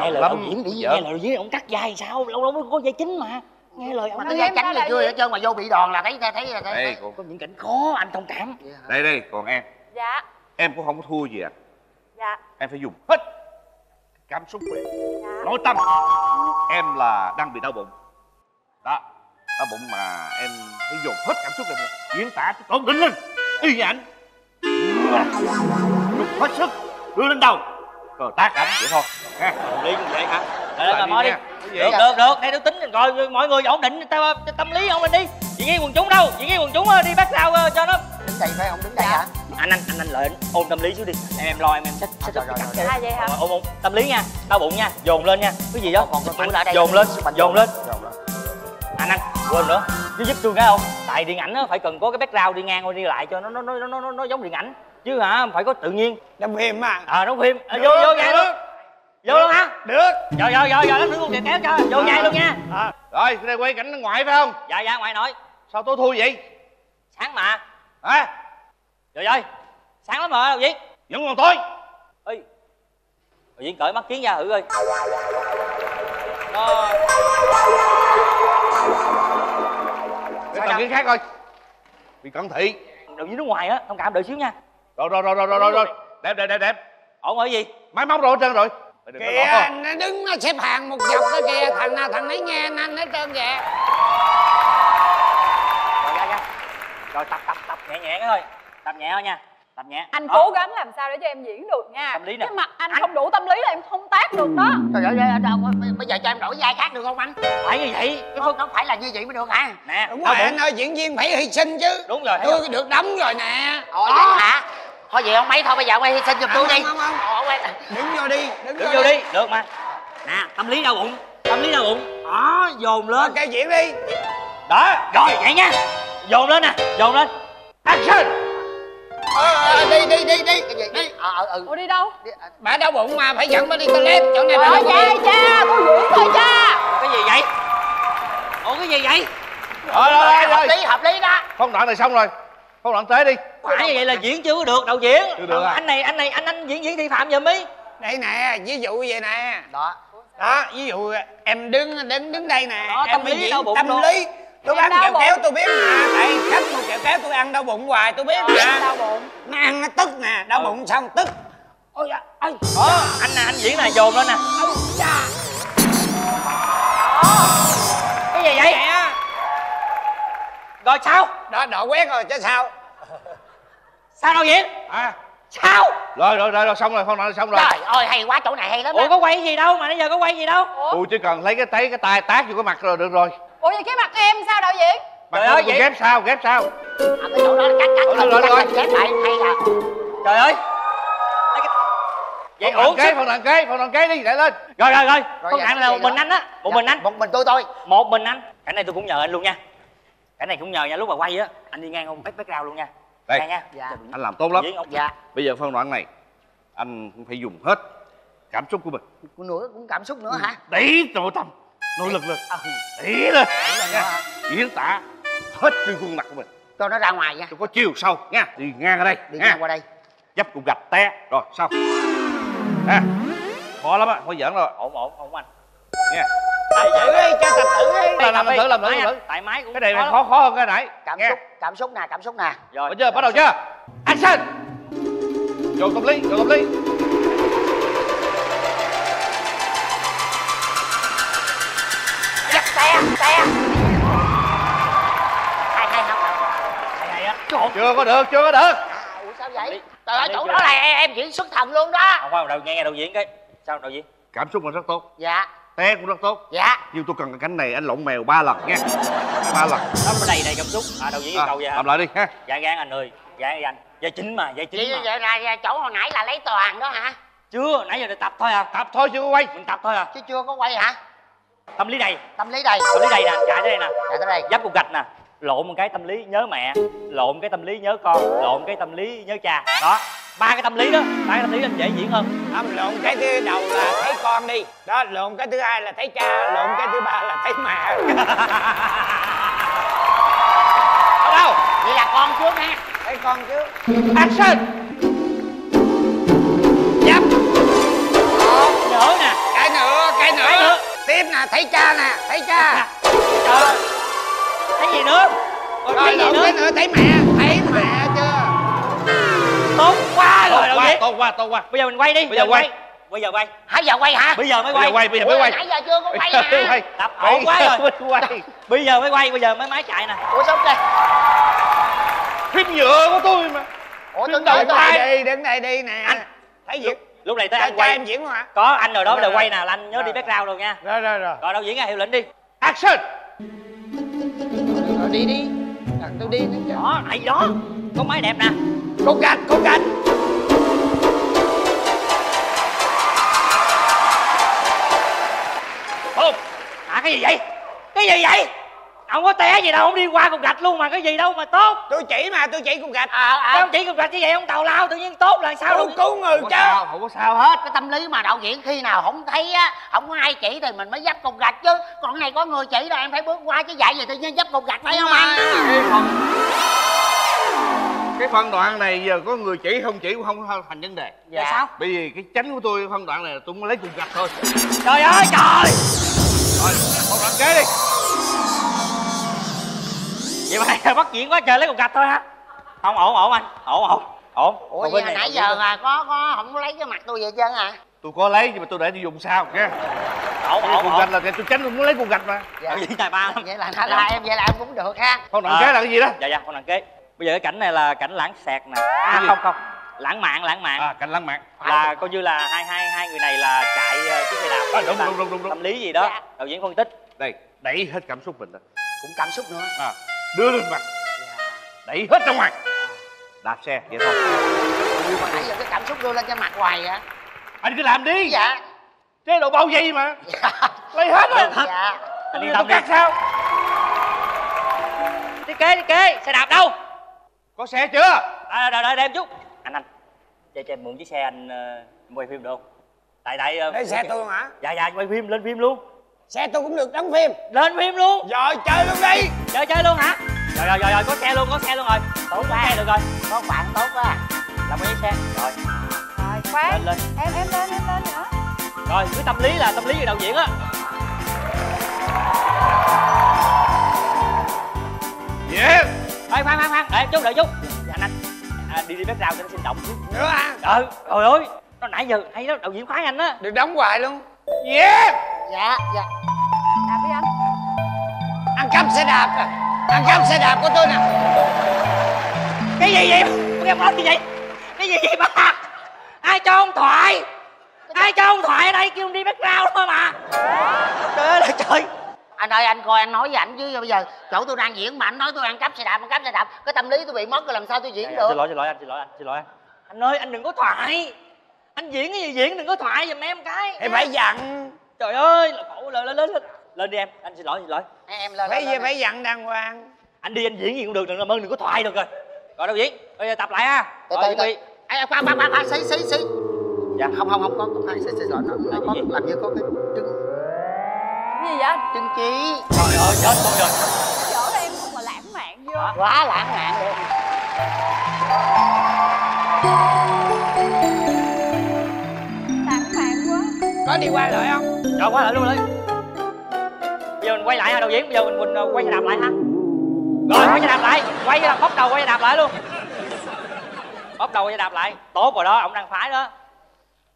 nghe lời đạo diễn đi Dạ. nghe lời đạo diễn ông cắt dài sao? Lâu lâu mới có vai chính mà nghe lời ông mà da trắng gì chưa hết trơn mà vô bị đòn là thấy thấy thấy, thấy, đây còn có những cảnh khó anh thông cảm. Đây đây còn em. Dạ. Em cũng không có thua gì ạ. Dạ. Em phải dùng hết cảm xúc của em. Nội tâm. Em là đang bị đau bụng. Đó đau bụng mà em phải dùng hết cảm xúc em diễn tả cho tổn định lên y như ảnh. Dùng hết sức đưa lên đầu. Rồi tác ảnh vậy thôi. Ha đi như vậy hả Để là đi nói đi. được được được. Đây tôi tính rồi mọi người ổn định tâm, tâm lý không mình đi. Chị nghe quần chúng đâu? Chị nghe quần chúng ờ, đi bắt sao cho nó đứng đây phải không? Đứng đây hả? Anh anh anh anh lợi ôm tâm lý xuống đi. Em em lo em em xách xách rồi, cái rồi, À, vậy hả? Rồi, ôm ôm tâm lý nha. Đau bụng nha. Dồn lên nha. Cái gì đó còn tôi ở đây dồn lên. Dồn lên. Lên. anh anh quên nữa. Chứ giúp tôi cái không? Tại điện ảnh á phải cần có cái background đi ngang đi lại cho nó nó nó nó nó, nó giống điện ảnh. Chứ hả? Phải có tự nhiên. Đóng phim mà ờ đóng phim. À, vô vô được. luôn vô luôn hả? Được. Rồi rồi rồi rồi lát nữa con kìa kéo cho. Vô vậy luôn nha. Rồi cái này quay cảnh ở ngoài phải không? Dạ dạ ngoài nội. Sao tôi thua vậy? Sáng mà. Hả? Rồi rồi sáng lắm mà đâu diễn vẫn còn tôi ê. Rồi diễn cởi mắt kiến ra thử coi nó cái tàu kiến khác coi. Bị cận thị. Đầu dưới nước ngoài á thông cảm đợi xíu nha. Rồi rồi rồi rồi rồi rồi rồi. Đẹp đẹp đẹp đẹp. Ổn rồi gì? Máy móc rồi hết trơn rồi? Đừng kìa nó đứng nó xếp hàng một dọc đó kìa. Thằng nào thằng nấy nghe anh hết trơn kìa. Rồi ra ra. Rồi tập tập tập nhẹ nhẹ cái thôi. Tập nhẹ thôi nha. Tập nhẹ. Anh Đó. cố gắng làm sao để cho em diễn được nha. Tâm lý nè. cái mặt anh không đủ tâm lý là em không tác được đó. Trời ơi ơi, đâu bây giờ cho em đổi vai khác được không anh? Phải như vậy. Nó, nó phải là như vậy mới được hả? Nè đúng rồi anh ơi diễn viên phải hy sinh chứ. Đúng rồi. Tôi được đóng rồi nè. Ồ vậy hả thôi vậy không mấy thôi bây giờ quay hy sinh giùm tôi đi. không không ồ quay đứng vô đi đứng, đứng vô đi. được mà. Nè tâm lý đau bụng tâm lý đau bụng. Đó dồn lên. Ok diễn đi. Đó rồi vậy nha. Dồn lên nè dồn lên. Action! Ờ, ờ, đi đi đi đi. Cái gì đi. Ờ ờ ừ. Ủa đi đâu? Bà đau bụng mà phải dẫn bà đi toilet chỗ này bà đau cha bụng cha tôi diễn thôi cha. Cái gì vậy? Ủa cái gì vậy? Rồi rồi rồi hợp lý hợp lý đó. Phân đoạn này xong rồi phân đoạn tới đi. Phải vậy là diễn chưa có được đầu diễn. Chưa được à? anh này anh này anh anh diễn diễn thị phạm giùm đi. Đây nè ví dụ vậy nè. Đó. Đó ví dụ em đứng đứng đứng đây nè. Đó, tâm lý diễn đau bụng tâm luôn. lý. Tôi Em bán kẹo bụng. kéo tôi biết mà tại khách mua kẹo kéo tôi ăn đau bụng hoài tôi biết mà đau bụng. Nó ăn nó tức nè đau bụng xong tức? Ôi ôi. Đó anh nè anh diễn này dồn lên nè. Ôi da. Cái gì vậy? Nè. rồi sao? Đó đỏ quét rồi chứ sao sao đâu diễn à. Sao? Rồi rồi rồi, rồi xong rồi đoạn này xong rồi. Trời ơi hay quá chỗ này hay lắm ủa đó có quay gì đâu mà nãy giờ có quay gì đâu. Tôi chỉ cần lấy cái tay cái tay tác vô cái mặt rồi được rồi. Ủa vậy cái mặt em sao đạo diễn? Mặt Trời tôi ơi, vậy- ghép sao ghép sao? À, cái chỗ đó cắt cắt Rồi, cắt rồi, rồi. cắt ghép lại hay là trời ơi. Vậy ổn kế phân đoạn kế phân đoạn kế đi lại lên. Rồi rồi rồi. Rồi, dạ, đạn là vậy một mình anh á một Dạ, mình anh. một mình tôi thôi. Một mình anh. Cái này tôi cũng nhờ anh luôn nha. Cái này cũng nhờ nha lúc mà quay á anh đi ngang ông back background luôn nha đây. Nha. Dạ. Anh làm tốt lắm. Dạ. Bây giờ phân đoạn này anh cũng phải dùng hết cảm xúc của mình. Nữa cũng cảm xúc nữa hả? Đẩy nội tâm nội lực lên. Ừ đẩy lên. Diễn tả hết trên khuôn mặt của mình. Cho nó ra ngoài nha cho có chiều sâu nha. Đi ngang ở đây đi nha. ngang qua đây. Dấp cục gạch té. Rồi xong ha. Khó lắm á khó giỡn rồi. Ổn ổn ổn anh nha. Thử đi cho tập thử đi. Làm làm thử làm thử làm thử. tại máy cũng cái này khó khó khó hơn cái nãy cảm xúc cảm xúc nè cảm xúc nè. Rồi. Chưa bắt đầu chưa? Action. Vô tâm lý vô tâm lý dắt xe xe. Hay hay không hay á? Chưa có được chưa có được. À, ủa sao vậy? Trời ơi chỗ đó là em, em diễn xuất thần luôn đó. Không khoan đầu nghe đầu diễn cái. Sao đầu diễn? Cảm xúc mình rất tốt. Dạ té cũng rất tốt. Dạ. Nhưng tôi cần cái cánh này anh lộn mèo ba lần nha. Ba lần. Nó đầy đầy cảm xúc à đầu diễn yêu À, cầu vậy hả? làm lại đi ha. Dạ gan anh ơi. Dạ anh. Dạ chính mà dạ chính vậy mà. vậy là chỗ hồi nãy là lấy toàn đó hả? Chưa nãy giờ được tập thôi à. Tập thôi chưa có quay. Mình tập thôi à. Chứ chưa có quay hả? Tâm lý đầy tâm lý đây. Tâm lý đầy nè chạy tới đây nè. Dạ tới đây. Giáp cục gạch nè. Lộn một cái tâm lý nhớ mẹ. Lộn cái tâm lý nhớ con. Lộn cái tâm lý nhớ cha. Đó ba cái tâm lý đó ba cái tâm lý anh dễ diễn hơn. Không lộn cái thứ đầu là thấy con đi. Đó lộn cái thứ hai là thấy cha lộn cái thứ ba là thấy mẹ. Bắt đầu vậy là con trước ha thấy con chứ action! Nhớ nè. Cái nữa cái nữa, Cái nữa. tiếp nè thấy cha nè thấy cha. Trời cái gì nữa? Còn cái gì nữa? cái nữa thấy mẹ. Thấy mẹ chưa tốt quá rồi tốt quá tốt quá tốt quá. Bây giờ mình quay đi Bây giờ quay. bây giờ quay. Hả giờ quay hả? Bây giờ mới Bây giờ quay. quay, bây giờ mới quay. nãy giờ chưa có quay Bây giờ mới hả quay. đập ổn quá rồi. Mới quay. Bây giờ mới quay bây giờ mới máy chạy nè. Ủa sao kìa phim nhựa của tôi mà. Ủa đứng quay. đây đi đứng đây đi nè. Thấy diễn lúc này tới anh quay. em diễn không hả? Có anh rồi đó bây giờ quay nè là anh nhớ đi background rồi nha. Rồi rồi rồi. Rồi đạo diễn ra hiệu lệnh đi. Action! Rồi đi đi. Đặt tôi đi đó này đó. Có máy đẹp nè cục gạch cục gạch Tốt. À cái gì vậy? Cái gì vậy? Ông có té gì đâu, không đi qua cục gạch luôn mà cái gì đâu mà tốt. tôi chỉ mà tôi chỉ cục gạch à, à. Ông chỉ cục gạch như vậy ông tào lao tự nhiên tốt là sao cứu đâu. cứu người không chứ sao không có sao hết cái tâm lý mà đạo diễn khi nào không thấy á không có ai chỉ thì mình mới dấp cục gạch chứ còn cái này có người chỉ là em phải bước qua chứ dạy gì tự nhiên dấp cục gạch phải không anh cái phân đoạn này giờ có người chỉ không chỉ cũng không thành vấn đề. Dạ. Sao? Bởi vì cái chánh của tôi phân đoạn này là tôi muốn lấy cục gạch thôi. Trời ơi trời. rồi phân đoạn kế đi. Vậy mà bắt chuyện quá trời lấy cục gạch thôi hả? Không ổn ổn anh, ổn ổn. Ổn. ủa Còn vậy hồi này nãy giờ tôi- là có có không có lấy cái mặt tôi vậy trơn à? Tôi có lấy nhưng mà tôi để đi dùng sao nha. Ổn ổn cục gạch là cái tôi tránh tôi muốn lấy cục gạch mà. Dạ. Diễn tài ba. Vậy là là, là em vậy là em cũng được ha. Phân đoạn À. kế là cái gì đó? Dạ dạ, con đằng kế. Bây giờ cái cảnh này là cảnh lãng xẹt nè. À không không. Lãng mạn lãng mạn. à cảnh lãng mạn. Là coi như là hai hai hai người này là chạy ờ, chiếc xe đạp. À, đúng, đúng, đúng, đúng, đúng. tâm lý gì đó. Dạ. đạo diễn phân tích. Đây đẩy hết cảm xúc mình ra. Cũng cảm xúc nữa. À, đưa lên mặt. Đẩy hết ra ngoài. Đạp xe vậy thôi. Nhưng mà nãy giờ cái cảm xúc đưa lên trên mặt hoài vậy? Anh cứ làm đi. Dạ. Chế độ bao vây mà. Lấy hết rồi dạ anh tôi tâm đi sao? Thiết kế thiết kế xe đạp đâu có xe chưa? À, đợi đợi đợi em chút. Anh anh. Cho cho em mượn chiếc xe anh ờ, quay phim được không? Tại tại ờ, Ê, xe tôi hả? Dạ dạ quay phim lên phim luôn. Xe tôi cũng được đóng phim. Lên phim luôn. Rồi chơi luôn đi. Chơi chơi luôn hả? Rồi rồi rồi rồi có xe luôn có xe luôn rồi. Tốt có quá. xe được rồi. Có bạn tốt quá. Làm cái xe. Rồi. Rồi khoan. Lên lên. Em em lên em lên nữa. Rồi cứ tâm lý là tâm lý người đạo diễn á. Yeah khoan khoan khoan khoan. Đợi chút đợi chút. Dạ anh anh à, đi đi bếp rau cho nó sinh động. Chút nữa à trời trời ơi nó nãy giờ hay đó đạo diễn khoái anh á. Được đóng hoài luôn. Yeah. Dạ dạ. Đạp đi anh. Ăn cắp xe đạp à. Ăn cắp xe đạp của tôi nè. Cái gì vậy? Em nói gì vậy? Cái gì vậy ba? Ai cho ông thoại? Ai cho ông thoại ở đây kêu ông đi bếp rau thôi mà. Trời ơi là trời anh ơi anh coi anh nói với ảnh chứ bây giờ chỗ tôi đang diễn mà anh nói tôi ăn cắp xe đạp ăn cắp xe đạp cái tâm lý tôi bị mất rồi làm sao tôi diễn Dạ, được xin lỗi xin lỗi anh xin lỗi anh xin lỗi anh anh ơi anh đừng có thoại anh diễn cái gì diễn đừng có thoại giùm em cái thì phải dặn trời ơi là khổ lên lên lên lên lên đi em anh xin lỗi xin lỗi em lên phải lên, lên. phải dặn đàng hoàng anh đi anh diễn gì cũng được đừng làm ơn đừng có thoại được rồi rồi đâu diễn bây giờ tập lại ha từ rồi từ chuẩn từ bị Ê, khoan khoan khoan khoan xí xí xí dạ không không không có khoan xí xí lỗi nó, nó có làm như có cái trứng cái gì vậy? Anh trứng chí trời ơi chết tôi rồi. Chỗ em không mà lãng mạn vô. Quá lãng mạn luôn. Lãng mạn quá. Có đi qua lại không? Rồi quá lại luôn đi. Bây giờ mình quay lại ha đầu diễn. Bây giờ mình, mình quay xe đạp lại ha. Rồi quay xe đạp lại. Quay xe đạp bóc đầu quay xe đạp lại luôn. Bóc đầu quay xe đạp lại. Tốt rồi đó ông đang phái đó.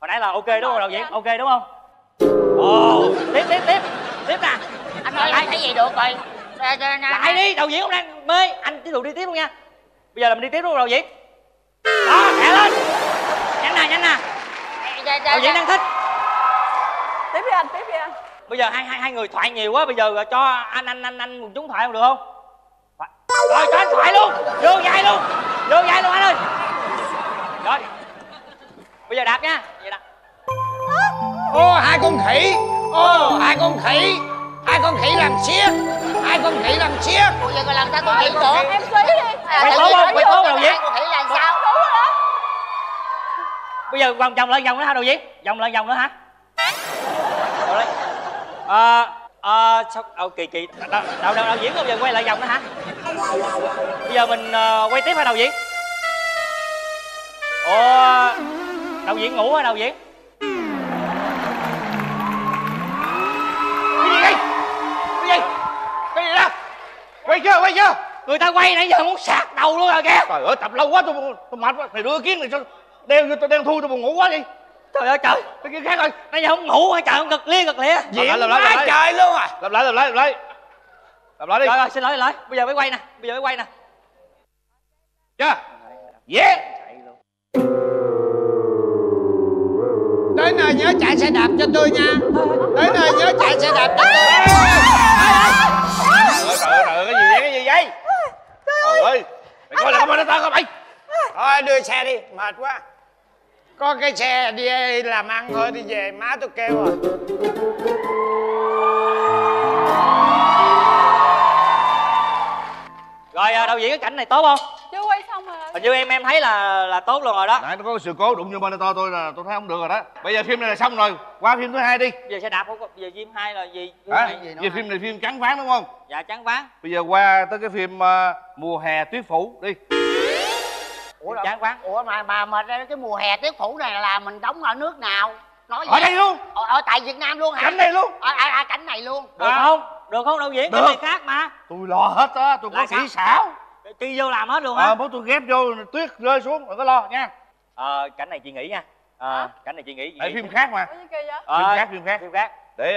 Hồi nãy là ok đúng không đạo diễn? Ok đúng không? Ồ tiếp tiếp tiếp tiếp nè. Anh ơi anh thấy gì được rồi? Lại đi đạo diễn ông đang mê anh tiếp tục đi tiếp luôn nha. Bây giờ là mình đi tiếp luôn đạo diễn. Đó khẽ lên. Nhanh nè nhanh nè. Dạ, dạ, đạo diễn dạ. đang thích. Tiếp đi anh tiếp đi anh. Bây giờ hai hai hai người thoại nhiều quá bây giờ cho anh anh anh anh một chúng thoại không được không? Thoại. rồi cho anh thoại luôn. Vô vai luôn. Vô vai luôn anh ơi. Rồi. Bây giờ đạp nha. Giờ đạp. Ô hai con khỉ ô hai con khỉ? Hai con khỉ làm xiếc? Hai con khỉ làm xiếc? Ủa vậy rồi làm sao tôi diễn được em suy đi. À, tự tốt không? vô tốt hai vậy? con khỉ là sao đúng rồi đó. Bây giờ vòng vòng lên vòng nữa hả đạo diễn vòng lên vòng nữa hả? Ờ ờ sao ờ, kỳ kỳ. Đạo đạo đạo, diễn bây giờ quay lại vòng nữa hả? Bây giờ mình ờ, quay tiếp hả? Đạo diễn. Ủa đạo diễn ngủ hả? Đạo diễn quay chưa quay chưa người ta quay nãy giờ muốn sạc tàu luôn rồi kìa trời ơi tập lâu quá tôi tôi mệt quá mày đưa kiến này sao đeo vô tôi đen thui tôi buồn ngủ quá đi trời ơi trời cái kiến khác rồi nãy giờ không ngủ hả trời không gật lia gật lịa lại, làm lại, làm lại. trời luôn à làm lại làm lại làm lại làm lại đi rồi rồi xin lỗi xin lỗi bây giờ mới quay nè bây giờ mới quay nè chưa yeah tới nơi nhớ chạy xe đạp cho tôi nha tới nơi nhớ chạy xe đạp cho tôi trời ơi cái gì vậy? Cái gì vậy? Trời ơi. Mày coi là có monitor không mày? Thôi đưa xe đi. Mệt quá. Có cái xe đi làm ăn thôi đi về má tôi kêu rồi rồi à, đạo diễn cái cảnh này tốt không quay xong mà hình như em em thấy là là tốt luôn rồi đó. Nãy nó có sự cố đụng vô monitor tôi là tôi thấy không được rồi đó. Bây giờ phim này là xong rồi. Qua phim thứ hai đi. Bây giờ xe đạp không có bây giờ phim hai là gì? Gì giờ phim này phim trắng ván đúng không? Dạ trắng ván bây giờ qua tới cái phim ờ, mùa hè tuyết phủ đi. Ủa chán quán ủa mà mà mà cái mùa hè tiết phủ này là mình đóng ở nước nào? Nói Ở đây luôn. ở, ở tại việt nam luôn hả? Cảnh này luôn. à, à, à cảnh này luôn. Được không? Được không? Đạo diễn cái Được. này khác mà. Tôi lo hết á tôi có Là kỹ xảo chi vô làm hết luôn hả ờ bố tôi ghép vô tuyết rơi xuống đừng có lo nha. Ờ cảnh này chị nghĩ nha. Ờ cảnh này chị nghĩ nghĩ. phim khác mà. Vậy? Ờ, phim khác phim khác. phim khác. Để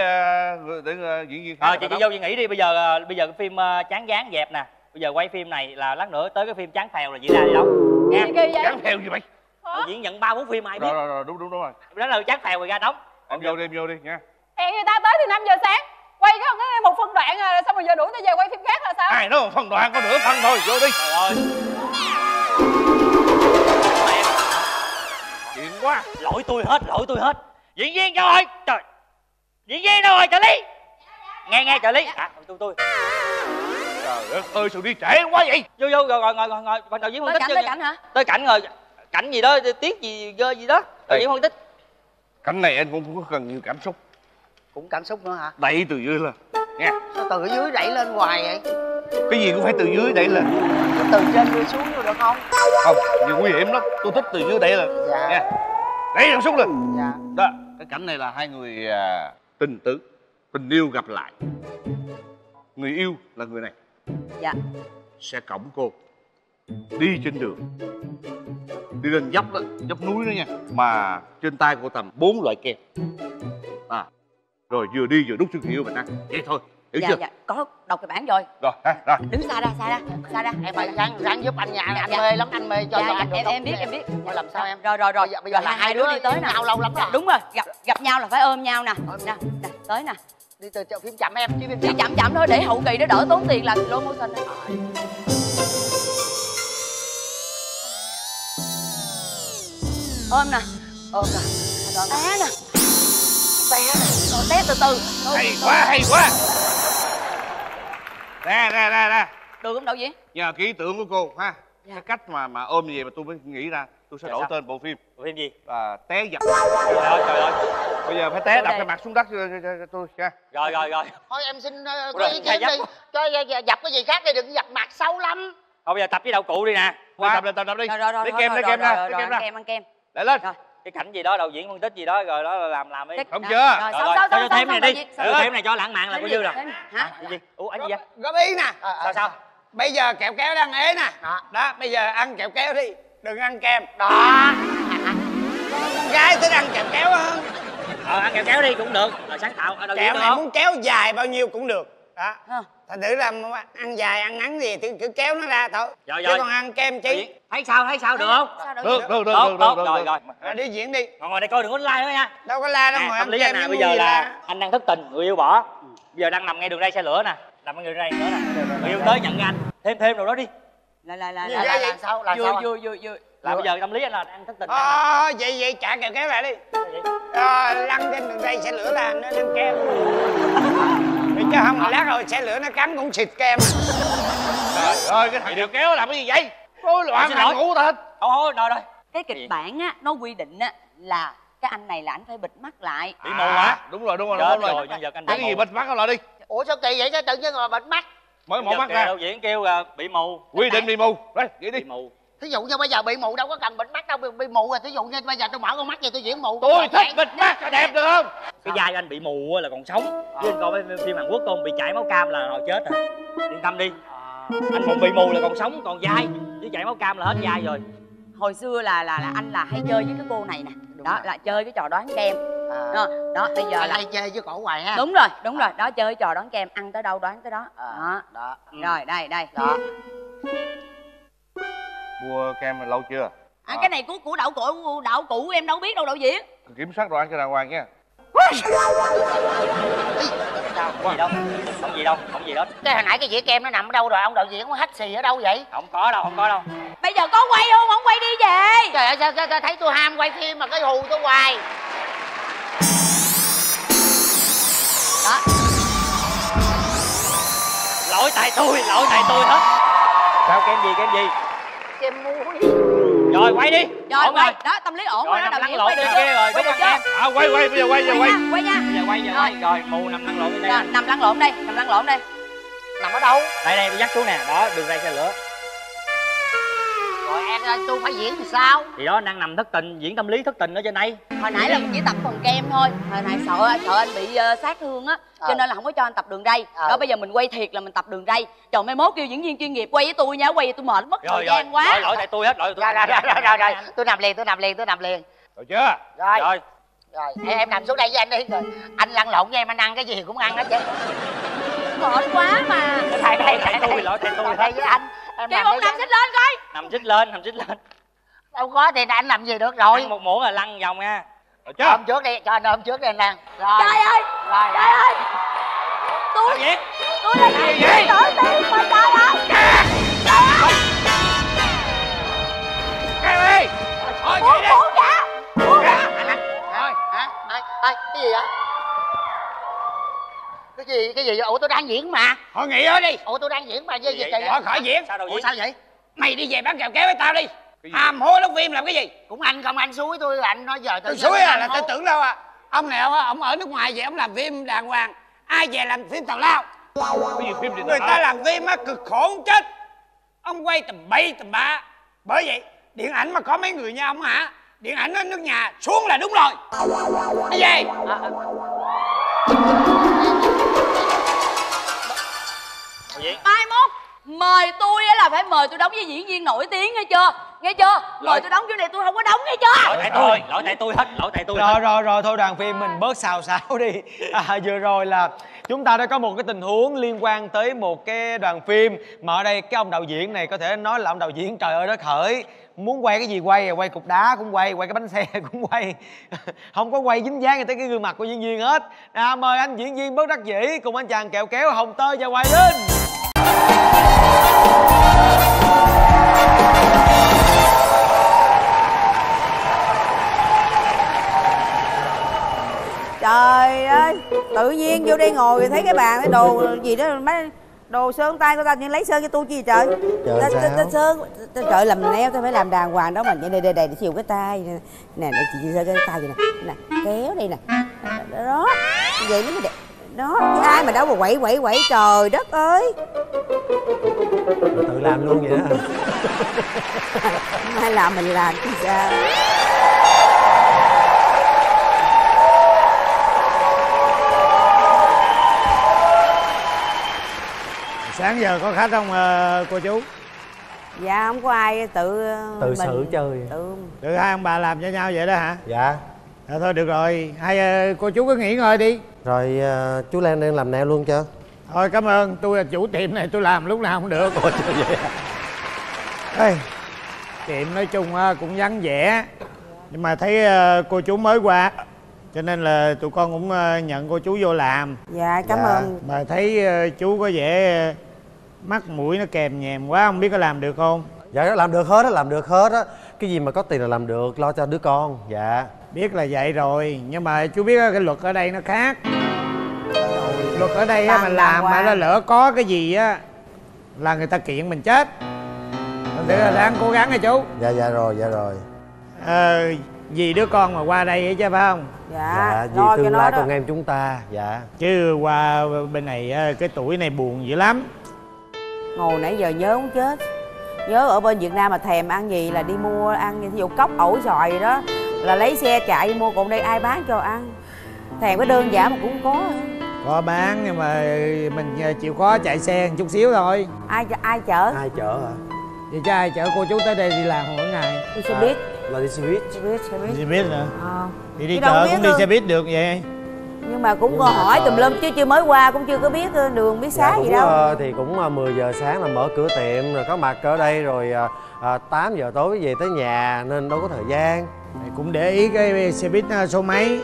người- để ờ, diễn viên khác ờ chị chị vô chị nghĩ đi bây giờ ờ, bây giờ cái phim ờ, chán dán dẹp nè. Bây giờ quay phim này là lát nữa tới cái phim chán phèo là chị ra đi đâu. Nha. Gì kỳ vậy? Chán phèo gì mày đạo diễn nhận ba bốn phim ai biết. Rồi rồi rồi đúng đúng đúng rồi. Đó là chán phèo rồi ra đóng. Em vô đi em vô đi nha. Hẹn người ta tới từ 5 giờ sáng quay cái cái một phân đoạn rồi xong rồi giờ đuổi tới về quay phim khác là sao? Ai nói một phân đoạn có nửa phân thôi vô đi. Trời ơi. Chuyện quá. Lỗi tôi hết lỗi tôi hết. Diễn viên đâu rồi trời. Diễn viên đâu rồi trợ lý? Nghe nghe trợ lý. À tôi tôi. Trời đất ơi sao đi trễ quá vậy? Vô vô rồi ngồi ngồi ngồi ngồi phần đạo diễn phân tích tới cảnh hả? Tới cảnh rồi. Cảnh gì đó tiết gì gơ gì đó. Đạo Ê. diễn phân tích. Cảnh này anh cũng không có cần nhiều cảm xúc cũng cảm xúc nữa hả? Đẩy từ dưới lên. Nha sao từ dưới đẩy lên hoài vậy? Cái gì cũng phải từ dưới đẩy lên. Từ trên đưa xuống được không? Không nhiều nguy hiểm lắm. Tôi thích từ dưới đẩy lên. Dạ. nha đẩy cảm xúc lên. Dạ. Đó. Cái cảnh này là hai người à, tình tứ tình yêu gặp lại. Người yêu là người này. Dạ. Sẽ cõng cô đi trên đường. Đi lên dốc đó dốc núi đó nha. Mà trên tay cô tầm bốn loại kem. À rồi vừa đi vừa đút người yêu mình ăn vậy thôi hiểu dạ chưa? dạ có đọc cái bản rồi. Rồi ha rồi. Đứng xa ra xa ra xa ra. Em ơi ráng ráng giúp anh nha anh Dạ. mê lắm anh mê cho Dạ, cho dạ, anh em em biết em biết. Mà làm sao em? rồi rồi rồi. Bây giờ, bây giờ là hai đứa đi tới nè. nhau lâu lắm rồi. đúng rồi. Gặp gặp nhau là phải ôm nhau nè. Nè nè tới nè. đi từ từ phim chậm em chứ phim chỉ chậm. chậm chậm thôi để hậu kỳ nó đỡ tốn tiền làm slow motion á. ôm nè. Ôm nè. Té nè. Té nè rồi té từ từ. Thôi, hay quá hay quá. Ra ra ra ra. Được không đạo diễn nhờ ký tưởng của cô ha. Cái cách mà mà ôm như vậy mà tôi mới nghĩ ra tôi sẽ Dạ đổi sao? tên bộ phim. Phim gì? Là té dập. Trời ơi trời ơi. Bây giờ phải té đập cái mặt xuống đất cho, cho, cho, cho tôi nha rồi rồi rồi. Thôi em xin uh, Ủa có ý hai kiến dập. đi. Cho dạ, dạ, dập cái gì khác đi đừng dập mặt xấu lắm. Thôi bây giờ tập với đạo cụ đi nè. Qua. tập lên tập tập đi. Rồi rồi rồi lấy kem lấy kem ra lấy kem ăn ra kem ăn kem. Lại lên. Rồi cái cảnh gì đó đạo diễn phân tích gì đó rồi đó là làm làm đi. Không Rồi, chưa? rồi rồi xong rồi. xong cho xong thêm xong này đi. xong. thêm này cho lãng mạn là có dư rồi. Hả? Gì? Ủa anh gì vậy? Góp ý nè. Sao sao? Bây giờ kẹo kéo đang ế nè. Đó. Bây giờ ăn kẹo kéo đi. Đừng ăn kem. Đó. Con gái thích ăn kẹo kéo hơn. Ờ ăn kẹo kéo đi cũng được. Là sáng tạo ở đạo diễn kẹo này muốn kéo dài bao nhiêu cũng được đó. Thành thử là ăn dài ăn ngắn gì thì cứ kéo nó ra thôi. Rồi, chứ rồi. còn ăn kem chi? Thấy sao thấy sao được không? Được? Được được. tốt được tốt. được rồi được. rồi. Rồi đi diễn đi. Ngồi ngồi đây coi đừng có like nữa nha. Đâu có la đâu nè ngồi tâm ăn lý kem anh với bây giờ là la. anh đang thất tình người yêu bỏ. Bây giờ đang nằm ngay đường ray xe lửa nè. Nằm ngay đường ray nữa nè. Người yêu tới nhận anh. Thêm thêm rồi đó đi. Là là là là Làm sao? Làm vui sao? vui vui vui là bây giờ tâm lý anh là đang thất tình ờ vậy vậy trả kẹo kéo lại đi. Ờ, lăn trên đường dây xe lửa là nó ăn kem chứ không mà lát rồi xe lửa nó cắn cũng xịt kem trời ơi cái thằng kẹo kéo làm cái gì vậy? Rối loạn hàng ngủ ta hết. Thôi thôi rồi rồi cái kịch bản á nó quy định á là cái anh này là anh phải bịt mắt lại. Bị mù hả? Đúng rồi đúng rồi đúng rồi. rồi nhân vật anh cái gì bịt mắt nó lại đi. Ủa sao kỳ vậy? Sao tự nhiên mà bịt mắt? Mới mở mắt ra. đạo diễn kêu là bị mù. Quy định bị mù. Đấy vậy đi. Bị mù thí dụ như bây giờ bị mù đâu có cần bịt mắt đâu bị, bị mù rồi thí dụ như bây giờ tôi mở con mắt vậy tôi diễn mù. Tôi thích bịt mắt cho đẹp được không? Cái vai anh bị mù á là còn sống. Chứ anh coi phim hàn quốc không bị chảy máu cam là hồi chết rồi. Yên tâm đi. Anh một bị mù là còn sống còn dai. Chứ chảy máu cam là hết dai rồi. Hồi xưa là là là anh là hay chơi với cái cô này nè. Đó là chơi cái trò đoán kem. Đó, đó bây giờ là hay chơi với cổ hoài ha. Đúng rồi đúng rồi. Đó chơi trò đoán kem ăn tới đâu đoán tới đó. Đó. đó. Rồi đây đây. Đó mua kem lâu chưa? À, cái này của của đậu cụ đậu cụ em đâu biết đâu đậu diễn. Kiểm soát đồ ăn cho đàng hoàng nha. Không gì đâu không gì đâu không gì hết. Cái hồi nãy cái dĩa kem nó nằm ở đâu rồi? Ông đạo diễn có hắt xì ở đâu vậy? Không có đâu không có đâu. Bây giờ có quay không? Không quay đi về. Trời ơi sao, sao, sao thấy tôi ham quay phim mà cái hù tôi hoài? Đó. Lỗi tại tôi lỗi tại tôi hết. Sao kem gì kem gì kem muối rồi quay đi. Rồi Ổn quay. đó tâm lý ổn rồi rồi đó nằm đạo diễn lộn quay đi kia rồi quay đúng không? em à quay quay bây giờ quay giờ quay. Quay nha bây giờ quay giờ quay. Rồi. Mù nằm lăn lộn đây rồi nằm lăn lộn đây nằm lăn lộn đây nằm ở đâu? Đây đây tôi dắt xuống nè. Đó đường ray xe lửa rồi em ơi, tôi phải diễn thì sao? Thì đó đang nằm thất tình diễn tâm lý thất tình ở trên đây. Hồi nãy là mình chỉ tập phần kem thôi. Hồi nãy sợ sợ anh bị uh, sát thương á cho Ờ. nên là không có cho anh tập đường ray. Ờ. đó bây giờ mình quay thiệt là mình tập đường ray. Trời mai mốt kêu diễn viên chuyên nghiệp quay với tôi nha quay với tôi mệt mất rồi thời rồi gian quá. Lỗi lỗi tại tôi hết lỗi tôi. Rồi rồi rồi rồi, rồi. tôi nằm liền tôi nằm liền tôi nằm liền. Rồi chưa? Rồi. Rồi. Rồi em, em nằm xuống đây với anh đi. Rồi anh lăn lộn với em anh ăn cái gì cũng ăn hết chứ. Mệt quá mà. Đây đây tại tôi lỗi tại tôi đây với anh em kêu nằm ông nằm xích lên coi nằm xích lên nằm xích lên đâu có thì anh làm gì được rồi ăn một muỗng là lăn vòng nha rồi chưa ôm trước đi cho anh ôm trước đi anh ăn rồi trời ơi rồi trời ơi tôi gì tôi là diễn viên nổi tiếng mà trời ơi thôi buông buông ra buông ra anh ăn thôi hả ai ai cái gì vậy cái gì cái gì vậy? Ủa tôi đang diễn mà. Thôi nghỉ hết đi. Ủa tôi đang diễn mà. Gì Vậy vậy? Khỏi khỏi diễn? Sao đâu ủa sao vậy? Mày đi về bán kẹo kéo với tao đi. Hàm hố đóng phim làm cái gì? Cũng anh không anh suối tôi anh nói giờ tôi suối à? là tôi tưởng đâu à? Ông này ông, ông ở nước ngoài về ông làm phim đàng hoàng. Ai về làm phim tào lao? Cái gì phim gì người ta làm phim á cực khổ không chết. Ông quay tầm bậy tầm bạ. Bởi vậy điện ảnh mà có mấy người như ông hả? Điện ảnh ở nước nhà xuống là đúng rồi. Đi về. Đâu diễn mai mốt mời tôi á là phải mời tôi đóng với diễn viên nổi tiếng nghe chưa? Nghe chưa? Mời tôi đóng chỗ này tôi không có đóng nghe chưa? Lỗi tại tôi lỗi tại tôi hết lỗi tại tôi rồi hết. rồi rồi thôi đoàn phim mình bớt xào xáo đi. À, vừa rồi là chúng ta đã có một cái tình huống liên quan tới một cái đoàn phim mà ở đây cái ông đạo diễn này có thể nói là ông đạo diễn trời ơi đất hỡi. Muốn quay cái gì quay quay cục đá cũng quay quay cái bánh xe cũng quay. Không có quay dính dáng tới cái gương mặt của diễn viên hết. À, mời anh diễn viên bất đắc dĩ cùng anh chàng kẹo kéo hồng tơ và hoài linh trời ơi tự nhiên vô đây ngồi thấy cái bàn cái đồ gì đó mấy đồ sơn tay của ta nhưng lấy sơn cho tôi chi trời? Trời ta, ta, ta sơn ta, trời làm neo ta phải làm đàng hoàng đó mà. Vậy đây đây đây để chiều cái tay nè. Nè để chị sơn cái tay vậy nè. Nè kéo đây nè. Đó vậy nó mới đẹp đó chứ ai mà đâu mà quậy quậy quậy trời đất ơi. Tự làm luôn vậy đó. Ai làm mình làm chứ sao? Sáng giờ có khách không ờ, cô chú? Dạ không có ai tự tự mình, xử chơi. tự tự hai ông bà làm cho nhau vậy đó hả? Dạ à, thôi được rồi. Hai ờ, cô chú cứ nghỉ ngơi đi. Rồi à, chú lan đang làm neo luôn chưa? Thôi cảm ơn. Tôi là chủ tiệm này tôi làm lúc nào cũng được. Ôi trời vậy? Ê, tiệm nói chung á, cũng vắng vẻ. Nhưng mà thấy ờ, cô chú mới qua cho nên là tụi con cũng nhận cô chú vô làm. Dạ cảm ơn. Mà thấy chú có vẻ mắt mũi nó kèm nhèm quá không biết có làm được không? Dạ làm được hết á làm được hết á. Cái gì mà có tiền là làm được lo cho đứa con. Dạ biết là vậy rồi nhưng mà chú biết cái luật ở đây nó khác. Luật ở đây á, mà Đàng làm mà hoàng. nó lỡ có cái gì á là người ta kiện mình chết. Thành thử là ráng cố gắng nha chú? Dạ dạ rồi dạ rồi. Ờ, vì đứa con mà qua đây ấy chứ phải không? Dạ, vì lo cho tương nó lai con em chúng ta dạ. Chứ qua bên này á, cái tuổi này buồn dữ lắm. Ngồi nãy giờ nhớ muốn chết. Nhớ ở bên việt nam mà thèm ăn gì là đi mua ăn ví dụ cốc ổi xoài gì đó là lấy xe chạy mua còn đây ai bán cho ăn? Thèm cái đơn giản mà cũng có. Có bán nhưng mà mình ờ, chịu khó chạy xe một chút xíu thôi. Ai ai chở? Ai chở hả? Vậy chứ ai chở cô chú tới đây đi làm mỗi ngày. Đi xe buýt. Là đi xe buýt. Xe buýt xe buýt. Đi xe buýt hả? Ờ. thì đi chợ biết cũng đi xe buýt được vậy. Nhưng mà cũng còn hỏi tùm lum chứ chưa mới qua cũng chưa có biết ờ, đường biết xá Dạ, gì đâu. thì cũng ờ, 10 giờ sáng là mở cửa tiệm rồi có mặt ở đây rồi ờ, 8 giờ tối về tới nhà nên đâu có thời gian Thì cũng để ý cái xe buýt ờ, số mấy.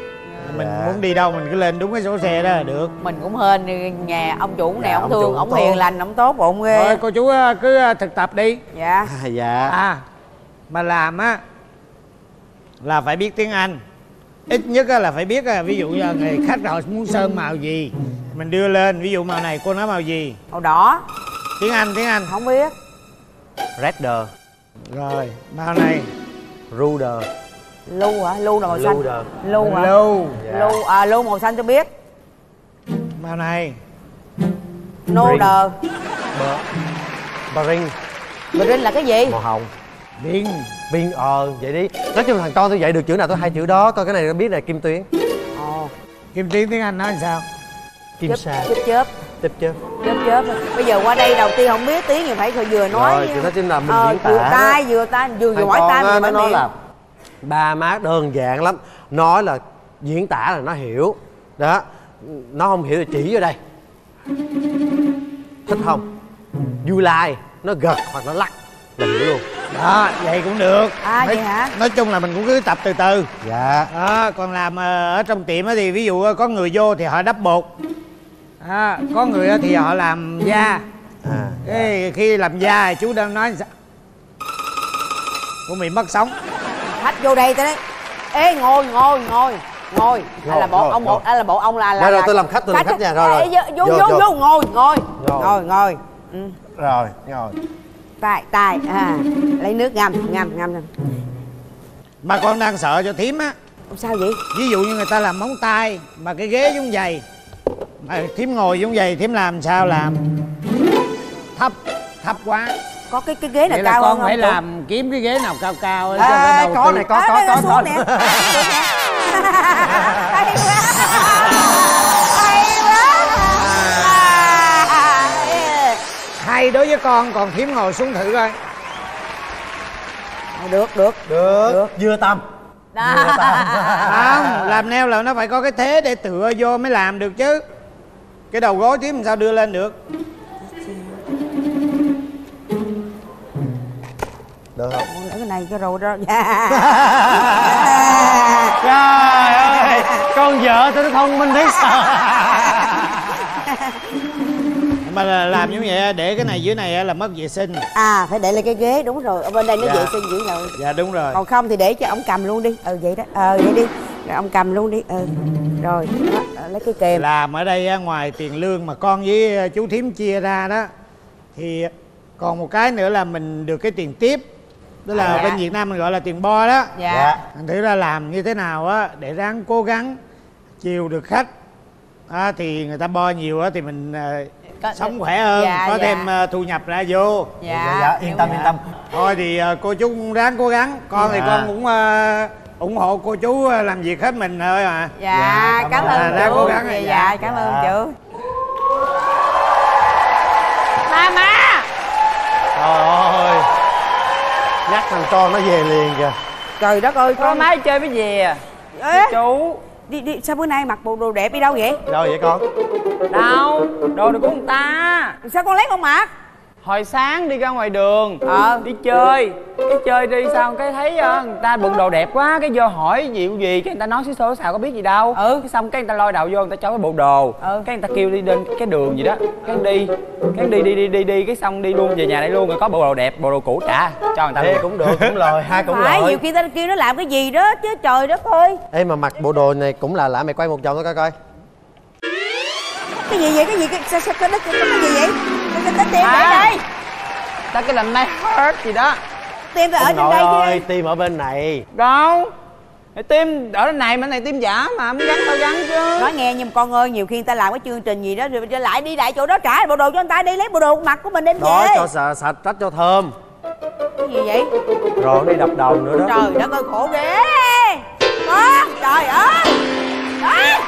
Mình Dạ. muốn đi đâu mình cứ lên đúng cái số xe đó là được. Mình cũng hên nhà ông chủ này Dạ, ông ông thương ông hiền lành ông tốt bụng ghê. Thôi cô chú ờ, cứ ờ, thực tập đi. Dạ. À, dạ. À. Mà làm á là phải biết tiếng anh. Ít nhất á là phải biết ví dụ như người khách họ muốn sơn màu gì mình đưa lên ví dụ màu này cô nói màu gì. Màu đỏ. Tiếng anh tiếng anh. Không biết. Redder rồi màu này Ruder lu hả? Lu là màu xanh. lu hả? Lu. Dạ. lu à lu màu xanh tôi biết. Màu này. Nô Green. đờ. Baring green là cái gì? Màu hồng. Biên. Biên ờ vậy đi. Nói chung thằng con tôi dạy được chữ nào tôi hai chữ đó. Coi cái này nó biết là Kim Tuyến. Ồ. Kim tiếng tiếng anh nói làm sao? Kim chớp Sa. chớp chớp. Tiếp chứ chớp chớp. Bây giờ qua đây đầu tiên không biết tiếng thì phải vừa nói Rồi, thì nói chung là mình ờ, diễn tả. vừa tai vừa vừa vừa nó phải nói là Ba má đơn giản lắm. Nói là diễn tả là nó hiểu. Đó. Nó không hiểu thì chỉ vô đây. Thích không? Vui like. Nó gật hoặc nó lắc Là hiểu luôn. Đó vậy cũng được. À nói, vậy hả? nói chung là mình cũng cứ tập từ từ. Dạ. Đó còn làm ờ, ở trong tiệm á thì ví dụ ờ, có người vô thì họ đắp bột. À, có người á thì họ làm da. À cái khi làm da thì chú đang nói sao cũng bị mất sống khách vô đây tới đấy. Ê ngồi ngồi ngồi ngồi. À, là bộ ông ngồi. à, là bộ ông là là Rồi, tôi làm khách, tôi làm khách nha, rồi, rồi. vô vô Vô, ngồi ngồi. Ngồi. ngồi. Ừ. Rồi ngồi tài tài à lấy nước ngâm ngâm ngâm mà con đang sợ cho thím á. Sao vậy? Ví dụ như người ta làm móng tay mà cái ghế giống vậy. Mà thím ngồi giống vậy thím làm sao làm? Thấp thấp quá có cái cái ghế nào Vậy là cao con hơn phải không, làm kiếm cái ghế nào cao cao Ê, cho nó ê, đầu có tư. này, có, À, có, có, có. nè. hay đối với con còn thím ngồi xuống thử coi được được. Được, Dưa tâm không làm neo là nó phải có cái thế để tựa vô mới làm được chứ. Cái đầu gối thím làm sao đưa lên được Được không? Ở cái này cái rồi đó. Trời ơi Con vợ tôi nó thông minh thấy sao? Mà là làm như vậy để cái này dưới này là mất vệ sinh. À phải để lại cái ghế đúng rồi. Ở bên đây nó Dạ. vệ sinh dữ rồi. Dạ đúng rồi. Còn không thì để cho ông cầm luôn đi. Ừ vậy đó. Ờ vậy đi. Rồi ông cầm luôn đi. Ừ. Rồi đó, lấy cái kềm làm ở đây á, ngoài tiền lương mà con với ờ, chú thím chia ra đó thì còn một cái nữa là mình được cái tiền tiếp đó là À, dạ. bên Việt Nam mình gọi là tiền bo đó Dạ. Dạ. thành thử ra làm như thế nào á để ráng cố gắng chiều được khách à, thì người ta bo nhiều á thì mình ờ, Có- sống khỏe hơn Dạ, có dạ. thêm ờ, thu nhập ra vô Dạ, dạ, yên tâm, Dạ. yên tâm. thôi thì ờ, cô chú cũng ráng cố gắng con thì Dạ. con cũng ủng hộ cô chú làm việc hết mình thôi à dạ, cảm À, ơn ráng chú cố gắng dạ, dạ cảm ơn chú Ba má Trời ơi Nhắc thằng con nó về liền kìa. Trời đất ơi Con má chơi với gì à? Ê, chú đi đi sao bữa nay mặc bộ đồ đẹp đi đâu vậy? Đâu vậy con? Đâu Đồ này của người ta. Sao con lấy con mặc Hồi sáng đi ra ngoài đường Ờ. Đi chơi. Cái chơi đi sao cái thấy ờ, người ta bận đồ đẹp quá Cái vô hỏi dịu gì Cái người ta nói xí số xào có biết gì đâu. Ừ. Cái xong cái người ta lôi đầu vô người ta cho cái bộ đồ. Ừ. Cái người ta kêu đi lên cái đường gì đó. Cái đi Cái đi đi đi đi đi Cái xong đi luôn về nhà đây luôn Rồi có bộ đồ đẹp bộ đồ cũ trả Cho người ta Thế luôn cũng được cũng lời hai cũng lời. nhiều khi ta kêu nó làm cái gì đó chứ trời đất ơi. Ê mà mặc bộ đồ này cũng là lạ mày quay một vòng tôi coi coi. Cái gì vậy cái gì cái sao sao cái đất cái, cái gì vậy cái cái, tiền À. ở đây. Ta cái là my heart gì đó. Tiền phải ở trên đây ơi chứ. tim ở bên này. Đâu? Mày tim ở đây này mà này tim giả mà muốn gắn tao gắn chứ. Nói nghe nhưng con ơi nhiều khi người ta làm cái chương trình gì đó rồi lại đi lại chỗ đó trả bộ đồ cho người ta đi lấy bộ đồ mặc của mình đem Đó về. cho sạch, sạch trách cho thơm. Cái gì vậy? Rồi đi đập đầu nữa đó. Trời đất ơi khổ ghê. Con trời ơi. Đó.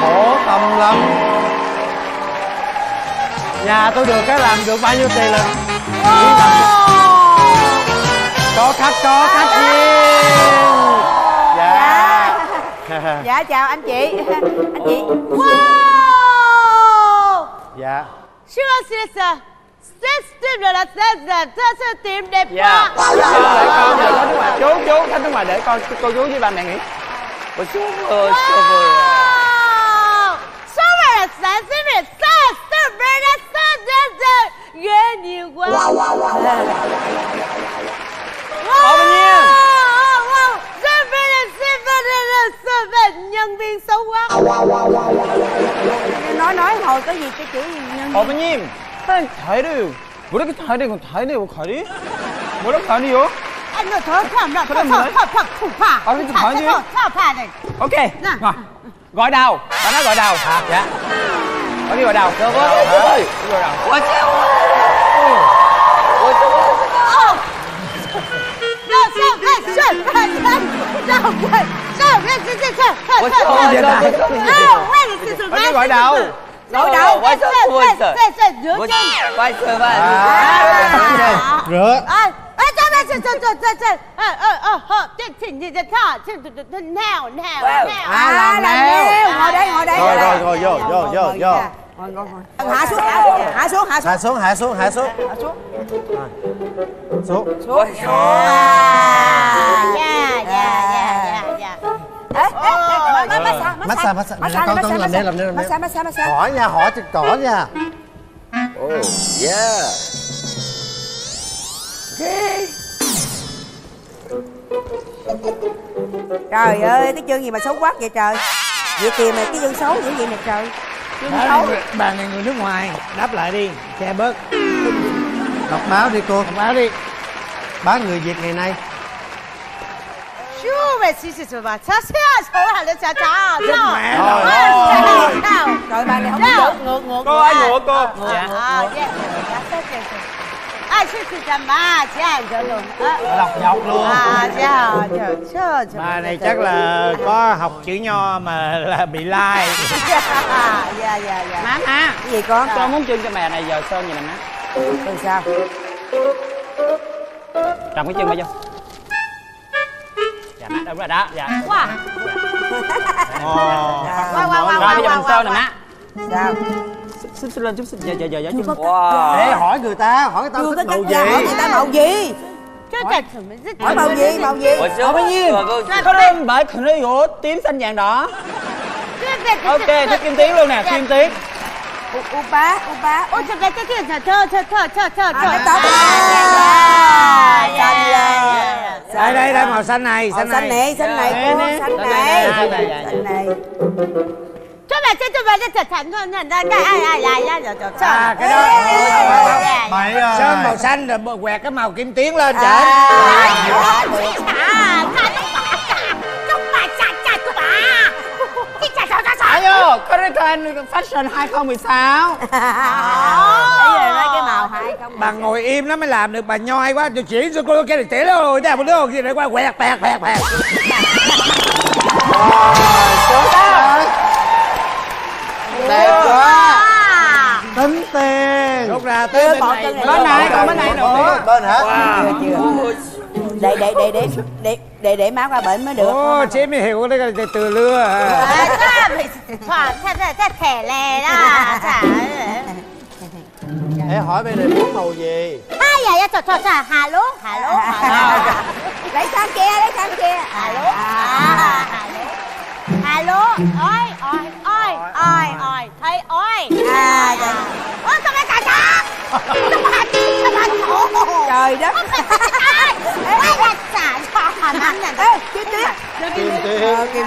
Khổ lắm nhà tôi được cái làm được bao nhiêu tiền là có khách có khách riêng dạ dạ chào anh chị anh chị Wow dạ Chưa xin sir Step step rồi là rồi Step step tìm đẹp dạ quá để con để con ngoài chú chú khách nước ngoài để con cô chú với ba mẹ nghỉ Ôi chú ơi chú ơi Wow Số rồi là step step rồi Step step rồi là step step step Ghê nhiều quá Wow Ủa bao nhiêu wow Step rồi là step rồi là step rồi Nhân viên xấu quá nói nói hồi có gì cái chữ nhân 어머님 빨리 가야 돼요 왜 이렇게 가야 되고 가야 돼요 가리? 뭐라 가리요? Anh ngồi thở thầm rồi Có Thở đồng thở nói. thở thở thủ phà Ờ, cái thủ phà gì? Thở thở phà này ok Nè. rồi gọi đầu bà nói gọi đầu dạ có đi gọi đầu được ơi, gọi ơi. đầu Ủa sao? Sao sao vậy sao vậy gọi đầu Gọi đầu Quay sơ quay sơ Rửa chân quay sơ ba rửa À, à, sao vậy sao sao sao sao ờ ờ ờ ờ chỉnh chỉnh gì thế thở chỉnh chỉnh nào nào nào à làm neo ngồi đây ngồi đây rồi rồi rồi vô vô vô vô ngồi ngồi ngồi hạ xuống hạ xuống hạ xuống hạ hạ xuống hạ xuống hạ xuống. Hạ xuống. Xuống. Xuống. À dạ dạ dạ dạ Ê, ê, ê, massage, massage massage massage con con làm đi làm đi làm đi massage massage massage hỏi nha hỏi cho cỏ nha. Oh, yeah. trời ơi cái chân gì mà xấu quá vậy trời? Vậy kìa mà cái chân xấu dữ vậy nè trời bà xấu này, bà này người nước ngoài đáp lại đi che bớt đọc báo đi cô đọc báo đi bán người việt ngày nay chú vậy xí xí xí bà cha cha cháu hả lên cha cha Chết mẹ rồi bà này không nào ngược ngược cô ơi ngựa cô dạ à dạ à chú chú cha ma cha cho luôn đọc dọc luôn. À dạ chờ chờ chờ bà này chắc là có học chữ nho mà là bị lai dạ dạ dạ má gì con? Con muốn chân cho mẹ này giờ sơn gì nè má. Từ sao? Trồng cái chân vào vô. Dạ má đúng rồi đó. Dạ. Wow Ồ. wow wow wow rồi bây giờ mình wow sơn nè má sao xích xích lên chút xích giờ giờ giờ giờ chút để hỏi người ta hỏi người ta chưa thích màu gì hỏi người ta màu gì hỏi màu gì màu gì Ủa bao nhiêu? Có lên bởi khẩn ấy gỗ tím xanh vàng đỏ Ok, thích kim tiến luôn nè, kim tiến u bá u bá ôi trời cái cái thở thở thở thở thở thở À, thở cái tóc xanh đây đây đây màu xanh này xanh xanh này xanh này xanh này đây, đây, xanh này cho bà cho cho bà cho thật thành thôi nè đây ai ai ai ai rồi rồi à cái đó mày sơn màu xanh rồi quẹt cái màu kim tuyến lên à à Ayo, có cái trend fashion 2016 bây giờ lấy cái màu hai không bà ngồi im nó mới làm được bà nhoi quá tôi chỉ cho cô cái này tỉa rồi đây một đứa gì này qua quẹt quẹt quẹt quẹt đẹp quá tính tiền. Rút ra tới bên bỏ này. chân này. Bên này, còn bên này nữa bên hả? Để để để để để để để má qua bệnh mới được. Ồ chế mới hiểu đấy cái từ lưa à. à thỏa thật là thật thẻ lè đó. Để hỏi bên này muốn màu gì? Ai vậy ya trời trời trời hà lố hà lố lấy sang kia lấy sang kia. Hà lố à hà lố ôi ôi ôi ôi à dạ. ôi sao mày cả cha sao sao mà thổ trời đất. ôi là xả cho nắm nè Ê, kim tuyến kim tuyến Ờ, kim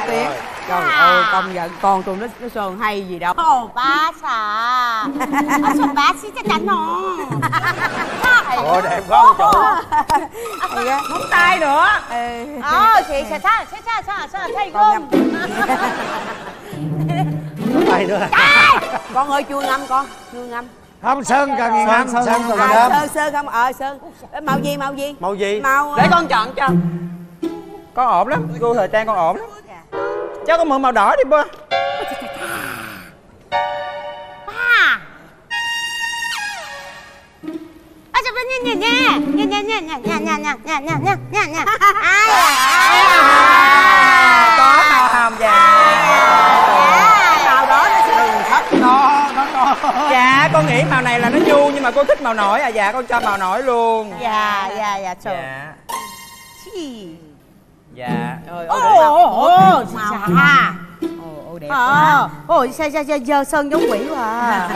trời ơi công nhận con tôi nó nó sơn hay gì đâu. Ồ ba xả ôi sao ba xí chắc chắn rồi. Ồ đẹp quá ông chủ Móng tay nữa. Ờ chị sẽ tha sẽ tha sẽ sẽ thay không tay nữa? Con ơi chua ngâm con chua ngâm. Không sơn cần gì ngâm? Sơn sơn sơn sơn sơn sơn không? Ờ sơn. Màu gì màu gì? Màu gì? Màu ờ. để con chọn cho. Con ổn lắm cô thời trang con ổn lắm. Cho con mượn màu đỏ đi bơ. Nha nha nha nha nha nha nha nha nha nha nha nha nha nha nghĩ màu này là nó nhu nhưng mà cô thích màu nổi à dạ con cho màu nổi luôn dạ dạ dạ trời dạ Chi. dạ Ồ, ồ, ồ, màu. Ồ, ồ, đẹp Ờ, quá. ôi sao sao sao giờ sơn giống quỷ quá à.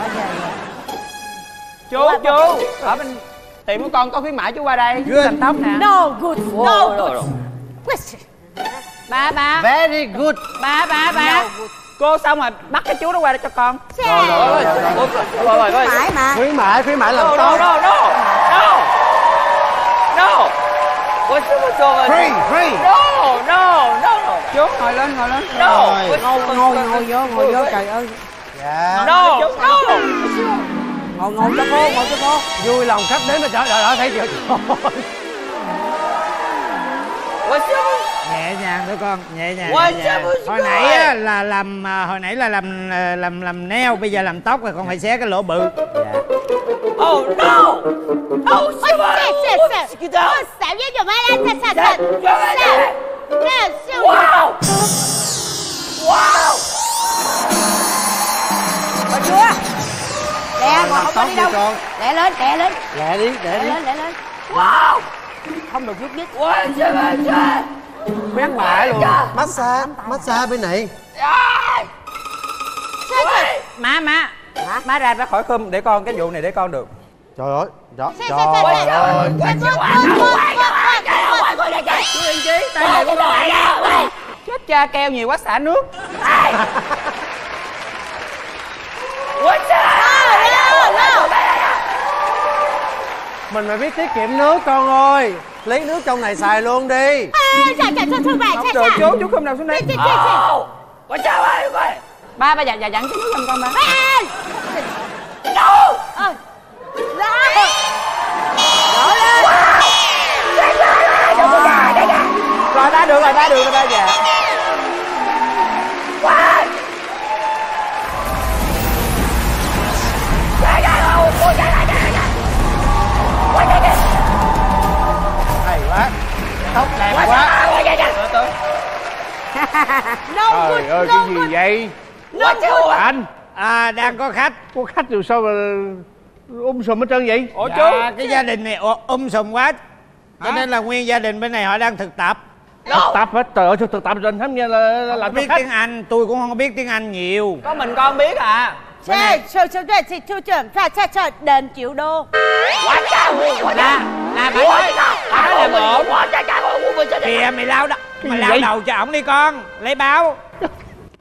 chú chú ở bên tiệm của con có khuyến mãi chú qua đây làm tóc nè No good, no good. no, no. Ba ba. Very good. Ba ba ba. Cô xong rồi bắt cái chú đó qua đây cho con Rồi, rồi rồi rồi rồi Phải mà. khuyến mãi khuyến mãi làm No, tốt no, no, no. No. What's what's over? Free, free. No, no, no. Chú ngồi lên, ngồi lên. No. Rồi. Ngồi ngồi ngồi vô ngồi vô trời ơi dạ No, no. ngồi ngồi cho cô ngồi cho cô vui lòng khách đến mà trời ơi thấy chưa What's over? Nhẹ nhàng thôi con nhẹ nhàng Ôi, nhẹ trời nhàng. ơi, hồi trời nãy ơi. á, là làm à, hồi nãy là làm à, làm làm neo bây giờ làm tóc rồi con phải xé cái lỗ bự Oh no. Oh, dùm ai lên, xạo, xạo, xạo. Xạo. Xạo, xạo. Wow. Wow. ngồi chưa lẹ ngồi không có đi đâu con lẹ lên lẹ lên lẹ đi lẹ lẹ đi lên lẹ lên Wow. không được nhúc nhích What's over? Khuyến mãi luôn. Massage massage bên này. Má, má. Má. Ra ra khỏi khum để con cái vụ này để con được. trời ơi trời ơi. của con. Chết cha keo nhiều quá xả nước. What's No, no, no. mình phải biết tiết kiệm nước con ơi lấy nước trong này xài luôn đi Ê, xạo, xạo, xạo, xạo, xạo, Không xạo, được xạo. chú, chú không nào xuống đây. Chết, chết, chết. What's over? Ba, ba dạ dạ dặn cái nước giùm con ba. No. Ờ. Ra. Đổ lên. Rồi ba được rồi, ba được rồi ba dạ. Tóc đẹp quá. No good, trời ơi no cái gì good. vậy? No good. anh. À đang có khách. Có khách rồi sao mà um sùm hết trơn vậy? Ủa dạ, chú. cái gia đình này um sùm quá. Cho nên là nguyên gia đình bên này họ đang thực tập. No. tập hết. Trời ơi sao thực tập rồi anh nghe là, là làm biết khách. tiếng anh tôi cũng không có biết tiếng anh nhiều. Có mình con biết à. Hey, so so that thì tiêu chuẩn ra cha cha đền triệu đô. Quá cha Nè, nè bạn ơi, đó là một. Quá cha cha Kìa mày lao đó. mày lao đầu cho ổng đi con, lấy báo.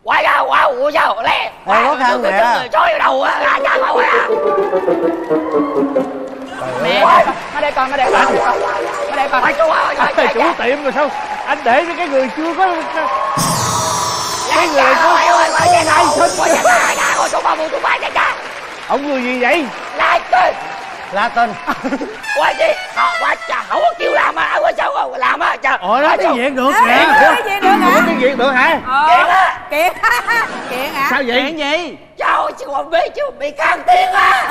Quá cha, quá ủa sao lẹ. Quá khó khăn nè. Chói đầu á, ra cha không à. Mẹ, ở đây con, ở đây con. Ở đây con. Chủ tiệm rồi sao? Anh để cho cái người chưa có cái người có ai sinh có ai thích ông người gì vậy Lại tên. latin Quay đi. Họ quá chà, không có kêu làm à, quá sao không làm á, chà. ồ đó tiếng việt được nè cái gì được Ủa, hả tiếng việt được hả Kiện á. kiện kiện hả sao vậy Chuyện gì? Cháu chứ còn biết chứ bị khang tiếng á.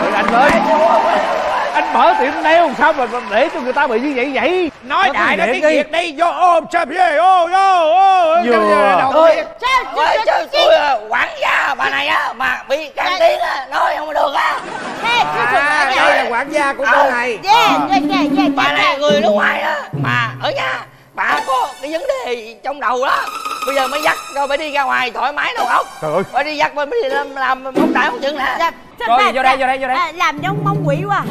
trời anh ơi anh mở tiệm nail sao mà để cho người ta bị như vậy vậy. Nói Nói đại nó tiếng Việt đi vô ôm chập ye ô ô ô Vừa. trời, chứ trời, tôi à, quản gia bà này á, mà bị khang tiếng á, nói không được á. À, đây trời. là quản gia của cô này. Yeah, yeah, yeah, yeah, Bà này người nước ngoài á, mà ở nhà bà có cái vấn đề trong đầu đó. Bây giờ mới dắt rồi mới đi ra ngoài thoải mái đầu óc. Trời ơi. Rồi đi dắt mới đi làm làm móng tay móng chân nè Dạ, trời, Rồi, bà- vô đây, vô đây, vô đây. à, Làm giống mong quỷ quá.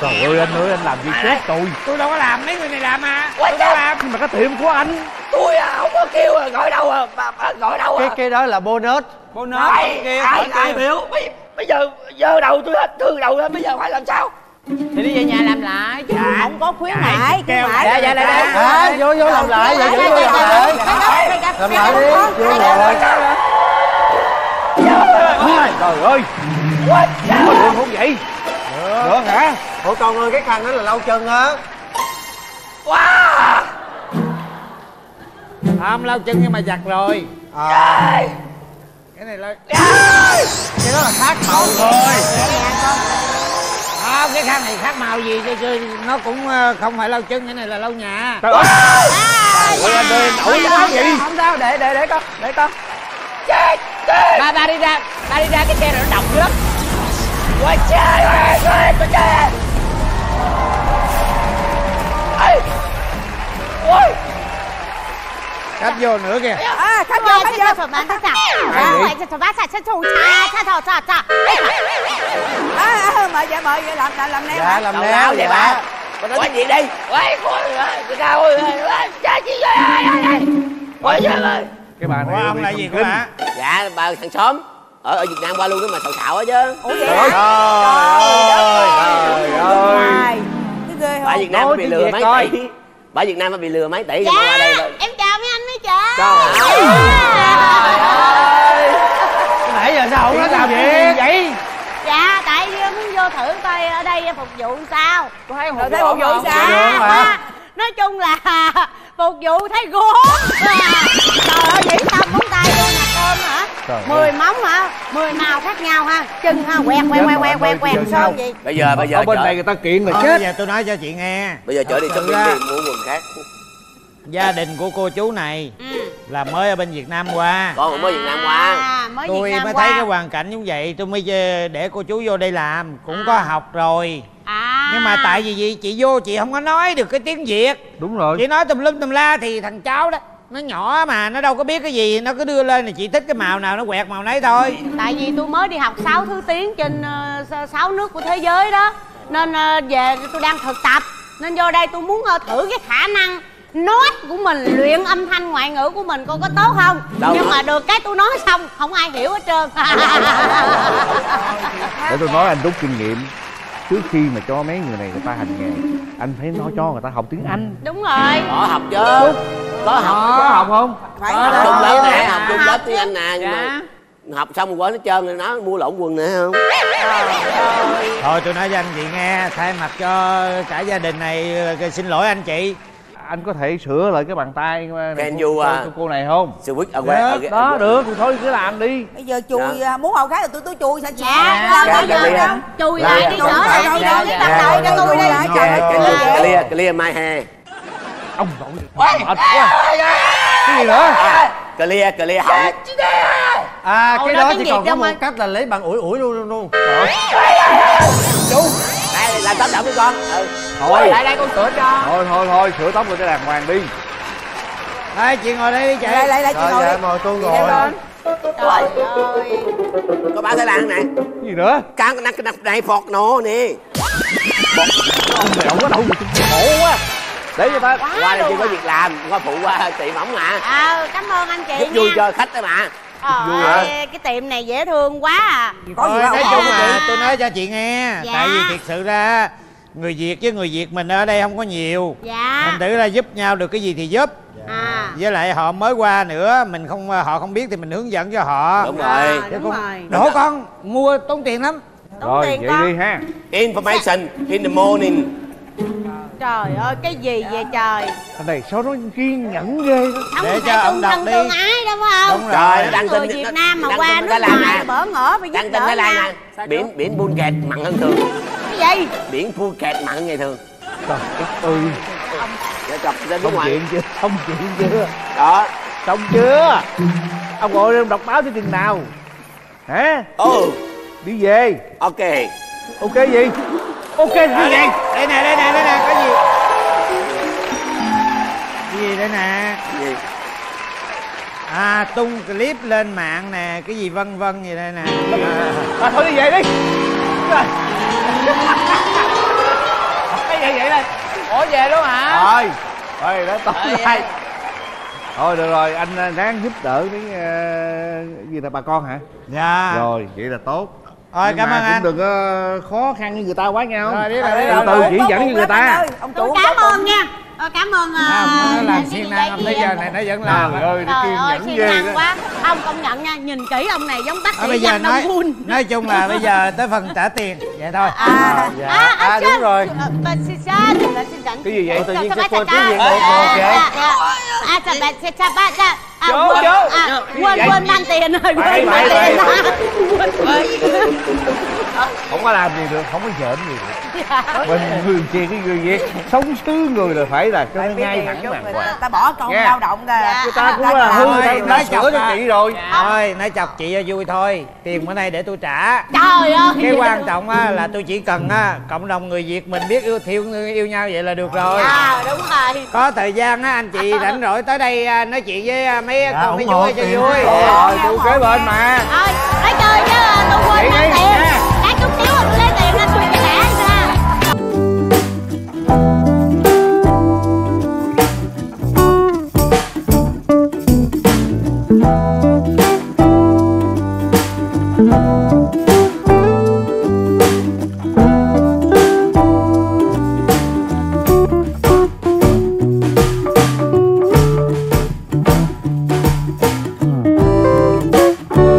trời ơi anh ơi anh làm gì chết tôi? tôi đâu có làm mấy người này làm à. Quay tôi đâu làm. Nhưng mà cái tiệm của anh. Tôi à không có kêu à, gọi đâu à bà, bà gọi đâu cái à. cái đó là bonus. Bonus ai ai ai biểu? Bây, bây giờ giờ đầu tôi hết thư đầu lên bây giờ phải làm sao thì đi về nhà làm lại chứ. Không có khuyến mãi khuyến kêu mãi. dạ dạ dạ dạ. À vô vô làm lại vậy vô vô làm lại. Làm lại. Đi vô rồi trời ơi. Có được không vậy? Được hả? Ủa con ơi cái khăn đó là lau chân á. Wow không lau chân nhưng mà giặt rồi. À. Cái này là cái đó là khác màu. Thôi không cái khăn này khác màu gì chứ, chứ nó cũng ờ, không phải lau chân cái này là lau nhà. Trời ơi! Anh ơi, nổi quá vậy? không sao để để để con để con. Ba ba đi ra ba đi ra cái xe này nó độc lắm. Ôi trời ơi ôi tôi trời. Ơi ôi khách vô nữa kìa. À khách vô khách vô. à mời vậy mời vậy làm làm neo dạ làm neo vậy vậy bà. Bà? Gì đi? ôi cái cao ơi cha chị ơi ơi ơi ơi ôi trời ơi. Cái bà này ông là gì của bà? Dạ bà thằng xóm. Ở ở Việt Nam qua luôn đó mà xạo xạo á chứ. ủa vậy Trời hả? ơi, trời ơi. Trời, cái ghê Bà không Việt Nam bị lừa Việt mấy coi. Bà Việt Nam bị lừa mấy tỷ rồi qua đây dạ rồi. em chào mấy anh mấy chị Trời ơi. nãy giờ sao không nói làm Việt. vậy dạ tại vì em muốn vô thử coi ở đây phục vụ sao. Tôi thấy rồi thấy phục vụ sao. À, nói chung là phục vụ thấy gốm. Trời ơi vậy sao móng tay vô nè cơm hả? Trời mười móng hả? Mười màu khác nhau ha. Chân ha quẹt quẹt quẹt quẹt quẹt. quẹt sao vậy? Bây giờ bây giờ Ở bên chở- này người ta kiện là Thôi, chết bây giờ tôi nói cho chị nghe. Bây giờ chở đi shopping ra, đi mua quần khác. gia đình của cô chú này ừ. là mới ở bên Việt Nam qua. Con cũng mới Việt Nam qua. à, mới tôi Việt Nam mới qua. thấy cái hoàn cảnh như vậy tôi mới ờ, để cô chú vô đây làm. Cũng có học rồi. À. Nhưng mà tại vì gì? Chị vô chị không có nói được cái tiếng việt. Đúng rồi. Chị nói tùm lum tùm la thì thằng cháu đó nó nhỏ mà nó đâu có biết cái gì nó cứ đưa lên là chị thích cái màu nào nó quẹt màu nấy thôi. Tại vì tôi mới đi học 6 thứ tiếng trên uh, 6 nước của thế giới đó. Nên ờ, về tôi đang thực tập. Nên vô đây tôi muốn ờ, thử cái khả năng nói của mình luyện âm thanh ngoại ngữ của mình coi có tốt không? Đâu? Nhưng hả? mà được cái tôi nói xong không ai hiểu hết trơn. Để tôi nói anh rút kinh nghiệm. Trước khi mà cho mấy người này người ta hành nghề Anh phải nói cho người ta học tiếng Anh. Đúng rồi. Có học chứ. Có học. Có học không? phải Học chung lớp nè, học chung lớp tiếng Anh nè nhưng mà học xong rồi quá nó trơn rồi nó mua lộn quần nữa không? thôi tôi nói cho anh chị nghe thay mặt cho cả gia đình này ờ, xin lỗi anh chị Anh có thể sửa lại cái bàn tay này Can của, you, cô, à? cô này không? Switch away. Được, đó được thì thôi cứ làm đi bây giờ chui à, muốn học khác thì tôi tôi chui sao chị dạ làm dạ, dạ, giờ dạ. chùi Dạ, lại dạ. đi Chui trở lại lại đi đi bắt đầu cho tôi đi clear, clear my hair. Ông nội mệt quá Cái gì nữa? Clear, clear họng. à cái đó chỉ còn có một cách là lấy bằng ủi ủi luôn luôn luôn Đây, làm tóc động đi con. Ừ. Thôi lại đây con sửa cho Thôi thôi thôi sửa tóc rồi cho đàng hoàng đi đây chị ngồi đây đi chị lại lại lại chị ngồi dạ mời cô Chị ngồi đem lên. trời ơi Có báo Thái Lan. Cái gì nữa? Càng cái cái này phọt nổ nè. Ông này ông có đâu mà tôi khổ quá Để cho ta Qua đây chưa có việc làm, qua phụ qua tiệm ổng mà. à cảm ơn anh chị Giúp vui nha cho khách đó mà. Trời ơi, cái tiệm này dễ thương quá à. Có gì nói chung gì. là tôi nói cho chị nghe. Dạ. tại vì thiệt sự ra người việt với người việt mình ở đây không có nhiều. Dạ. Thành thử là giúp nhau được cái gì thì giúp. À. Với lại họ mới qua nữa mình không họ không biết thì mình hướng dẫn cho họ. Đúng à, rồi. Đúng con- rồi. đổ con mua tốn tiền lắm. Tốn Rồi tiền vậy con. đi ha. Information in the morning. Trời ơi cái gì vậy trời Thằng này sao nó kiên nhẫn ghê đó không Để cho ông đọc thân đi. tương ái đâu phải không Đúng rồi nó đăng người tin Việt Nam mà qua nước ngoài nè. bỡ ngỡ phải giúp Đăng tin đỡ Thái Lan nè. Biển biển Phuket mặn hơn thường. cái gì Biển Phuket mặn hơn ngày thường. Trời đất ơi Để chọc ra nước ngoài. chuyện chưa? Xong chuyện chưa? Đó. Xong chưa? Ông gọi em đọc báo cho chừng nào? Hả? Oh, Đi về ok. Ok gì? Ok gì Ở đây vậy? đây nè đây nè đây nè. Gì? Cái à tung clip lên mạng nè cái gì vân vân gì đây nè. À, À, thôi đi về đi. Rồi. Cái vậy vậy đây? Ủa về luôn hả? Thôi Thôi đó tóm lại. Thôi được rồi anh ờ, ráng giúp đỡ cái ờ, gì là bà con hả? dạ. Rồi vậy là tốt. Thôi, Nhưng cảm ơn cũng anh. đừng có khó khăn như người ta quá nhau Rồi, biết rồi, biết Từ rồi. từ chỉ dẫn như người ta. ông chủ cảm ơn nha Ờ, cảm ơn à, à, nó làm anh siêng năng tới gì giờ này nó vẫn làm Trời ơi nó trời kiên ơi nhẫn siêng ghê đó quá ông công nhận nha nhìn kỹ ông này giống bác à, sĩ bây giờ nói nói chung là bây giờ tới phần trả tiền vậy thôi à dạ. à, À, à, đúng rồi. ờ, bà Cái gì vậy? Tự nhiên cái quên Việt cha. một, À, ok. à, à, à, cho bà cha cha bác cha à, Chú, quên, chú. à, quên Vậy? quên mang tiền rồi quên mang tiền. Quên. không có làm gì được không có giỡn gì được mình người kia cái người việt sống xứ người là phải là cho nó ngay thẳng đàng hoàng ta bỏ công Nghe. lao động ra. Người ta cũng là hư đã nói sửa chọc cho chị rồi. Thôi nói chọc chị cho vui thôi. Tiền bữa nay để tôi trả. Trời ơi. Cái quan trọng á là tôi chỉ cần á cộng đồng người việt mình biết yêu thương yêu nhau vậy là được rồi. À đúng rồi. Có thời gian á anh chị rảnh rỗi tới đây à, nói chuyện với à, mấy con mấy chú cho vui. Rồi, tôi kế bên mà. Thôi nói chơi chứ tôi quên mang tiền thank you